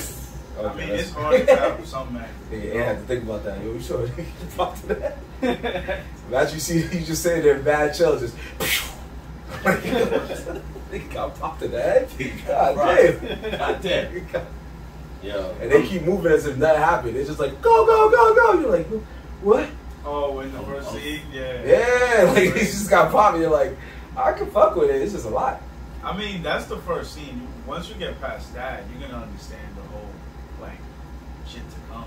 I mean, it's hard to tell some man. <laughs> Yeah, yeah, I had to think about that. Yo, you sure <laughs> they get popped to the head? <laughs> Imagine you see you just say they're bad chill, just they got popped in the head. God damn. God damn. Yo. And they keep moving as if nothing happened. It's just like go go go go. You're like what? Oh, in the first oh. scene, yeah. Yeah, <laughs> like he just got popped. You're like I can fuck with it. It's just a lot. I mean, that's the first scene. Once you get past that, you're gonna understand the whole like shit to come.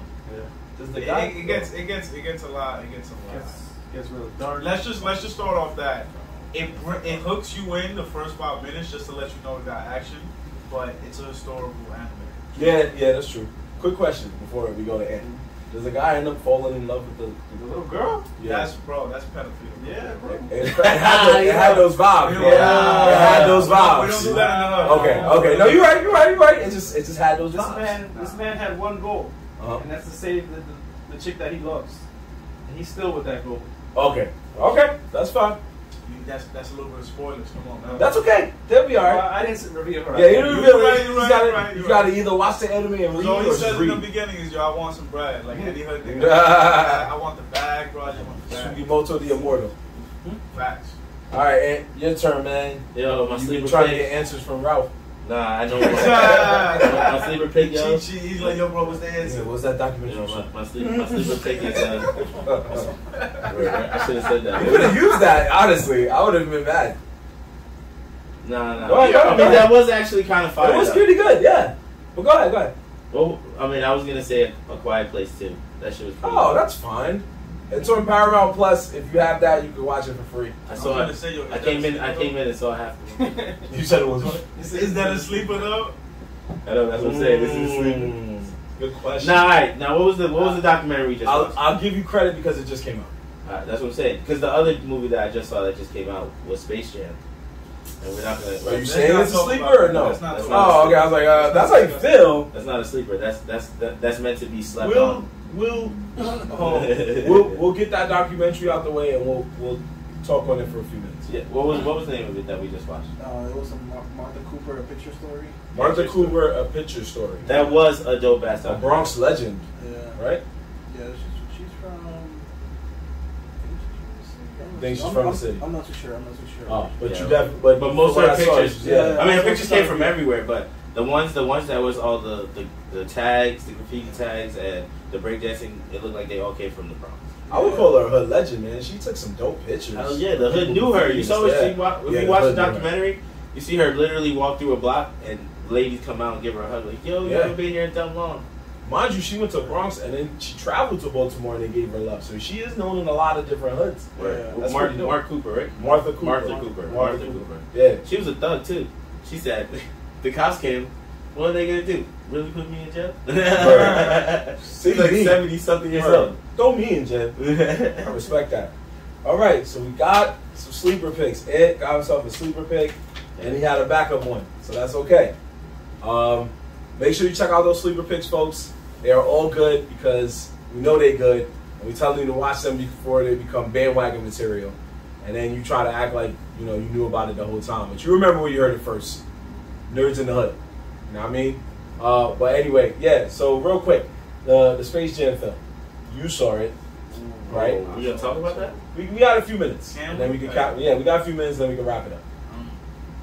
Does It, the guy it, it gets it gets it gets a lot. It gets a lot. gets, gets real dark? Let's just let's just start off that it it hooks you in the first five minutes just to let you know it got action, but it's a historical anime. Yeah, yeah, that's true. Quick question before we go to end. Does the guy end up falling in love with the? the little girl. Yeah. That's bro. That's pedophilia. Yeah, bro. It, it had, the- it had those vibes. We Yeah, don't- it had those vibes. We don't do that in the hood. Okay, okay. No, you're right. You're right. You're right. It just, it just had those This vibes. man, this man had one goal, Uh-huh. and that's to save the, the, the chick that he loves, and he's still with that goal. Okay. Okay. That's fine. You- That's that's a little bit of spoilers. Come on, man. That's okay. They'll be all Well. I didn't reveal her. Yeah, you You're don't reveal right, it. you're You right, gotta, you're right, you you're gotta right. either watch the anime and read Because all or he just says in the read. beginning is, "Yo, I want some bread." Like any hood nigga. Yeah. I want the bag, bro. I just want the bag. Sugimoto the Immortal. Facts. All right, Ant, your turn, man. Yo, my you sleeper been trying to get answers from Ralph. Nah, I know. <laughs> My, my sleeper pick, yo. Cheat sheet. He's like, "Yo, bro, what's the Yeah, answer?" what's that documentary? Yo, my, my, sleep, my sleeper pick is. Uh, I should have said that. you could have used that, honestly. I would have been mad. Nah, nah. Go ahead, go ahead, I mean, ahead. that was actually kind of fire. it was though. pretty good, yeah. But go ahead, go ahead. Well, I mean, I was gonna say a quiet place too. That shit was pretty. Oh, good. that's fine. It's on Paramount Plus. If you have that, you can watch it for free. I I'm saw it. I came in. I a came in and saw half. of it. You said it was what? Is that a sleeper though? I know that's what I'm saying. This is a sleeper. Mm, Good question. Nah, all right. Now, what was the what was the documentary we just I'll. I'll give you credit because it just came out. Alright, that's what I'm saying. Because the other movie that I just saw that just came out was Space Jam, and we're not gonna. Are you saying it's a sleeper or no? Let's not That's talk not- about Oh, okay. I was like, uh, that's how you feel. That's not a sleeper. That's that's that, that's meant to be slept We'll on. We'll hold <laughs> on. we'll we'll get that documentary out the way and we'll we'll talk on it for a few minutes. Yeah. What was what was the name of it that we just watched? Uh, it was a Mar- Martha Cooper, a picture story. Martha Cooper, a picture story. That was a dope ass. a Bronx legend, Yeah. right? Yeah, she's, she's from. Think she's I'm- from the I'm- city. I'm not too sure. I'm not too sure. Oh, but Yeah. you def- but But most of what her I saw, pictures, she's- yeah. I mean, her pictures came from everywhere, but the ones, the ones that was all the, the, the tags, the graffiti tags, and the breakdancing, it looked like they all came from the Bronx. I would call her a hood legend, man. She took some dope pictures. Hell yeah, the hood knew her. You saw what Yeah. she wa- if Yeah, you the watch the documentary, you see her literally walk through a block and ladies come out and give her a hug, like, yo, you haven't been here in dumb long. Mind you, she went to Bronx and then she traveled to Baltimore and they gave her love. So she is known in a lot of different hoods. Yeah, that's Mark, pretty dope. Mark Cooper, right? Martha Cooper. Martha Cooper. Martha Cooper. Yeah. She was a thug too. She said, <laughs> the cops came. What are they gonna do? Really put me in jail? She's <laughs> like seventy something years old. Throw me in, jail. I respect that. All right, so we got some sleeper picks. Ed got himself a sleeper pick, and he had a backup one, so that's okay. Um, make sure you check out those sleeper picks, folks. They are all good because we know they're good, and we tell you to watch them before they become bandwagon material. And then you try to act like you know you knew about it the whole time, but you remember when you heard it first. Nerdz in the hood. You know what I mean? Uh, but anyway, yeah. So real quick, the the Space Jam film. You saw it, right? We gonna talk about that? We, we got a few minutes, Can and then we we? can cap. Yeah, we got a few minutes, then we can wrap it up.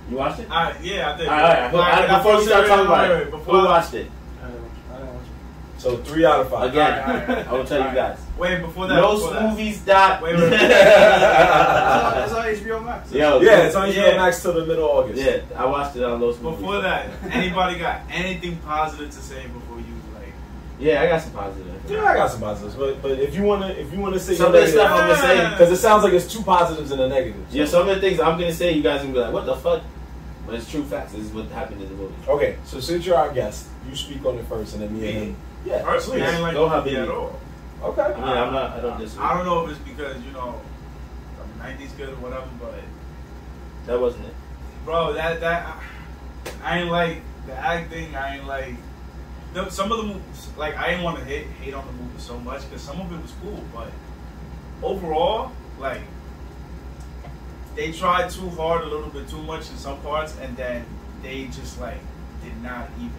You watched it? I, yeah, I did. All right, all right. But I- I Before we thought start talking about it, who before I- watched it? I didn't watch- I didn't watch So three out of five. Again, All right, all right. I will tell you All right. guys. Wait, before that. No before that. movies dot. Wait, wait, wait. <laughs> It's on HBO Max. Yo, yeah, it's on HBO Yeah. Max till the middle of August. Yeah, I watched it on those movies. Before that, anybody got anything positive to say before you like? Yeah, I got some positive. Yeah, I got some positives, but but if you wanna if you wanna say Some of the stuff I'm gonna say- because it sounds like it's two positives and a negative. Yeah, some of the things I'm gonna say, you guys are gonna be like, "What the fuck?" But it's true facts. This is what happened in the movie. Okay, so since you're our guest, you speak on it first, and then me and him. Yeah, Personally, I please. ain't like Go the movie at all. Okay. I mean, I'm not. I don't disagree. I don't know if it's because you know, the '90s good or whatever, but That wasn't it. bro, that that I ain't like the acting. I ain't like the, some of the movies. Like I didn't want to hate hate on the movie so much because some of it was cool, but overall, like they tried too hard, a little bit too much in some parts, and then they just like did not even.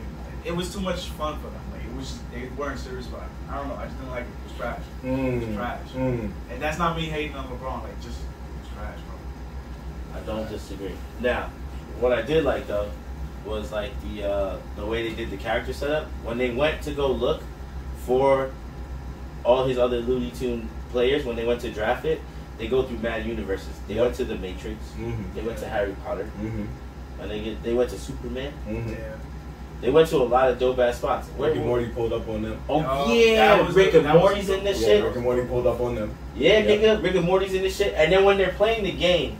It was too much fun for them. Like it was, just, they weren't serious about it. I don't know. I just didn't like it. It was trash. It was Mm, trash. mm. And that's not me hating on LeBron. Like just it was trash, bro. I don't disagree. Now, what I did like though was like the uh, the way they did the character setup when they went to go look for all his other Looney Tune players when they went to draft it. They go through mad universes. They went to the Matrix. Mhm. They went to Harry Potter, Mhm. and they get, they went to Superman. Mhm. Yeah. They went to a lot of dope ass spots. Rick and Morty pulled up on them. Oh Oh, yeah, that was Rick the- and that Morty's in this Yeah, shit. Rick and Morty pulled up on them. Yeah, Yeah. nigga, Rick and Morty's in this shit. And then when they're playing the game,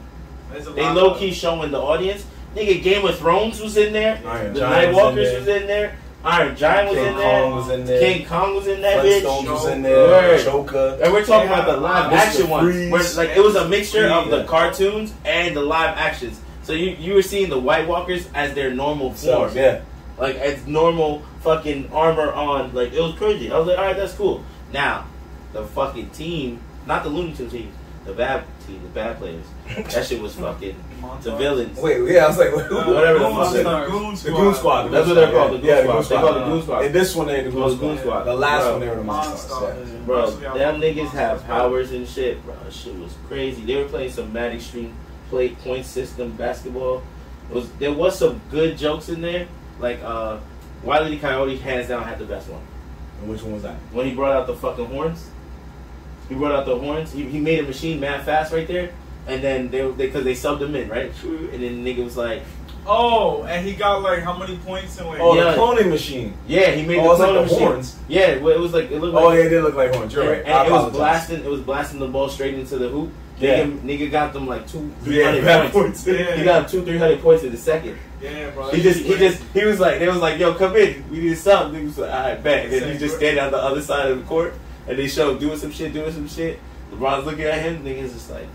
a they low of- key showing the audience. Nigga, Game of Thrones was in there. Iron the Giant was in there. was in there. Iron Giant was King in there. Kong was in there. King Kong was in that bitch. Was in there. Word. Joker. And we're talking Yeah, about the live Mr. action ones, Freeze. where like it was a mixture of the cartoons and the live actions. So you you were seeing the White Walkers as their normal form, So, yeah. Like as normal fucking armor on. Like it was crazy. I was like, all right, that's cool. Now the fucking team, not the Looney Tunes team, the bad team, the bad players. That shit was fucking <laughs> the villains. Wait, yeah, I was like, Uh, Whatever the Goon fuck Squad. they- Goon The Goon Squad. That's what they're Squad, called, the yeah. Goon Yeah, Squad. They call it the Goon Squad. In this one, they the Goon Those Squad. Goon Squad. The last Bro. one, they were the Monsters. Monsters. yeah. Bro, them niggas have powers and shit, bro. Shit was crazy. They were playing some mad extreme play point system basketball. It was there was some good jokes in there. Like uh Wiley the Coyote hands down had the best one. And which one was that? When he brought out the fucking horns. He brought out the horns. He, he made a machine mad fast right there. And then they they because they, 'cause they subbed him in, right? And then the nigga was like, Oh, and he got like how many points in like Oh, Yeah. the cloning machine. Yeah, he made Oh, the it was like the machine. horns. Yeah, well, it was like it looked like Oh, yeah, it did look like horns. You're and, right. and I it was blasting it was blasting the ball straight into the hoop. Yeah. Nigga, nigga got them like two, three Yeah, hundred <laughs> bad points. points. Yeah. He got two, three hundred points in the second. Yeah, bro. He just, he just, he was like, they was like, yo, come in, we need something. He was like, all right, bet. And then he just standing on the other side of the court, and they show him doing some shit, doing some shit. LeBron's looking at him, nigga's just like,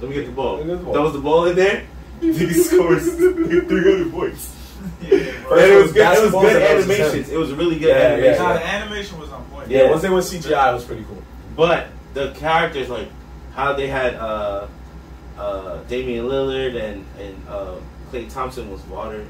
let me get the ball. Let me get the ball. Throws the ball in there, <laughs> He <laughs> scores <laughs> three hundred points. yeah, bro. And it was was good. It was good then it was animations. It was really good Yeah, yeah, animation. The animation was on point. Yeah, Yeah. once they went CGI, it was pretty cool. But the characters, like how they had uh, uh, Damian Lillard and and uh, Klay Thompson was water.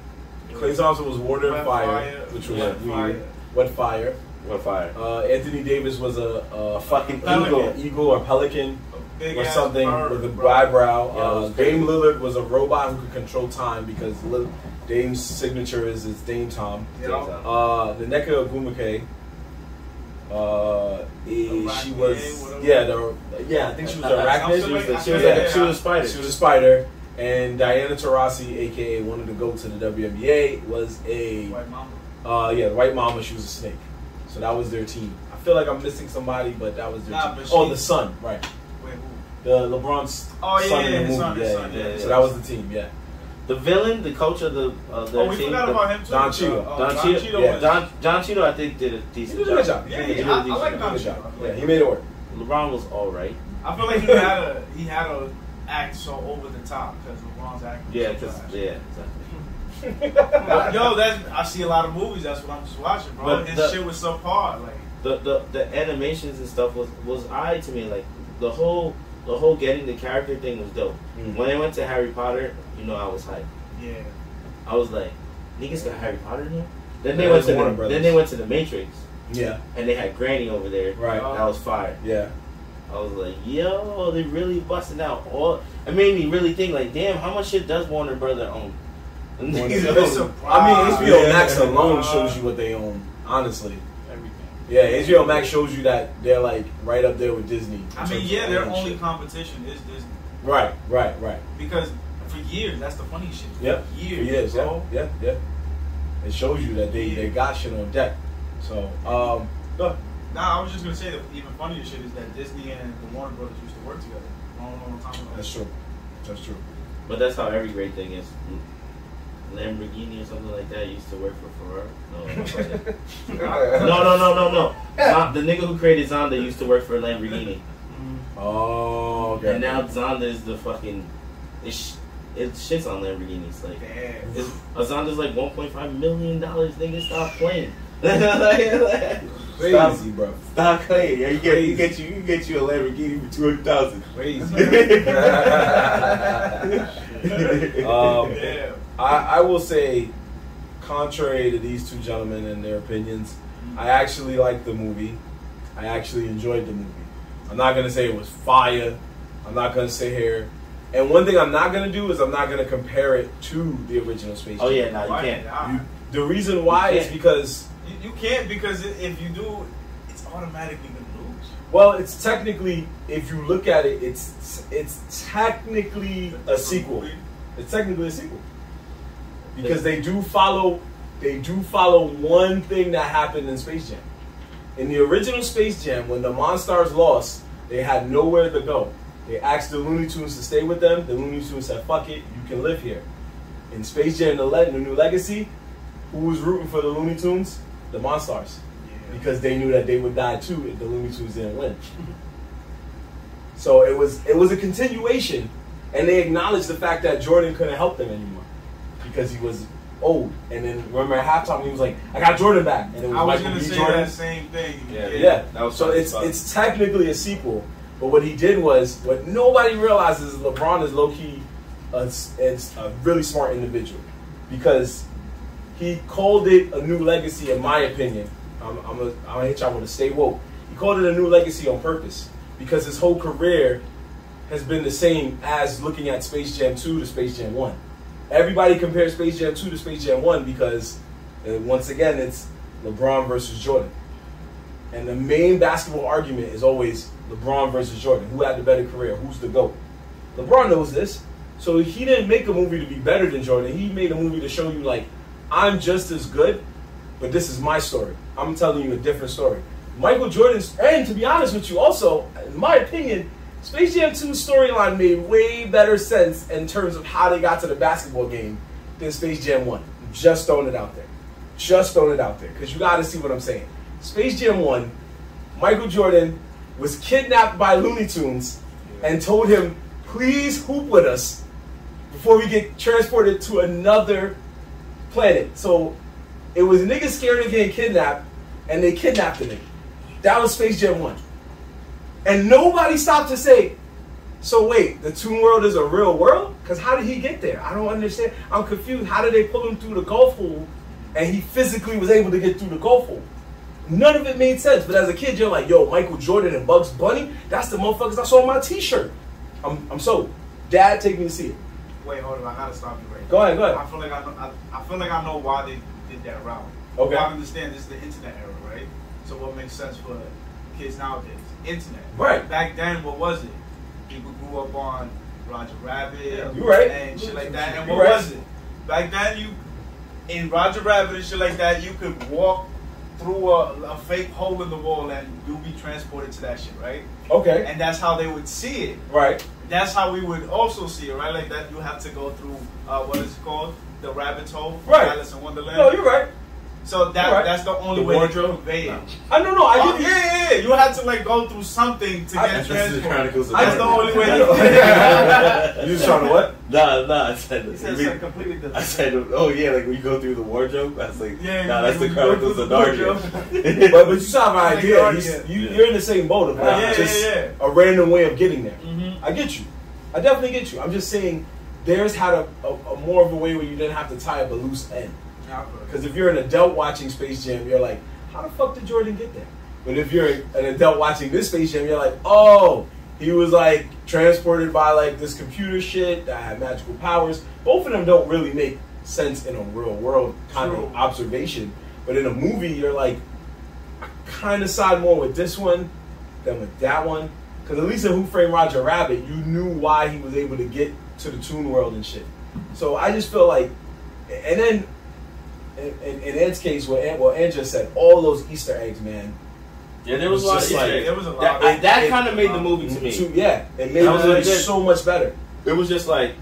Klay Thompson was water and fire, fire. which was Wet weird. fire. Wet fire. What fire? Uh, Anthony Davis was a, a Fucking Pelican. eagle. eagle or pelican Big or something bird, with a bro. eyebrow. Yeah, uh. Dame Lillard was a robot who could control time because Lil- Dame's signature is his Dame Tom. You? Uh, the Nneka Ogwumike, uh, eh, she was yeah, the, yeah, I think she was Uh, uh, arachnid. She was, a, she was, Yeah. a, she was a spider. She was a spider. And Diana Taurasi, aka one of the goats of the WNBA, was a White Mamba. uh, yeah, the White Mamba. She was a snake. So that was their team. I feel like I'm missing somebody, but that was their Nah, team. Oh, the son, right? Wait, who? The LeBron's Oh, yeah, son yeah, in the movie. son, yeah, son, yeah, yeah, yeah. yeah. So that was the team. Yeah. The villain, the coach of the of their Oh, we team. forgot the- about him too. Don Cheadle. Uh, Don Don Cheadle, Cheadle yeah. was- Don John Cheadle, I think, did a He decent did a good job. Yeah, He did yeah, a I, I decent like. Don Cheadle. Yeah, he made it work. LeBron was all right. I feel like he had a he had a act so over the top because LeBron's acting. Yeah, because yeah, exactly. <laughs> But, Yo, that's I see a lot of movies. That's what I'm just watching, bro. But His the- shit was subpar. Like, the, the the animations and stuff was was eye to me. Like the whole the whole getting the character thing was dope. Mm. When they went to Harry Potter, you know, I was hyped. yeah, I was like, niggas got Harry Potter in here. Then they Yeah, went to the, Brothers. then they went to the Matrix Yeah, and they had Granny over there. right. That was fire. Yeah. I was like, yo, they really busting out all. It made me really think like, damn, how much shit does Warner Brother own? <laughs> Warner Niggas Brothers. own- I mean, HBO Yeah. Max alone shows you what they own. Honestly, everything. yeah, HBO Max shows you that they're like right up there with Disney. I mean, yeah, their only shit. competition is Disney Right, right, right. because for years that's the funny shit. For Yep. years, Yes, yeah, bro. yeah, yeah. It shows you that they, they got shit on deck. So, um, go ahead. Nah, I was just gonna say that even funnier shit is that Disney and the Warner Brothers used to work together long, long time ago. That's true. That's true. But that's how every great thing is. Lamborghini or something like that used to work for Ferrari. No, no, no, no, <laughs> no, no. Zon- the nigga who created Zonda used to work for Lamborghini, Mm. Oh, okay. and now Zonda is the fucking. It, sh- it shits on Lamborghinis. Like, Damn. it's, a Zonda's like 1.5 million dollars. Nigga, stop playing. <laughs> stop, crazy, bro. stop playing. Yeah, you get you get you you get you a Lamborghini for two hundred thousand. Crazy. <laughs> <laughs> <laughs> um, Damn. I, I will say, contrary to these two gentlemen and their opinions, I actually liked the movie. I actually enjoyed the movie. I'm not gonna say it was fire. I'm not gonna sit here. And one thing I'm not gonna do is I'm not gonna compare it to the original Space Oh yeah, no, you Why can't. You- the reason why is because You, you can't because if you do, it's automatically gonna lose. well, it's technically if you look at it, it's it's technically a sequel. It's technically a sequel because they do follow they do follow one thing that happened in Space Jam. In the original Space Jam, when the Monstars lost, they had nowhere to go. They asked the Looney Tunes to stay with them. The Looney Tunes said, "Fuck it, you can live here." In Space Jam: The, Le- the New Legacy, who was rooting for the Looney Tunes? The Monstars, because they knew that they would die too if the Looney Tunes didn't win. <laughs> So it was it was a continuation, and they acknowledged the fact that Jordan couldn't help them anymore because he was old. And then remember at halftime he was like, "I got Jordan back," and it was I was Michael gonna B. say Jordan. that same thing. Yeah, Yeah, That was so it's Fun. it's technically a sequel, but what he did was what nobody realizes is LeBron is low key a, s- is a really smart individual because he called it a new legacy. In my opinion, I'm I'm gonna hit y'all with a stay woke. He called it a new legacy on purpose because his whole career has been the same as looking at Space Jam 2 to Space Jam 1. Everybody compares Space Jam 2 to Space Jam 1 because, uh, once again, it's LeBron versus Jordan. And the main basketball argument is always LeBron versus Jordan. Who had the better career? Who's the GOAT? LeBron knows this. So he didn't make a movie to be better than Jordan. He made a movie to show you, like, I'm just as good, but this is my story. I'm telling you a different story. Michael Jordan's, and to be honest with you, also, in my opinion, Space Jam 2's storyline made way better sense in terms of how they got to the basketball game than Space Jam 1. Just throwing it out there. Just throwing it out there. Because you got to see what I'm saying. Space Jam 1, Michael Jordan was kidnapped by Looney Tunes and told him, please hoop with us before we get transported to another planet. So it was niggas scared of getting kidnapped, and they kidnapped the nigga. That was Space Jam 1. And nobody stopped to say, so wait, the Toon World is a real world? Because how did he get there? I don't understand. I'm confused. How did they pull him through the Gulf hole and he physically was able to get through the Gulf hole? None of it made sense. But as a kid, you're like, yo, Michael Jordan and Bugs Bunny? That's the motherfuckers I saw on my t-shirt. I'm, I'm sold. Dad, take me to see it. Wait, hold on. I gotta stop you right Go ahead, go ahead. I feel like I, know, I, I feel like I know why they did that route. Okay. I understand this is the internet era, right? So what makes sense for kids nowadays? Internet. Right. Back then, what was it? People grew up on Roger Rabbit. You right. And shit like that. And what right. was it? Back then, you in Roger Rabbit and shit like that, you could walk through a, a fake hole in the wall and you'll be transported to that shit, right? Okay. And that's how they would see it. Right. That's how we would also see it, right? Like that, you have to go through uh, what is it called, the rabbit hole, Right. Alice in Wonderland. No, you're right. So that Alright. that's the only The way wardrobe? to convey it. No. I don't know. I Oh, yeah, yeah, yeah. You had to like go through something to I- get This is the transported. Chronicles of That's the only way. I to <laughs> know. You just trying to what? Nah, nah. I said, He you said mean- something completely I said, oh yeah, like when you go through the wardrobe. I was like, Yeah, nah, that's the you go Chronicles of the Narnia. But, but you saw have an idea. You, Yeah. You're in the same boat of like, Yeah, yeah, just yeah. a random way of getting there. I get you. I definitely get you. I'm just saying theirs had a, a, a more of a way where you didn't have to tie up a loose end. Yeah, I feel it. Because if you're an adult watching Space Jam, you're like, how the fuck did Jordan get there? But if you're an adult watching this Space Jam, you're like, oh, he was like transported by like this computer shit that had magical powers. Both of them don't really make sense in a real world kind True. of observation. But in a movie, you're like, I kind of side more with this one than with that one. Because at least in Who Framed Roger Rabbit, you knew why he was able to get to the Toon World and shit. So I just feel like, and then in, in, in Ed's case, what Ant, what Ant just said, all those Easter eggs, man. yeah, there was a lot of like- eggs. There was a lot. That, of- that kind of made the movie to mm-hmm. me. To- yeah, it made That was the movie really good. so much better. It was just like,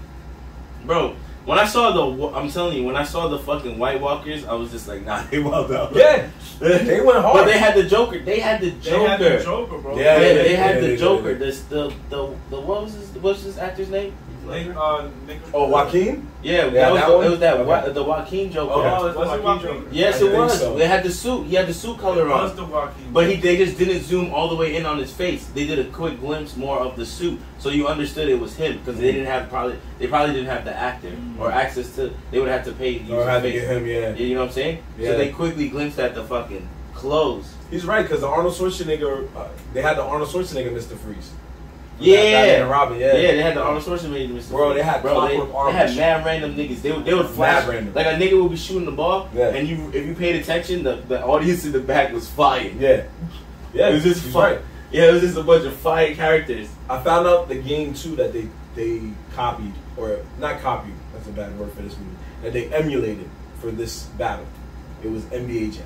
bro. When I saw the, I'm telling you, when I saw the fucking White Walkers, I was just like, nah, <laughs> they wild out. Yeah, they went hard. But they had the Joker. They had the they Joker. had the Joker, bro. Yeah, Yeah, yeah, they yeah, had yeah, the yeah, Joker. yeah. This the the the what was his what's his actor's name? Nick, uh, Nick, oh, Joaquin? Yeah, Yeah, that was that the, one? it was that Okay. Wa- the Joaquin Joker. Okay. Oh, it's Was the Joaquin Joaquin? Joker. Yes, it was. so. They had the suit. He had the suit color was on. the Joaquin. But he, they just didn't zoom all the way in on his face. They did a quick glimpse more of the suit, so you understood it was him because they didn't have probably they probably didn't have the actor Mm. or access to. They would have to pay. Or his had to get him, yeah. You know what I'm saying? Yeah. So they quickly glimpsed at the fucking clothes. He's right, because the Arnold Schwarzenegger, uh, they had the Arnold Schwarzenegger Mr. Freeze. Yeah, and Robin, yeah. yeah. They had the Arnold Schwarzenegger. Mr. Bro, they had bro. They, they had mad random niggas. They would they would flash Mad random. like a nigga would be shooting the ball, Yeah. and you if you paid attention, the, the audience in the back was fire. Yeah. Yeah, it was just fun. right. Yeah, it was just a bunch of fire characters. I found out the game too that they they copied or not copied. That's a bad word for this movie. That they emulated for this battle. It was NBA Jam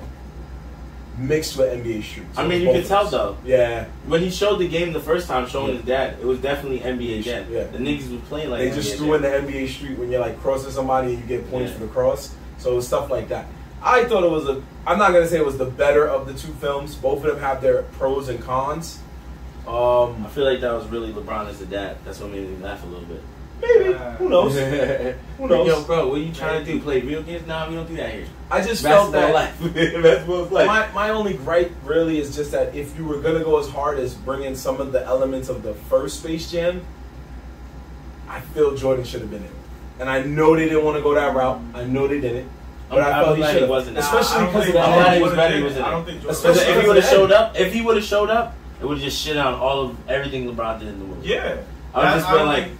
mixed with NBA Street. So I mean, you can tell though. Yeah, When he showed the game the first time, showing his dad, it was definitely NBA Jam. Yeah. The niggas was playing like they just NBA threw in the NBA Street when you're like crossing somebody and you get points Yeah. for the cross. So it was stuff like that. I thought it was a. I'm not gonna say it was the better of the two films. Both of them have their pros and cons. Um, I feel like that was really LeBron as a dad. That's what made me laugh a little bit. Maybe Uh, who knows? <laughs> Who knows? Yo, bro, what are you trying to do? Play real games? Nah, we don't do that here. I just felt that life. <laughs> <laughs> Basketball's life. my, my only gripe really is just that if you were gonna go as hard as bringing some of the elements of the first Space Jam, I feel Jordan should have been in it. And I know they didn't want to go that route. I know they didn't. But I'm- I felt he should have, wasn't. Especially because of think- the I'm I glad don't he was think better, Was I don't think Jordan- Especially if he would have showed up, if he would have showed up, it would have just shit on all of everything LeBron did in the world. Yeah. I would That- just I been like, think-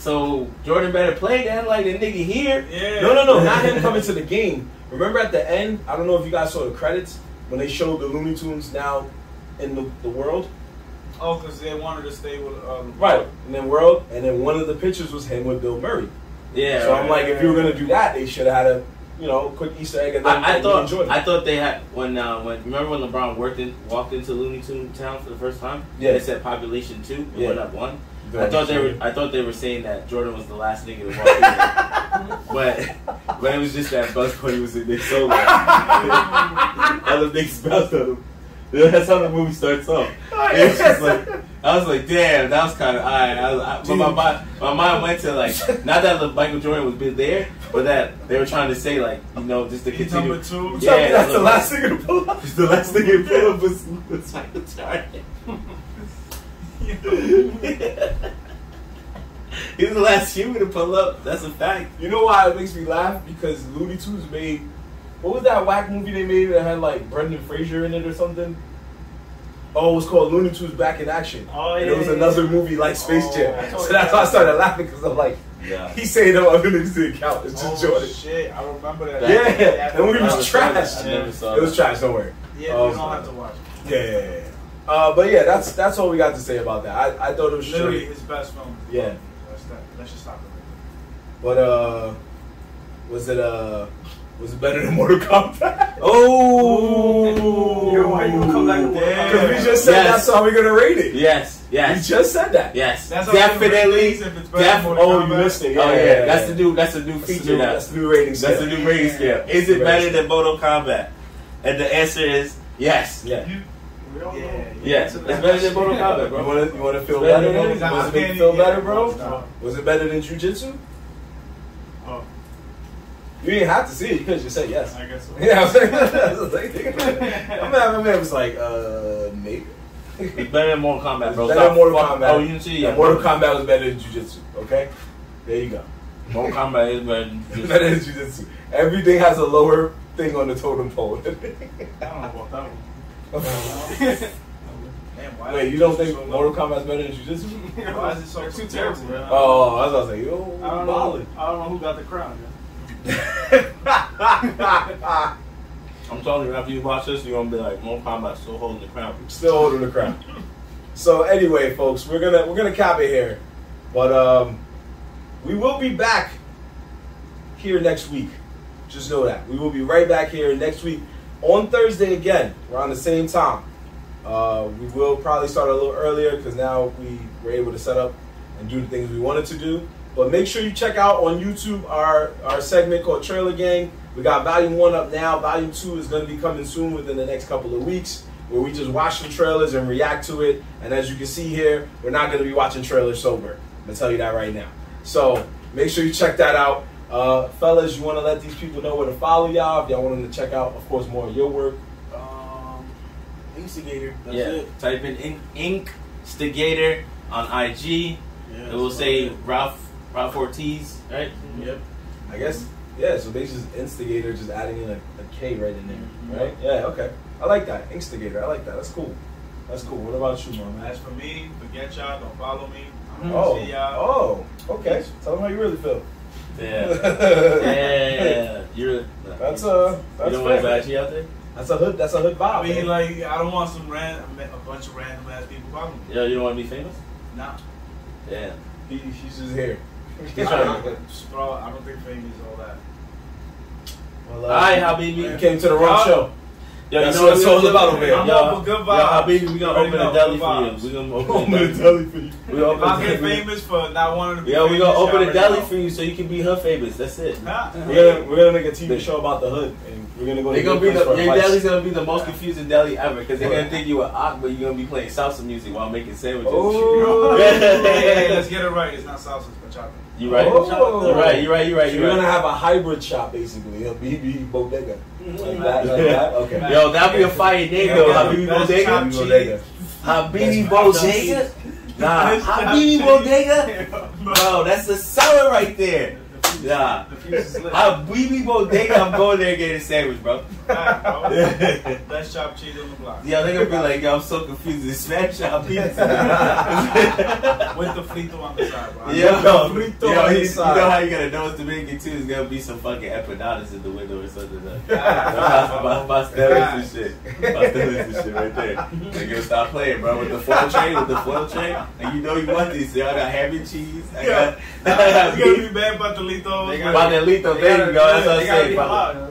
so Jordan better play then, like the nigga here. yeah. No, no, no, not him coming to the game. Remember at the end, I don't know if you guys saw the credits when they showed the Looney Tunes now in the, the world. Oh, because they wanted to stay with. Um, Right. And then world, and then one of the pictures was him with Bill Murray. Yeah. so I'm like, if you were gonna do that, they should have had a, you know, quick Easter egg and then I, I thought enjoyed. I thought they had when uh, when remember when LeBron worked in walked into Looney Tune Town for the first time. Yeah. They said population two. It Yeah. went up one. Go I thought they were I thought they were saying that Jordan was the last nigga to walk in <laughs> but but it was just that Bugs Bunny was in there so long. <laughs> Other niggas bounced on him. That's how the movie starts off. It was just like I was like, damn, that was kind of alright. I was, I, but my mind, my mind went to like, not that Michael Jordan was been there, but that they were trying to say like, you know, just to He's continue. number two. You tell me Yeah, that's the last thing to pull up. <laughs> the last thing he put up was, was Michael Jordan. He was the last human to pull up. That's a fact. You know why it makes me laugh? Because Looney Tunes made what was that whack movie they made that had like Brendan Fraser in it or something? Oh, it was called Looney Tunes Back in Action. Oh, and yeah, it was yeah, another yeah. movie like Space Oh, Jam. So that's why I started laughing because I'm like, Yeah. he's saying no other niggas didn't count. It's just Oh, Jordan. shit. I remember that. Yeah, the movie I was never trash. I never saw It was that. trash. Don't worry. Yeah, Oh, you don't have to watch it. Yeah, yeah, yeah. yeah. Uh, but yeah, that's that's all we got to say about that. I, I thought it was Literally straight. his best film. Yeah. Let's, that, let's just stop it. But uh, was it uh, was it better than Mortal Kombat? <laughs> Oh, Yo, why you come back to Mortal Damn. Because we just said Yes. that's how we're gonna rate it. Yes. Yes. You just said that. Yes, That's how definitely. things if it's better Def- Oh, you missed it. oh yeah, that's the new. That's the new That's the feature new, now. that's the new rating That's scale. the new rating scale. Is it better than Mortal Kombat? And the answer is yes. Yeah. You- We Yeah. Yes, it's better than Mortal Kombat, You want to you want to feel better better? than bro? anything. I Was it make you feel even- better, bro? Stop. Was it better than jujitsu? Oh, You didn't have to see it. You could just said yes. I guess so. <laughs> Yeah, I was like, <laughs> I was like, think about it. my man, my man was like, uh, maybe. It's better than Mortal Kombat, bro. Better than Mortal fuck- Kombat. Oh, you didn't see it Yeah, yet. Mortal Kombat was better than jujitsu. Okay, there you go. Mortal Kombat is better than just- <laughs> better than jujitsu. Everything has a lower thing on the totem pole. I don't know about that one. Damn, why Wait, you don't think low? Mortal Kombat's better than jujitsu? <laughs> Why is it so They're too terrible? terrible, bro. Oh, I was about to say, yo, I don't know. I don't know who got the crown. <laughs> I'm telling you, after you watch this, you're gonna be like, Mortal Kombat's still holding the crown. Still holding the crown. So anyway, folks, we're gonna we're gonna cap it here, but um, we will be back here next week. Just know that we will be right back here next week on Thursday again, around the same time. Uh, we will probably start a little earlier because now we were able to set up and do the things we wanted to do. But make sure you check out on YouTube our our segment called Trailer Gang. We got Volume One up now. Volume Two is going to be coming soon within the next couple of weeks, where we just watch the trailers and react to it. And as you can see here, we're not going to be watching trailers sober. I'm gonna tell you that right now. So make sure you check that out, uh, fellas. You want to let these people know where to follow y'all. If y'all want them to check out, of course, more of your work. Um, instigator. That's yeah, it. type in Ink, Ink Stigator on IG. Yeah, it will say about Ralph Ralph Ortiz, right? it. Yep. I guess, yeah. So they just instigator, just adding in a, a K right in there, Mhm. right? Yeah. Okay. I like that. Instigator. I like that. That's cool. That's cool. What about you, my man? As for me, forget y'all. Don't follow me. I don't Oh. see y'all. Oh. Okay. Tell them how you really feel. Yeah. yeah. You're. That's uh. That's you don't want fair. to out there? That's a hood. That's a hood vibe. I mean, man. like, I don't want some random, a bunch of random ass people following me. Yo, you don't want to be famous? Nah. Yeah. he, he's just here. He's I don't, bro, I don't think fame is all that. Well, uh, Alright, You Habbibi. came to the wrong Y'all- show. Yo, That's you know what it's we all about do? over here. I'm up with good Yo, vibes. Habbibi, we gonna open a deli for you. vibes. We gonna Open open the a deli. deli for you. We open If I a get deli. famous for not wanting to be Yo, we famous, gonna open a deli for you so you can be her famous. That's it. <laughs> Nah. We're gonna we're gonna make a TV show about the hood, and we're gonna go. They're gonna be the, your deli's gonna be the most confusing deli ever because they're gonna think you an ock, but you're gonna be playing salsa music while making sandwiches. Oh. Hey, hey, hey, let's get it right. It's not salsa, it's bachata. You right? Oh. You're right. You're right. You're right. You're right. gonna have a hybrid shop basically, a BB bodega. Like that, like that. Okay. Yo, that'd be a fire name though. Habbibi Bodega. chopped BB bodega. Habbibi Bodega. Nah, Habbibi Bodega. Bro, that's the seller right there. Nah. The fuse is lit. Habbibi Bodega. I'm going there and getting a sandwich, bro. Alright, bro. <laughs> Best chopped cheese on the block. Yeah, they're gonna be like, yo, I'm so confused. It's Spanish Habibi. <laughs> With the frito on the side, bro. Yo, Frito yo, on the he- you know how you gotta know it's Dominican too? It's gonna be some fucking empanadas in the window or something. Like. Pastelas and shit. Pastelas and shit right there. They gonna stop playing, bro, with the foil tray, with the foil tray. And you know you want these. Y'all got ham and cheese. I got, Yeah. I got You gotta <laughs> be bad Pastelitos. They man. Gotta- Panelito, They there gotta- you go. That's what I'm gotta saying. be brother.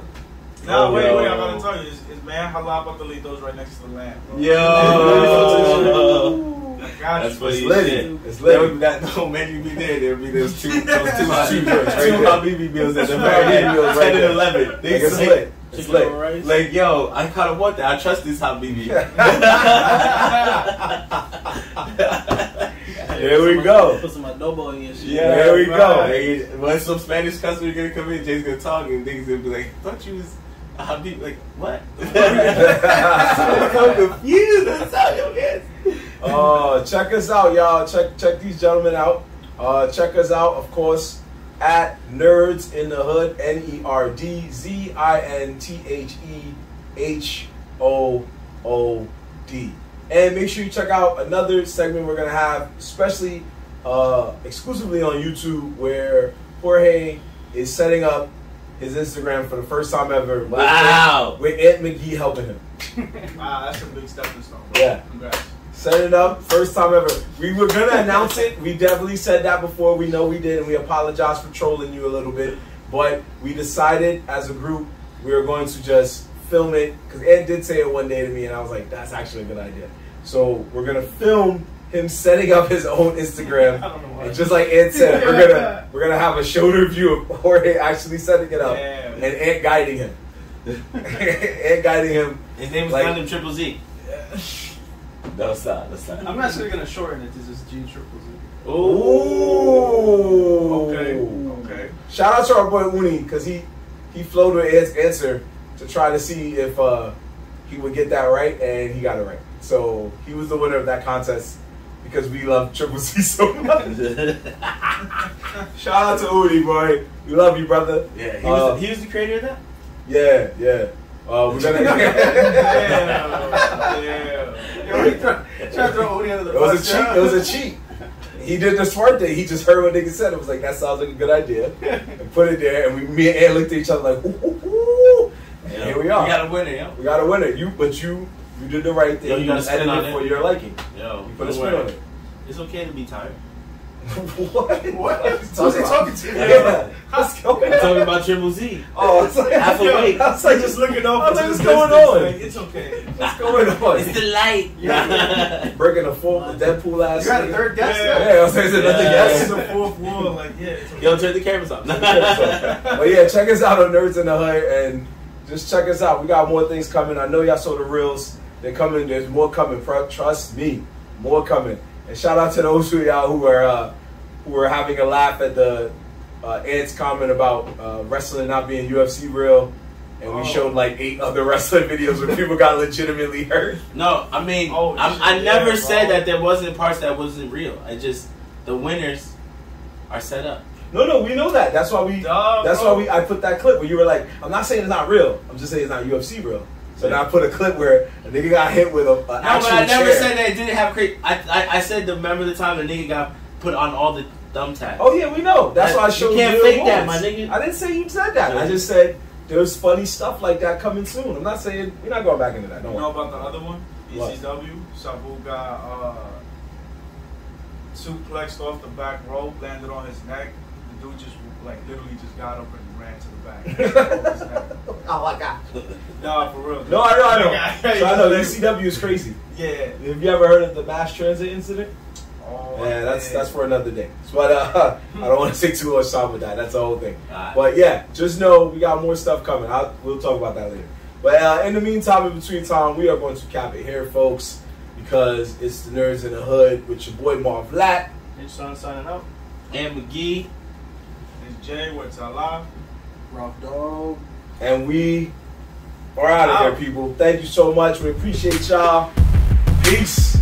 No, Oh, wait, yo. wait, I gotta tell you, it's, it's man halal Pastelitos right next to the lamb, bro. Yo. <laughs> <laughs> I got That's what It's he lit. said. It's There would that no menu be there. There would be those two, those two, Two Habibi- meals right two there. Habibi meals at the very end, meals right 10 and there. 11. Like, They it's say- lit. It's Chicken rice. Like, yo, I kind of want that. I trust this Habibi. <laughs> <laughs> There we go. Put some adobo in your shit. Yeah, There we go. Hey, when some Spanish customer gonna come in, Jay's gonna talk and niggas gonna be like, "Thought you was a Habib." Like, what? I'm <laughs> <laughs> so confused. That's how yo is. Uh, check us out, y'all. Check check these gentlemen out. Uh, check us out, of course, at Nerdz in the Hood. N E R D Z I N T H E H O O D. And make sure you check out another segment we're gonna have, especially uh, exclusively on YouTube, where Jorge is setting up his Instagram for the first time ever. with- Wow. With Ant McGee helping him. <laughs> Wow, that's a big stepping stone, bro. Yeah. Congrats. Set it up, first time ever. We were gonna announce it. We definitely said that before. We know we did, and we apologize for trolling you a little bit. But we decided as a group we were going to just film it because Ed did say it one day to me, and I was like, "That's actually a good idea." So we're gonna film him setting up his own <laughs> I Instagram. don't know why. And just like Ant said, we're gonna <laughs> we're gonna have a shoulder view of Jorge actually setting it up Yeah. and Ant guiding him. <laughs> Ant guiding him. His name was Like- Gundam Triple Z. No, stop. That's not. I'm actually gonna shorten it to just G triple Z. Ooh. Okay. Okay. Shout out to our boy Uni because he he floated Ant's answer to try to see if uh, he would get that right, and he got it right. So he was the winner of that contest because we love Triple C so much. <laughs> Shout out to Uni, boy. We love you, brother. Yeah, he was, Uh, he was the creator of that. Yeah, yeah. Uh, we're gonna. <laughs> Yeah. Yeah. Yo, he try to throw Odie under the It was a cheat. It was a cheat. He did the smart thing. He just heard what niggas said. It was like that sounds like a good idea, <laughs> and put it there. And we, me and Ant looked at each other like, ooh, ooh, ooh. And Yeah. here we are. We got a winner, yo. We got a winner. You, but you, you did the right thing. Yo, you gotta spin edited on it it. for your liking. Yo, You put a don't spin worry. on it. It's okay to be tired. <laughs> what? <laughs> What? Who's he talking to? <laughs> Yeah. What's going I'm talking about Triple Z. Oh, it's like Half awake. I was like, Just looking over. I was like, what's going on? like, it's okay. What's going on? It's the light. Yeah. Breaking a fourth Deadpool ass. You had a third guest Yeah. there? Yeah, I was saying, nothing Yeah. else. That's the fourth wall. Like, yeah. It's okay. Yo, turn the cameras off. but yeah, check us out on Nerdz in the Hood and just check us out. We got more things coming. I know y'all saw the reels. They're coming. There's more coming. Trust me, more coming. And shout out to those of y'all who are uh, who are having a laugh at the uh, Ant's comment about uh, wrestling not being UFC real. And we Oh. showed like eight other <laughs> wrestling videos where people got legitimately hurt. No, I mean, Oh, I'm, I never yeah, said bro. that there wasn't parts that wasn't real. I just the winners are set up. No, no, we know that. That's why we. Duh, that's bro. why we. I put that clip where you were like, "I'm not saying it's not real. I'm just saying it's not UFC real." So then I put a clip where a nigga got hit with a, a No, but I never chair. said that it didn't have crazy. I, I I said remember the time the nigga got put on all the thumbtacks. Oh yeah, we know. That's That- why I showed you showed can't real fake that, my nigga. I didn't say you said that. I just said there's funny stuff like that coming soon. I'm not saying we're not going back into that. Don't You know worry. about the other one? What? ECW. Sabu got uh, suplexed off the back rope, landed on his neck. The dude just like literally just got up and ran to the back. Broke his neck. Oh my god. <laughs> Nah, for real. No, I know, I <laughs> know. Yeah, So I know yeah. ECW is crazy. Yeah. Have you ever heard of the mass transit incident? Oh, Yeah, that's man. that's for another day. But uh, <laughs> I don't want to take too much time with that. That's the whole thing. Alright. But yeah, just know we got more stuff coming. I'll, we'll talk about that later. But uh, in the meantime, in between time, we are going to cap it here, folks, because it's the Nerdz in the Hood with your boy Marv Lat. H Son signing out. Ant McGee. It's Jay. What's alive? Rough dog. And we are out of here, people. Thank you so much. We appreciate y'all. Peace.